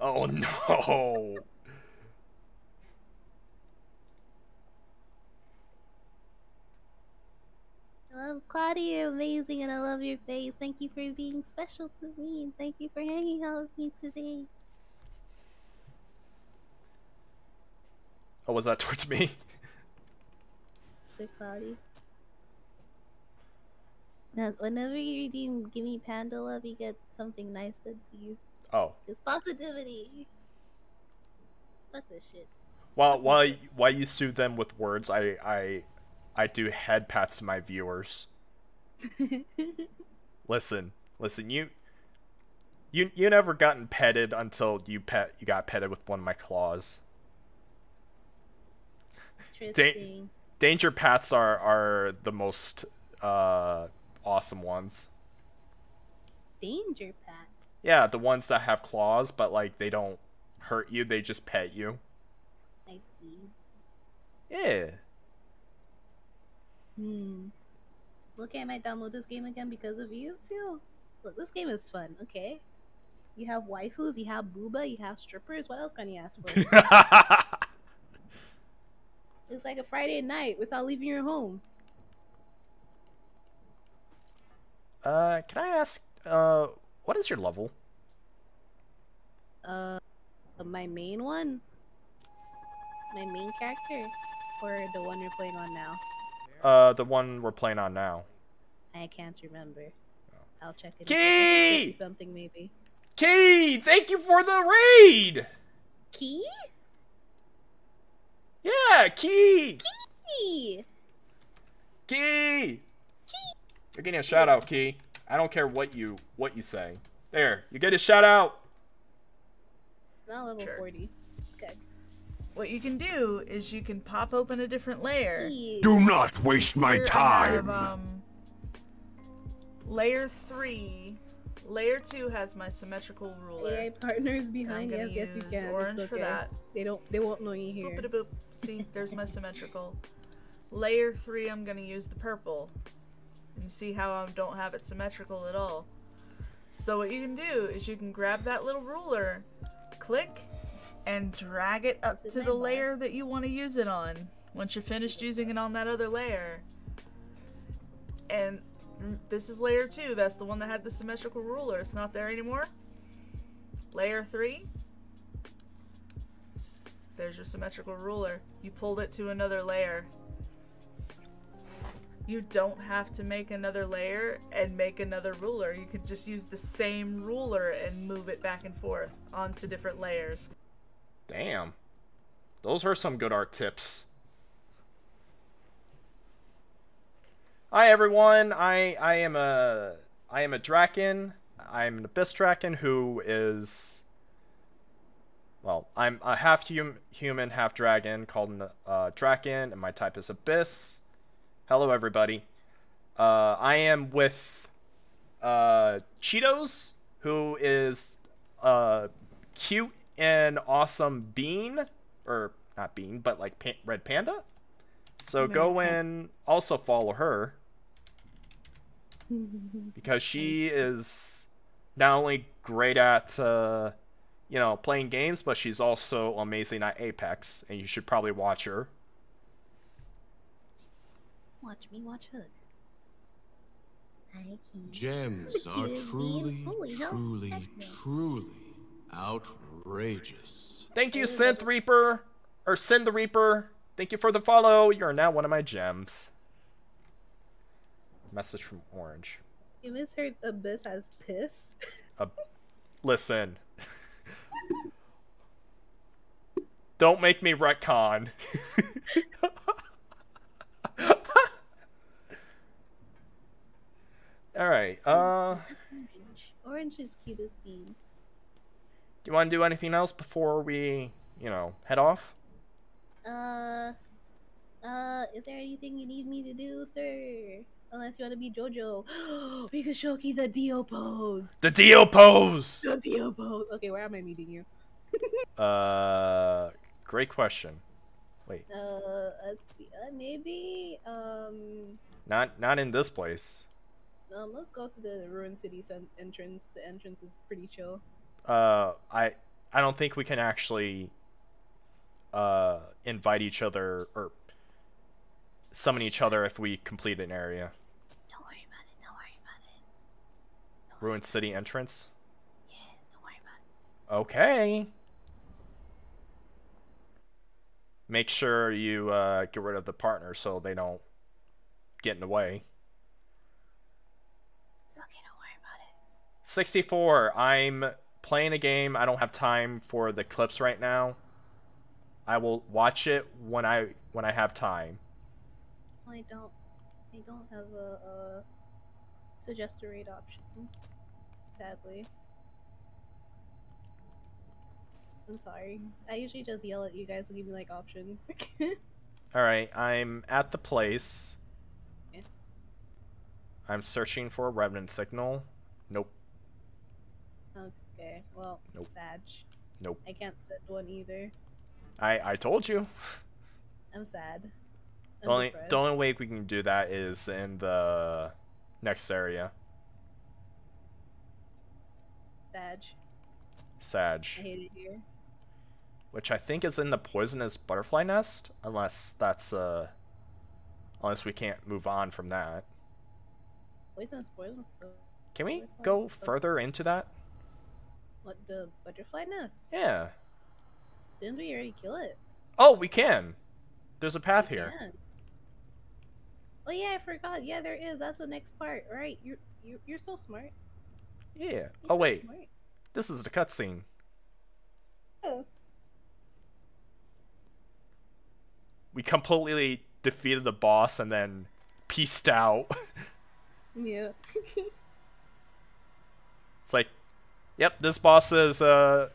[laughs] Oh no. I love Claudia, you're amazing, and I love your face. Thank you for being special to me, and thank you for hanging out with me today. Oh, was that towards me? Sir Cloudy. Now, whenever you redeem Give Me Panda Love, you get something nice said to you. Oh. It's positivity. Fuck this shit. While while y- while you soothe them with words, I I I do head pats to my viewers. [laughs] Listen, listen, you you you never gotten petted until you pet you got petted with one of my claws. Interesting. Danger pats are are the most uh awesome ones. Danger Pat. Yeah, the ones that have claws, but like they don't hurt you; they just pet you. I see. Yeah. Hmm. Look, I might download this game again because of you too. Look, this game is fun. Okay. You have waifus, you have booba, you have strippers. What else can you ask for? [laughs] it's like a Friday night without leaving your home. Uh, can I ask? Uh, what is your level? Uh, my main one. My main character, or the one you're playing on now. Uh, the one we're playing on now. I can't remember. I'll check it. Key! Something maybe. Key, thank you for the raid. Key? Yeah, Key. Key! Key. You're getting a shout out, Key. I don't care what you what you say. There, you get a shout out. Not level Sure. 40. Okay. What you can do is you can pop open a different layer. Do not waste my Here I have, time. um, layer three. Layer two has my symmetrical ruler. AI partners I'm behind. gonna Yes, yes, you can. Orange it's for that. They don't. They won't know you here. Boop boop. See, there's my symmetrical. Layer three, I'm gonna use the purple. And you see how I don't have it symmetrical at all. So what you can do is you can grab that little ruler, click, and drag it up to the layer that you want to use it on. Once you're finished using it on that other layer. And this is layer two. That's the one that had the symmetrical ruler. It's not there anymore. Layer three. There's your symmetrical ruler. You pulled it to another layer. You don't have to make another layer and make another ruler. You could just use the same ruler and move it back and forth onto different layers. Damn. Those are some good art tips. Hi everyone. I I am a I am a Draken. I'm an Abyss Draken who is well, I'm a half hum- human, half dragon called an uh, Draken, and my type is Abyss. Hello everybody. Uh, I am with uh, Chiitos, who is uh, cute and awesome bean, or not bean, but like pa- red panda. So go and also follow her because she is not only great at uh, you know playing games, but she's also amazing at Apex, and you should probably watch her. Watch me. Watch Hook. Hi, Key. Gems are truly, being fully held truly, truly outrageous. Thank you, Synth Reaper, or Send the Reaper. Thank you for the follow. You are now one of my gems. Message from Orange. You misheard Abyss as piss. Uh, listen. [laughs] Don't make me retcon. [laughs] Alright, uh, Orange. Orange is cute as bean. do you want to do anything else before we, you know, head off? Uh, uh, is there anything you need me to do, sir? Unless you want to be JoJo. [gasps] we could show Key the Dio pose. The Dio pose! The Dio pose. Okay, where am I meeting you? [laughs] Uh, great question. Wait, Uh, let's see. Uh, maybe. Um, not not in this place. Um, let's go to the ruined City cen- entrance. The entrance is pretty chill. Uh, I I don't think we can actually uh invite each other or summon each other if we complete an area. Don't worry about it. Don't worry about it. Ruined City entrance. Yeah, don't worry about it. Okay. Make sure you uh, get rid of the partner so they don't get in the way. It's okay. Don't worry about it. 64. I'm playing a game. I don't have time for the clips right now. I will watch it when I when I have time. I don't. I don't have a, a suggest a raid option. Sadly. I'm sorry. I usually just yell at you guys and give me like options. [laughs] All right, I'm at the place. I'm searching for a revenant signal. Nope. okay. Well, Nope. Sag. Nope. I can't send one either. I I told you. I'm sad. The I'm only depressed. the only way we can do that is in the next area. Sag. Sag. I hate it here. which I think is in the poisonous butterfly nest, unless that's uh, unless we can't move on from that. Poison. Can we Butterfly? go further into that? What the butterfly nest? Yeah. Didn't we already kill it? Oh, we can. There's a path here. Yeah. Oh yeah, I forgot. Yeah, there is. That's the next part. Right? You're you're, you're so smart. Yeah. You're Oh so wait, smart. This is the cutscene. Oh. We completely defeated the boss and then pieced out. [laughs] Yeah. [laughs] It's like, yep, this boss is uh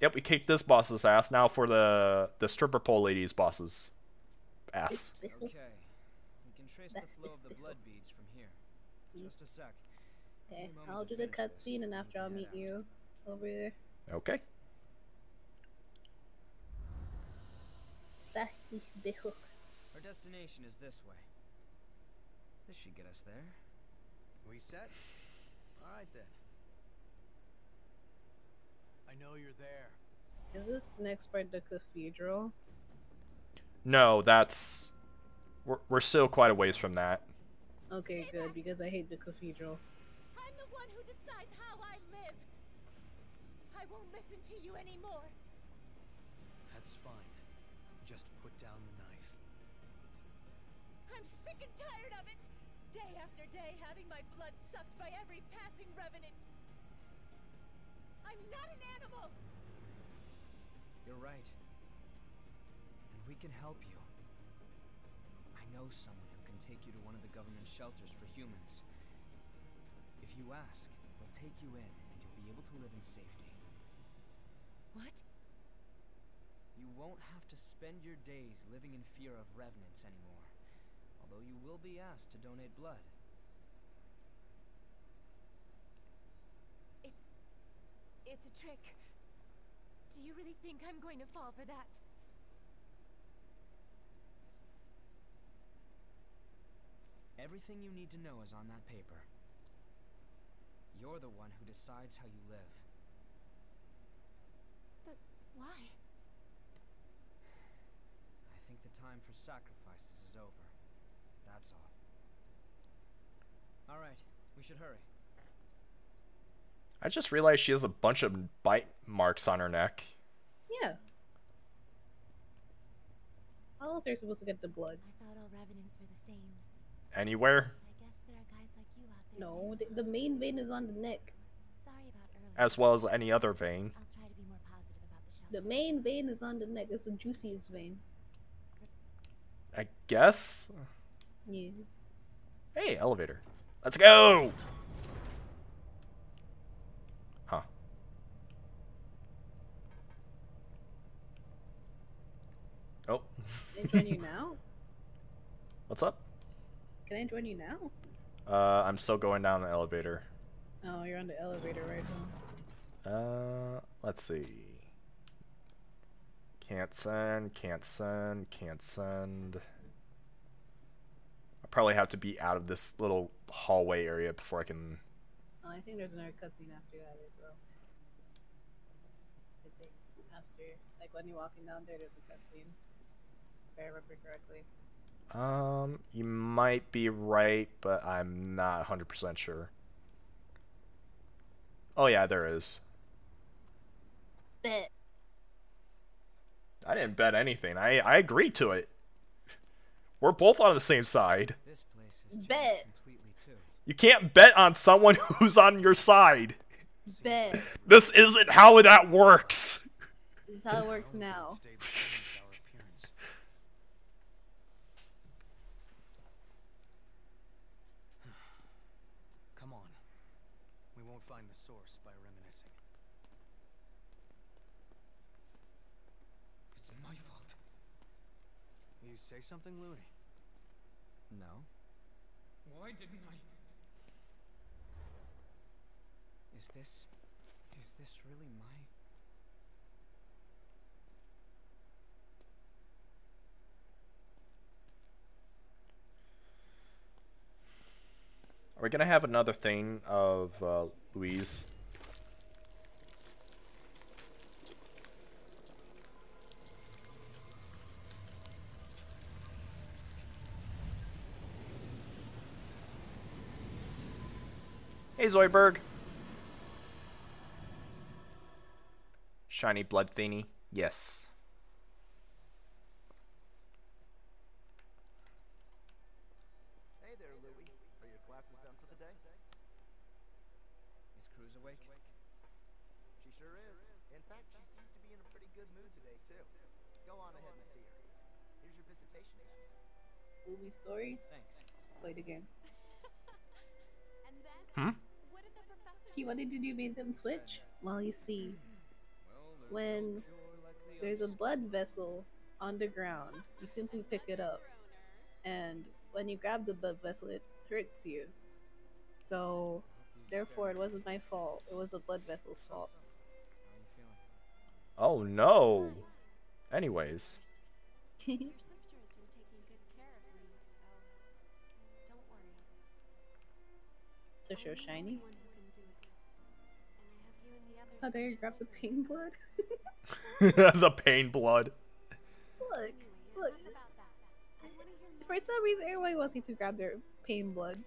Yep, we kicked this boss's ass. Now for the the stripper pole lady's boss's ass. [laughs] Okay. We can trace the flow of the blood beads from here. Just a sec. Okay, moment I'll do the cutscene and after I'll meet head you over there. Okay. Back. Our destination is this way. This should get us there. We set? Alright then. I know you're there. Is this next part the cathedral? No, that's we're we're still quite a ways from that. Okay, good, because I hate the cathedral. I'm the one who decides how I live. I won't listen to you anymore. That's fine. Just put down the knife. I'm sick and tired of it. Day after day having my blood sucked by every passing revenant. I'm not an animal. You're right. And we can help you. I know someone who can take you to one of the government shelters for humans. If you ask, they'll take you in and you'll be able to live in safety. What? You won't have to spend your days living in fear of revenants anymore. Although you will be asked to donate blood. It's. It's a trick. Do you really think I'm going to fall for that? Everything you need to know is on that paper. You're the one who decides how you live. But why? I think the time for sacrifices is over. That's all. Alright, we should hurry. I just realized she has a bunch of bite marks on her neck. Yeah. How else are you supposed to get the blood? I thought all revenants were the same. Anywhere, I guess there are guys like you out there. No, too. the, the main vein is on the neck. Sorry about earlier. as well as any other vein. I'll try to be more positive about the shelter. The main vein is on the neck. It's the juiciest vein. I guess. Yeah. Hey, elevator. Let's go. Huh. Oh, Can I join you now? [laughs] what's up? Can I join you now? Uh, I'm still going down the elevator. Oh, you're on the elevator right now. Uh, let's see. Can't send, can't send, can't send. I probably have to be out of this little hallway area before I can. Oh, I think there's another cutscene after that as well. I think after, like when you're walking down there, there's a cutscene. If I remember correctly. Um, you might be right, but I'm not 100% sure. Oh, yeah, there is. Bet. I didn't bet anything. I, I agreed to it. We're both on the same side. This place has Bet. completely too. You can't bet on someone [laughs] who's on your side. Bet. This isn't how that works. This is how it works now. Stay the same as our appearance. [sighs] Come on. We won't find the source by reminiscing. It's my fault. Will you say something, Looney? No. Why didn't I? Is this. Is this really my. Are we gonna have another thing of uh, Louise? Hey Zoidberg. Shiny blood thingy. Yes. Hey there, Louie. Are your classes done for the day? Is Cruz awake? She sure is. In fact, she seems to be in a pretty good mood today, too. Go on ahead and see her. Here's your visitation pass. Movie story. Thanks. Play the game. Professor He wanted to do make them twitch. Well, you see, when no cure like the there's a blood vessel on the ground, you simply pick it up, and when you grab the blood vessel, it hurts you. So, therefore, it wasn't my fault. It was the blood vessel's fault. How are you feeling? Oh no. Anyways, Your sister has How dare you grab the pain blood? [laughs] the pain blood. look, look. enough about that. I wanna hear more For some reason, everybody wants you to grab their pain blood.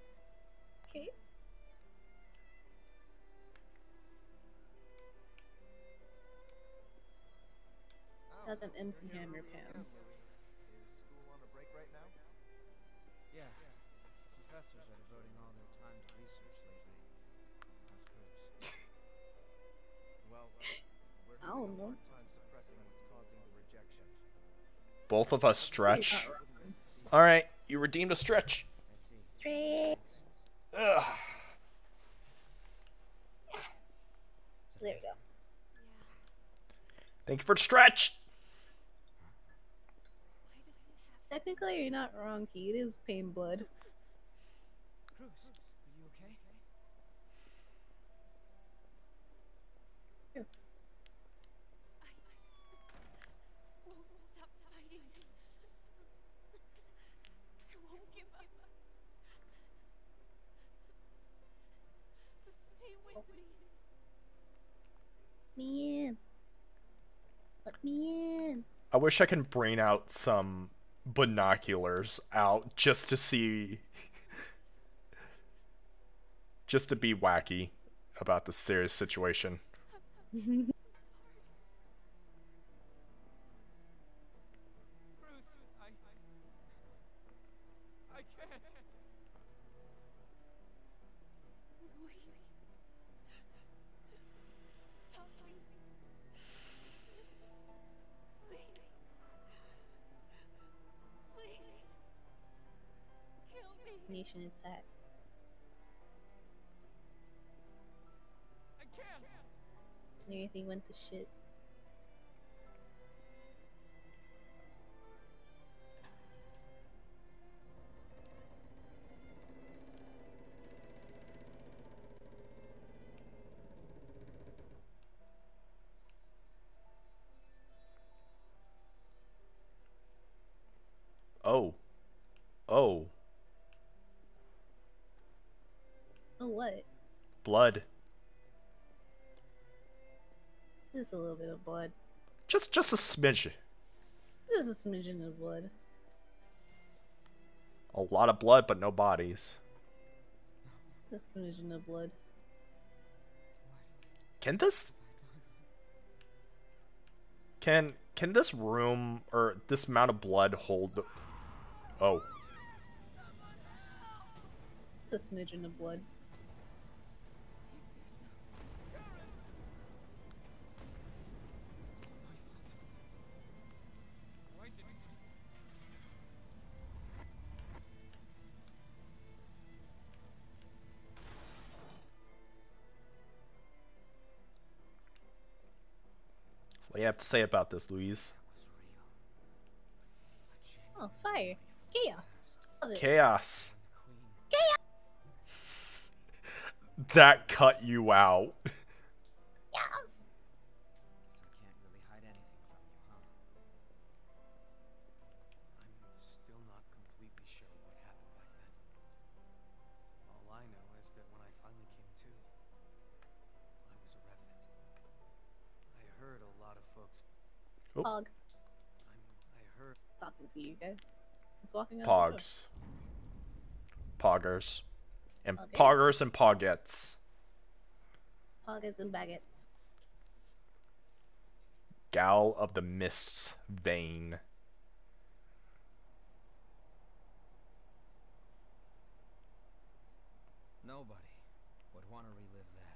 Okay. Got them MC Hammer pants. I don't know. hard time suppressing what's causing the rejection. Both of us stretch. Uh, All right, you redeemed a stretch. I see. Straight. Ugh. There we go. Thank you for the stretch. Why does it have Technically, you're not wrong, Key. It is pain blood. Cruz, are you okay? won't stop fighting. I won't give up. So, so stay with me. Me in. Let me in. I wish I can bring out some binoculars out just to see just to be wacky about the serious situation. [laughs] Nation attack. Everything went to shit. Blood. Just a little bit of blood. Just just a smidge. Just a smidgen of blood. A lot of blood but no bodies. Just a smidgen of blood. Can this Can can this room or this amount of blood hold Oh. It's a smidgen of blood. Have to say about this, Louise? Oh, fire. Chaos. It. Chaos. [laughs] That cut you out. [laughs] Oh. Pog. I'm, heard. Talking to you guys. It's walking out. Pogs. Poggers. And Okay. poggers and poggets. Poggets and baguettes. Gal of the Mists vein. Nobody would want to relive that.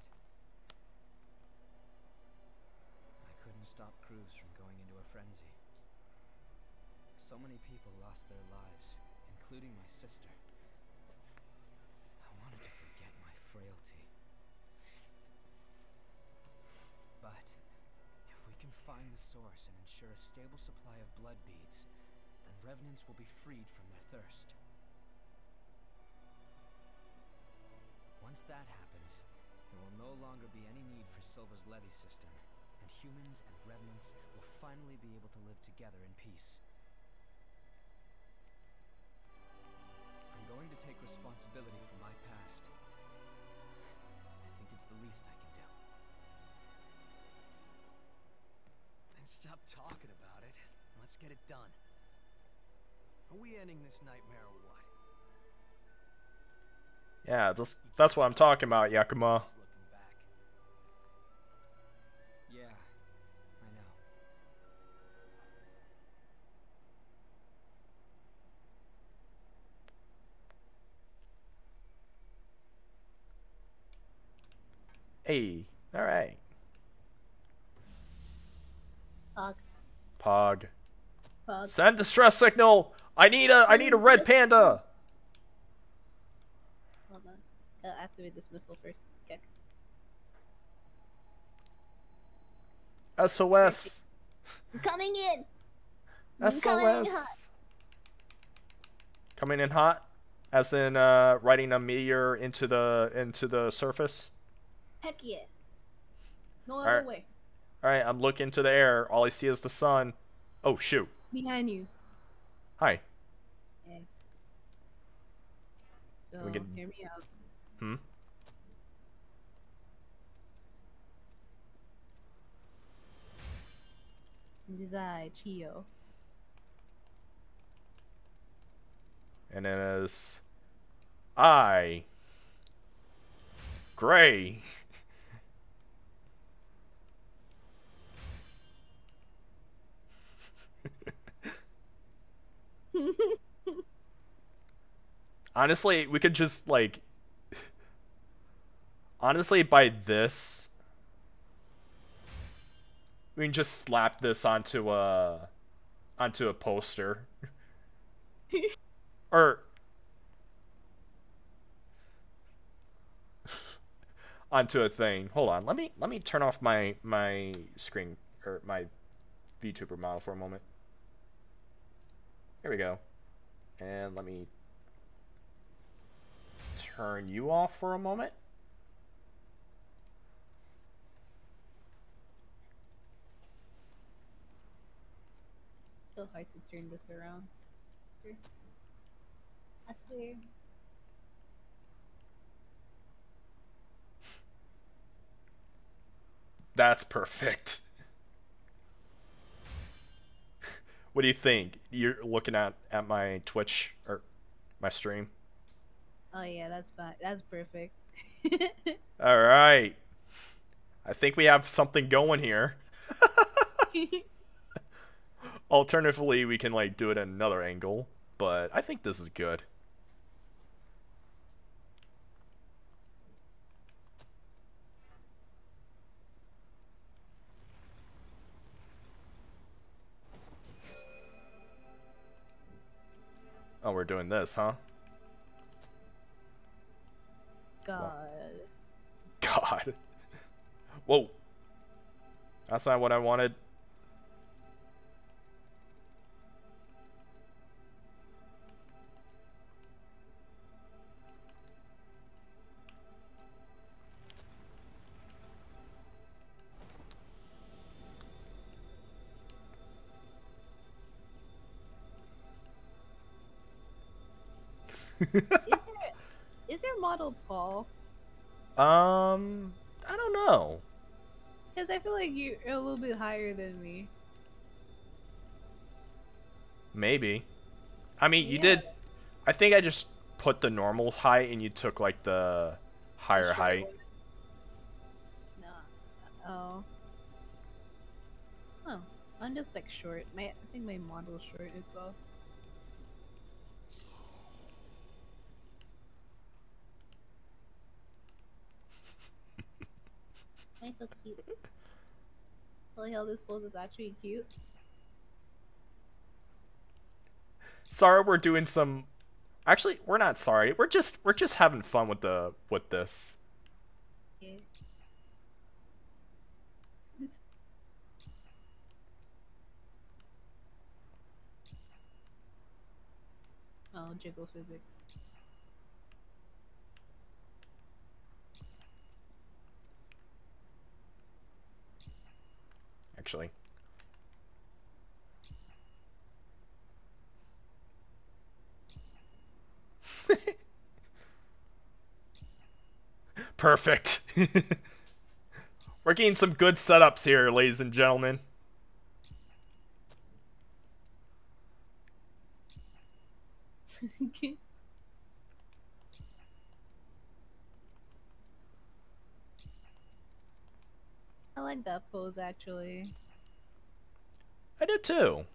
stop Cruz from going into a frenzy. So many people lost their lives, including my sister. I wanted to forget my frailty. But if we can find the source and ensure a stable supply of blood beads, then revenants will be freed from their thirst. Once that happens, there will no longer be any need for Silva's levy system, and humans and revenants will finally be able to live together in peace. I'm going to take responsibility for my past. I think it's the least I can do. Then stop talking about it. Let's get it done. Are we ending this nightmare or what? Yeah, that's that's what I'm talking about, Yakumo. Pog. Send distress signal. I need a I need a red panda. Hold on. Uh, activate this Mistle first. Okay. SOS. I'm coming in. I'm coming in hot. SOS. Coming in hot, as in uh, riding a meteor into the into the surface. Heck yeah. No other way. All right, I'm looking to the air. All I see is the sun. Oh shoot! Behind you. Hi. Okay. So We can- hear me out. Hmm. This I, Chio. And then as I Gray. [laughs] Honestly, we could just like Honestly, by this we can just slap this onto a onto a poster. [laughs] or onto a thing. Hold on. Let me let me turn off my my screen or my VTuber model for a moment. Here we go. And let me turn you off for a moment. So hard to turn this around. That's perfect. What do you think? You're looking at at my Twitch or my stream. Oh yeah, that's fine. That's perfect. [laughs] All right. I think we have something going here. [laughs] Alternatively, we can like do it at another angle, but I think this is good. Doing this, huh? God. God. [laughs] Whoa. That's not what I wanted. Tall? Um, I don't know. Because I feel like you're a little bit higher than me. Maybe. I mean, you did. I think I just put the normal height and you took like the higher Short height. No. Oh. Oh, I'm just like short. My I think my model's short as well. Mine's so cute. Holy hell, this pose is actually cute. Sorry, we're doing some. Actually, we're not sorry. We're just we're just having fun with the with this. Oh, jiggle physics. Actually, [laughs] perfect. [laughs] we're getting some good setups here, ladies and gentlemen. [laughs] I like that pose actually. I do too.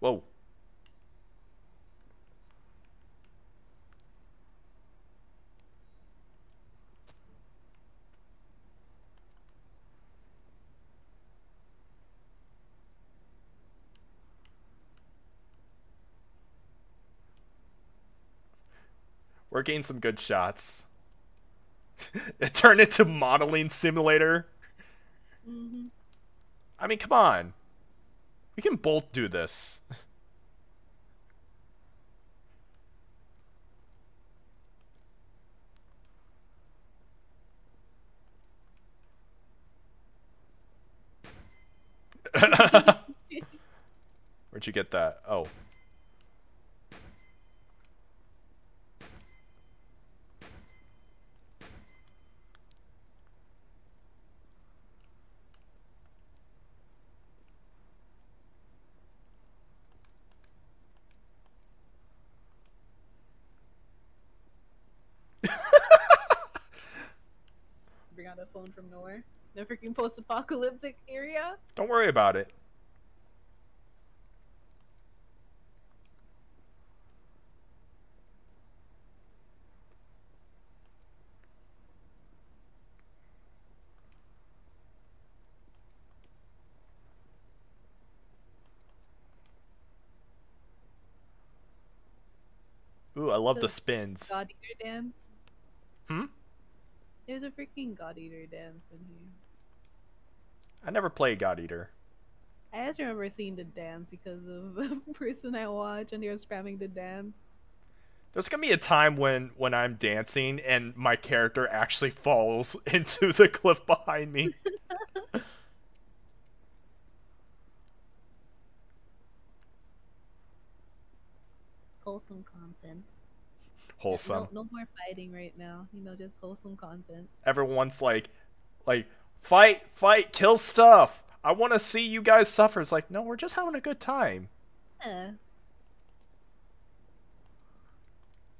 Whoa. We're getting some good shots. Turn [laughs] it turned into modeling simulator. Mm-hmm. I mean, come on. We can both do this. [laughs] Where'd you get that? Oh. Bring out a phone from nowhere. The freaking post-apocalyptic area. Don't worry about it. Ooh, I love the The spins. God Eater dance. Hmm? There's a freaking God Eater dance in here. I never played God Eater. I just remember seeing the dance because of [laughs] a person I watch and they were spamming the dance. There's gonna be a time when when I'm dancing and my character actually [laughs] falls [laughs] into the cliff behind me. Wholesome content. Wholesome. No, no more fighting right now. You know, just wholesome content. Everyone's like, like fight, fight, kill stuff. I want to see you guys suffer. It's like, no, we're just having a good time. Yeah.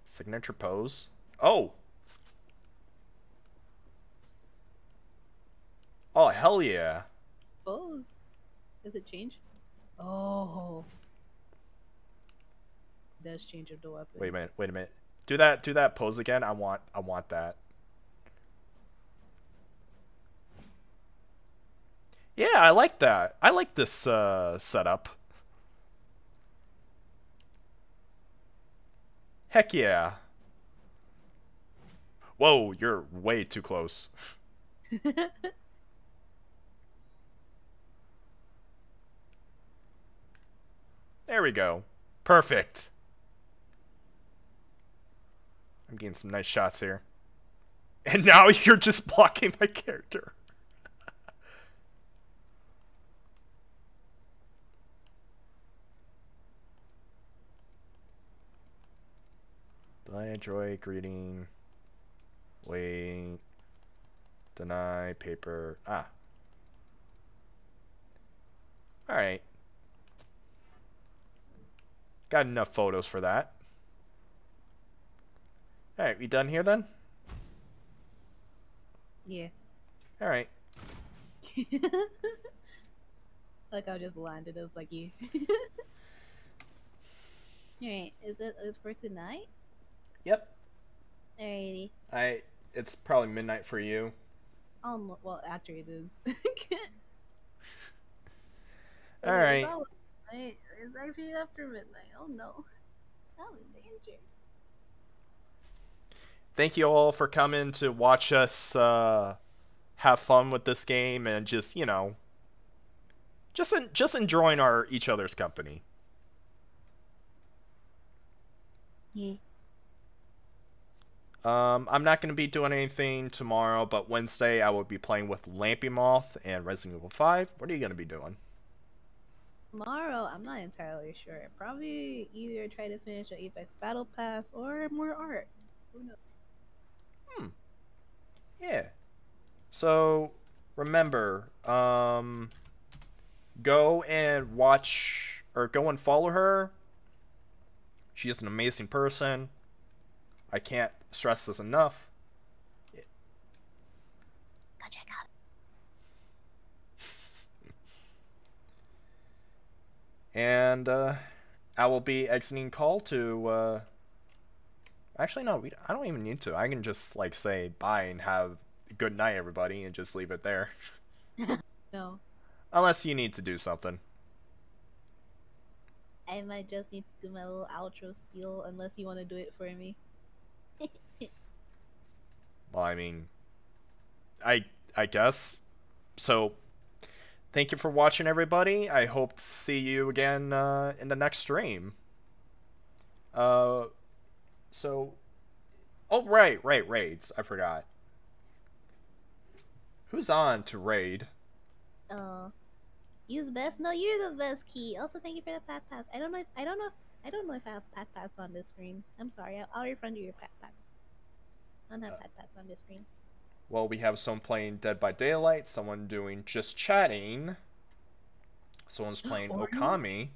Signature pose. Oh. Oh hell yeah. Pose. Does it change? Oh. Does change of the weapon. Wait a minute. Wait a minute. Do that. Do that pose again. I want. I want that. Yeah, I like that. I like this uh, setup. Heck yeah. Whoa, you're way too close. [laughs] There we go. Perfect. I'm getting some nice shots here. And now [laughs] you're just blocking my character. Delay, joy, greeting. Wait. Deny, paper. Ah. Alright. Got enough photos for that. Alright, we done here then? Yeah. Alright. [laughs] like I just landed. It was like you. [laughs] Alright, is it is for tonight? Yep. Alrighty. I it's probably midnight for you. Um. Well, after it is. Alright. It's, it's actually after midnight. Oh no. I'm in danger. Thank you all for coming to watch us uh have fun with this game and just, you know, just en- just enjoying our each other's company. Yeah. Um, I'm not going to be doing anything tomorrow, but Wednesday I will be playing with Lampy Moth and Resident Evil 5. What are you going to be doing? Tomorrow, I'm not entirely sure. Probably either try to finish the Apex Battle Pass or more art. Who knows? Yeah. So, remember, um, go and watch or go and follow her. She is an amazing person. I can't stress this enough. Go check out. And uh, I will be exiting call to. Uh, actually, no, we, I don't even need to. I can just like say bye and have good night, everybody, and just leave it there. [laughs] No. Unless you need to do something. I might just need to do my little outro spiel unless you want to do it for me. [laughs] Well, I mean, I I guess. So, thank you for watching, everybody. I hope to see you again uh, in the next stream. Uh, so, oh right, right, raids. I forgot. Who's on to raid? Uh, use best. No, you're the best key. Also, thank you for the pat pass. I don't know. If, I don't know. If, I don't know if I have pat pass on this screen. I'm sorry. I'll, I'll refund you your pat pass. I don't have pat pass on this screen. Well, we have someone playing Dead by Daylight, someone doing just chatting, someone's [gasps] playing Orange? Okami.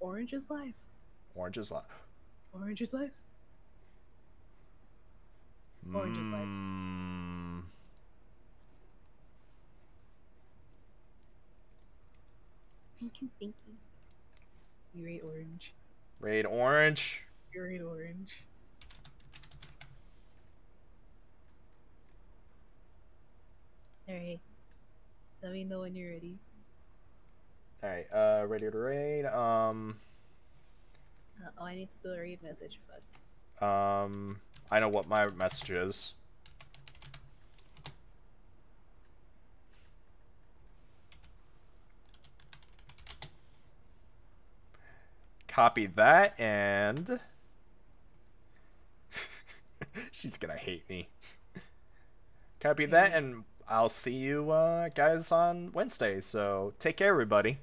Orange is life. Orange is life. Orange is life. Orange is life. Mm, Thinking, thinking. You rate orange. Raid Orange. You rate orange. Alright. Let me know when you're ready. Alright, uh, ready to raid. Um, Uh, oh, I need to do a read message. Fuck. um, I know what my message is. Copy that and. [laughs] She's gonna hate me. Copy that and I'll see you uh, guys on Wednesday. So take care, everybody.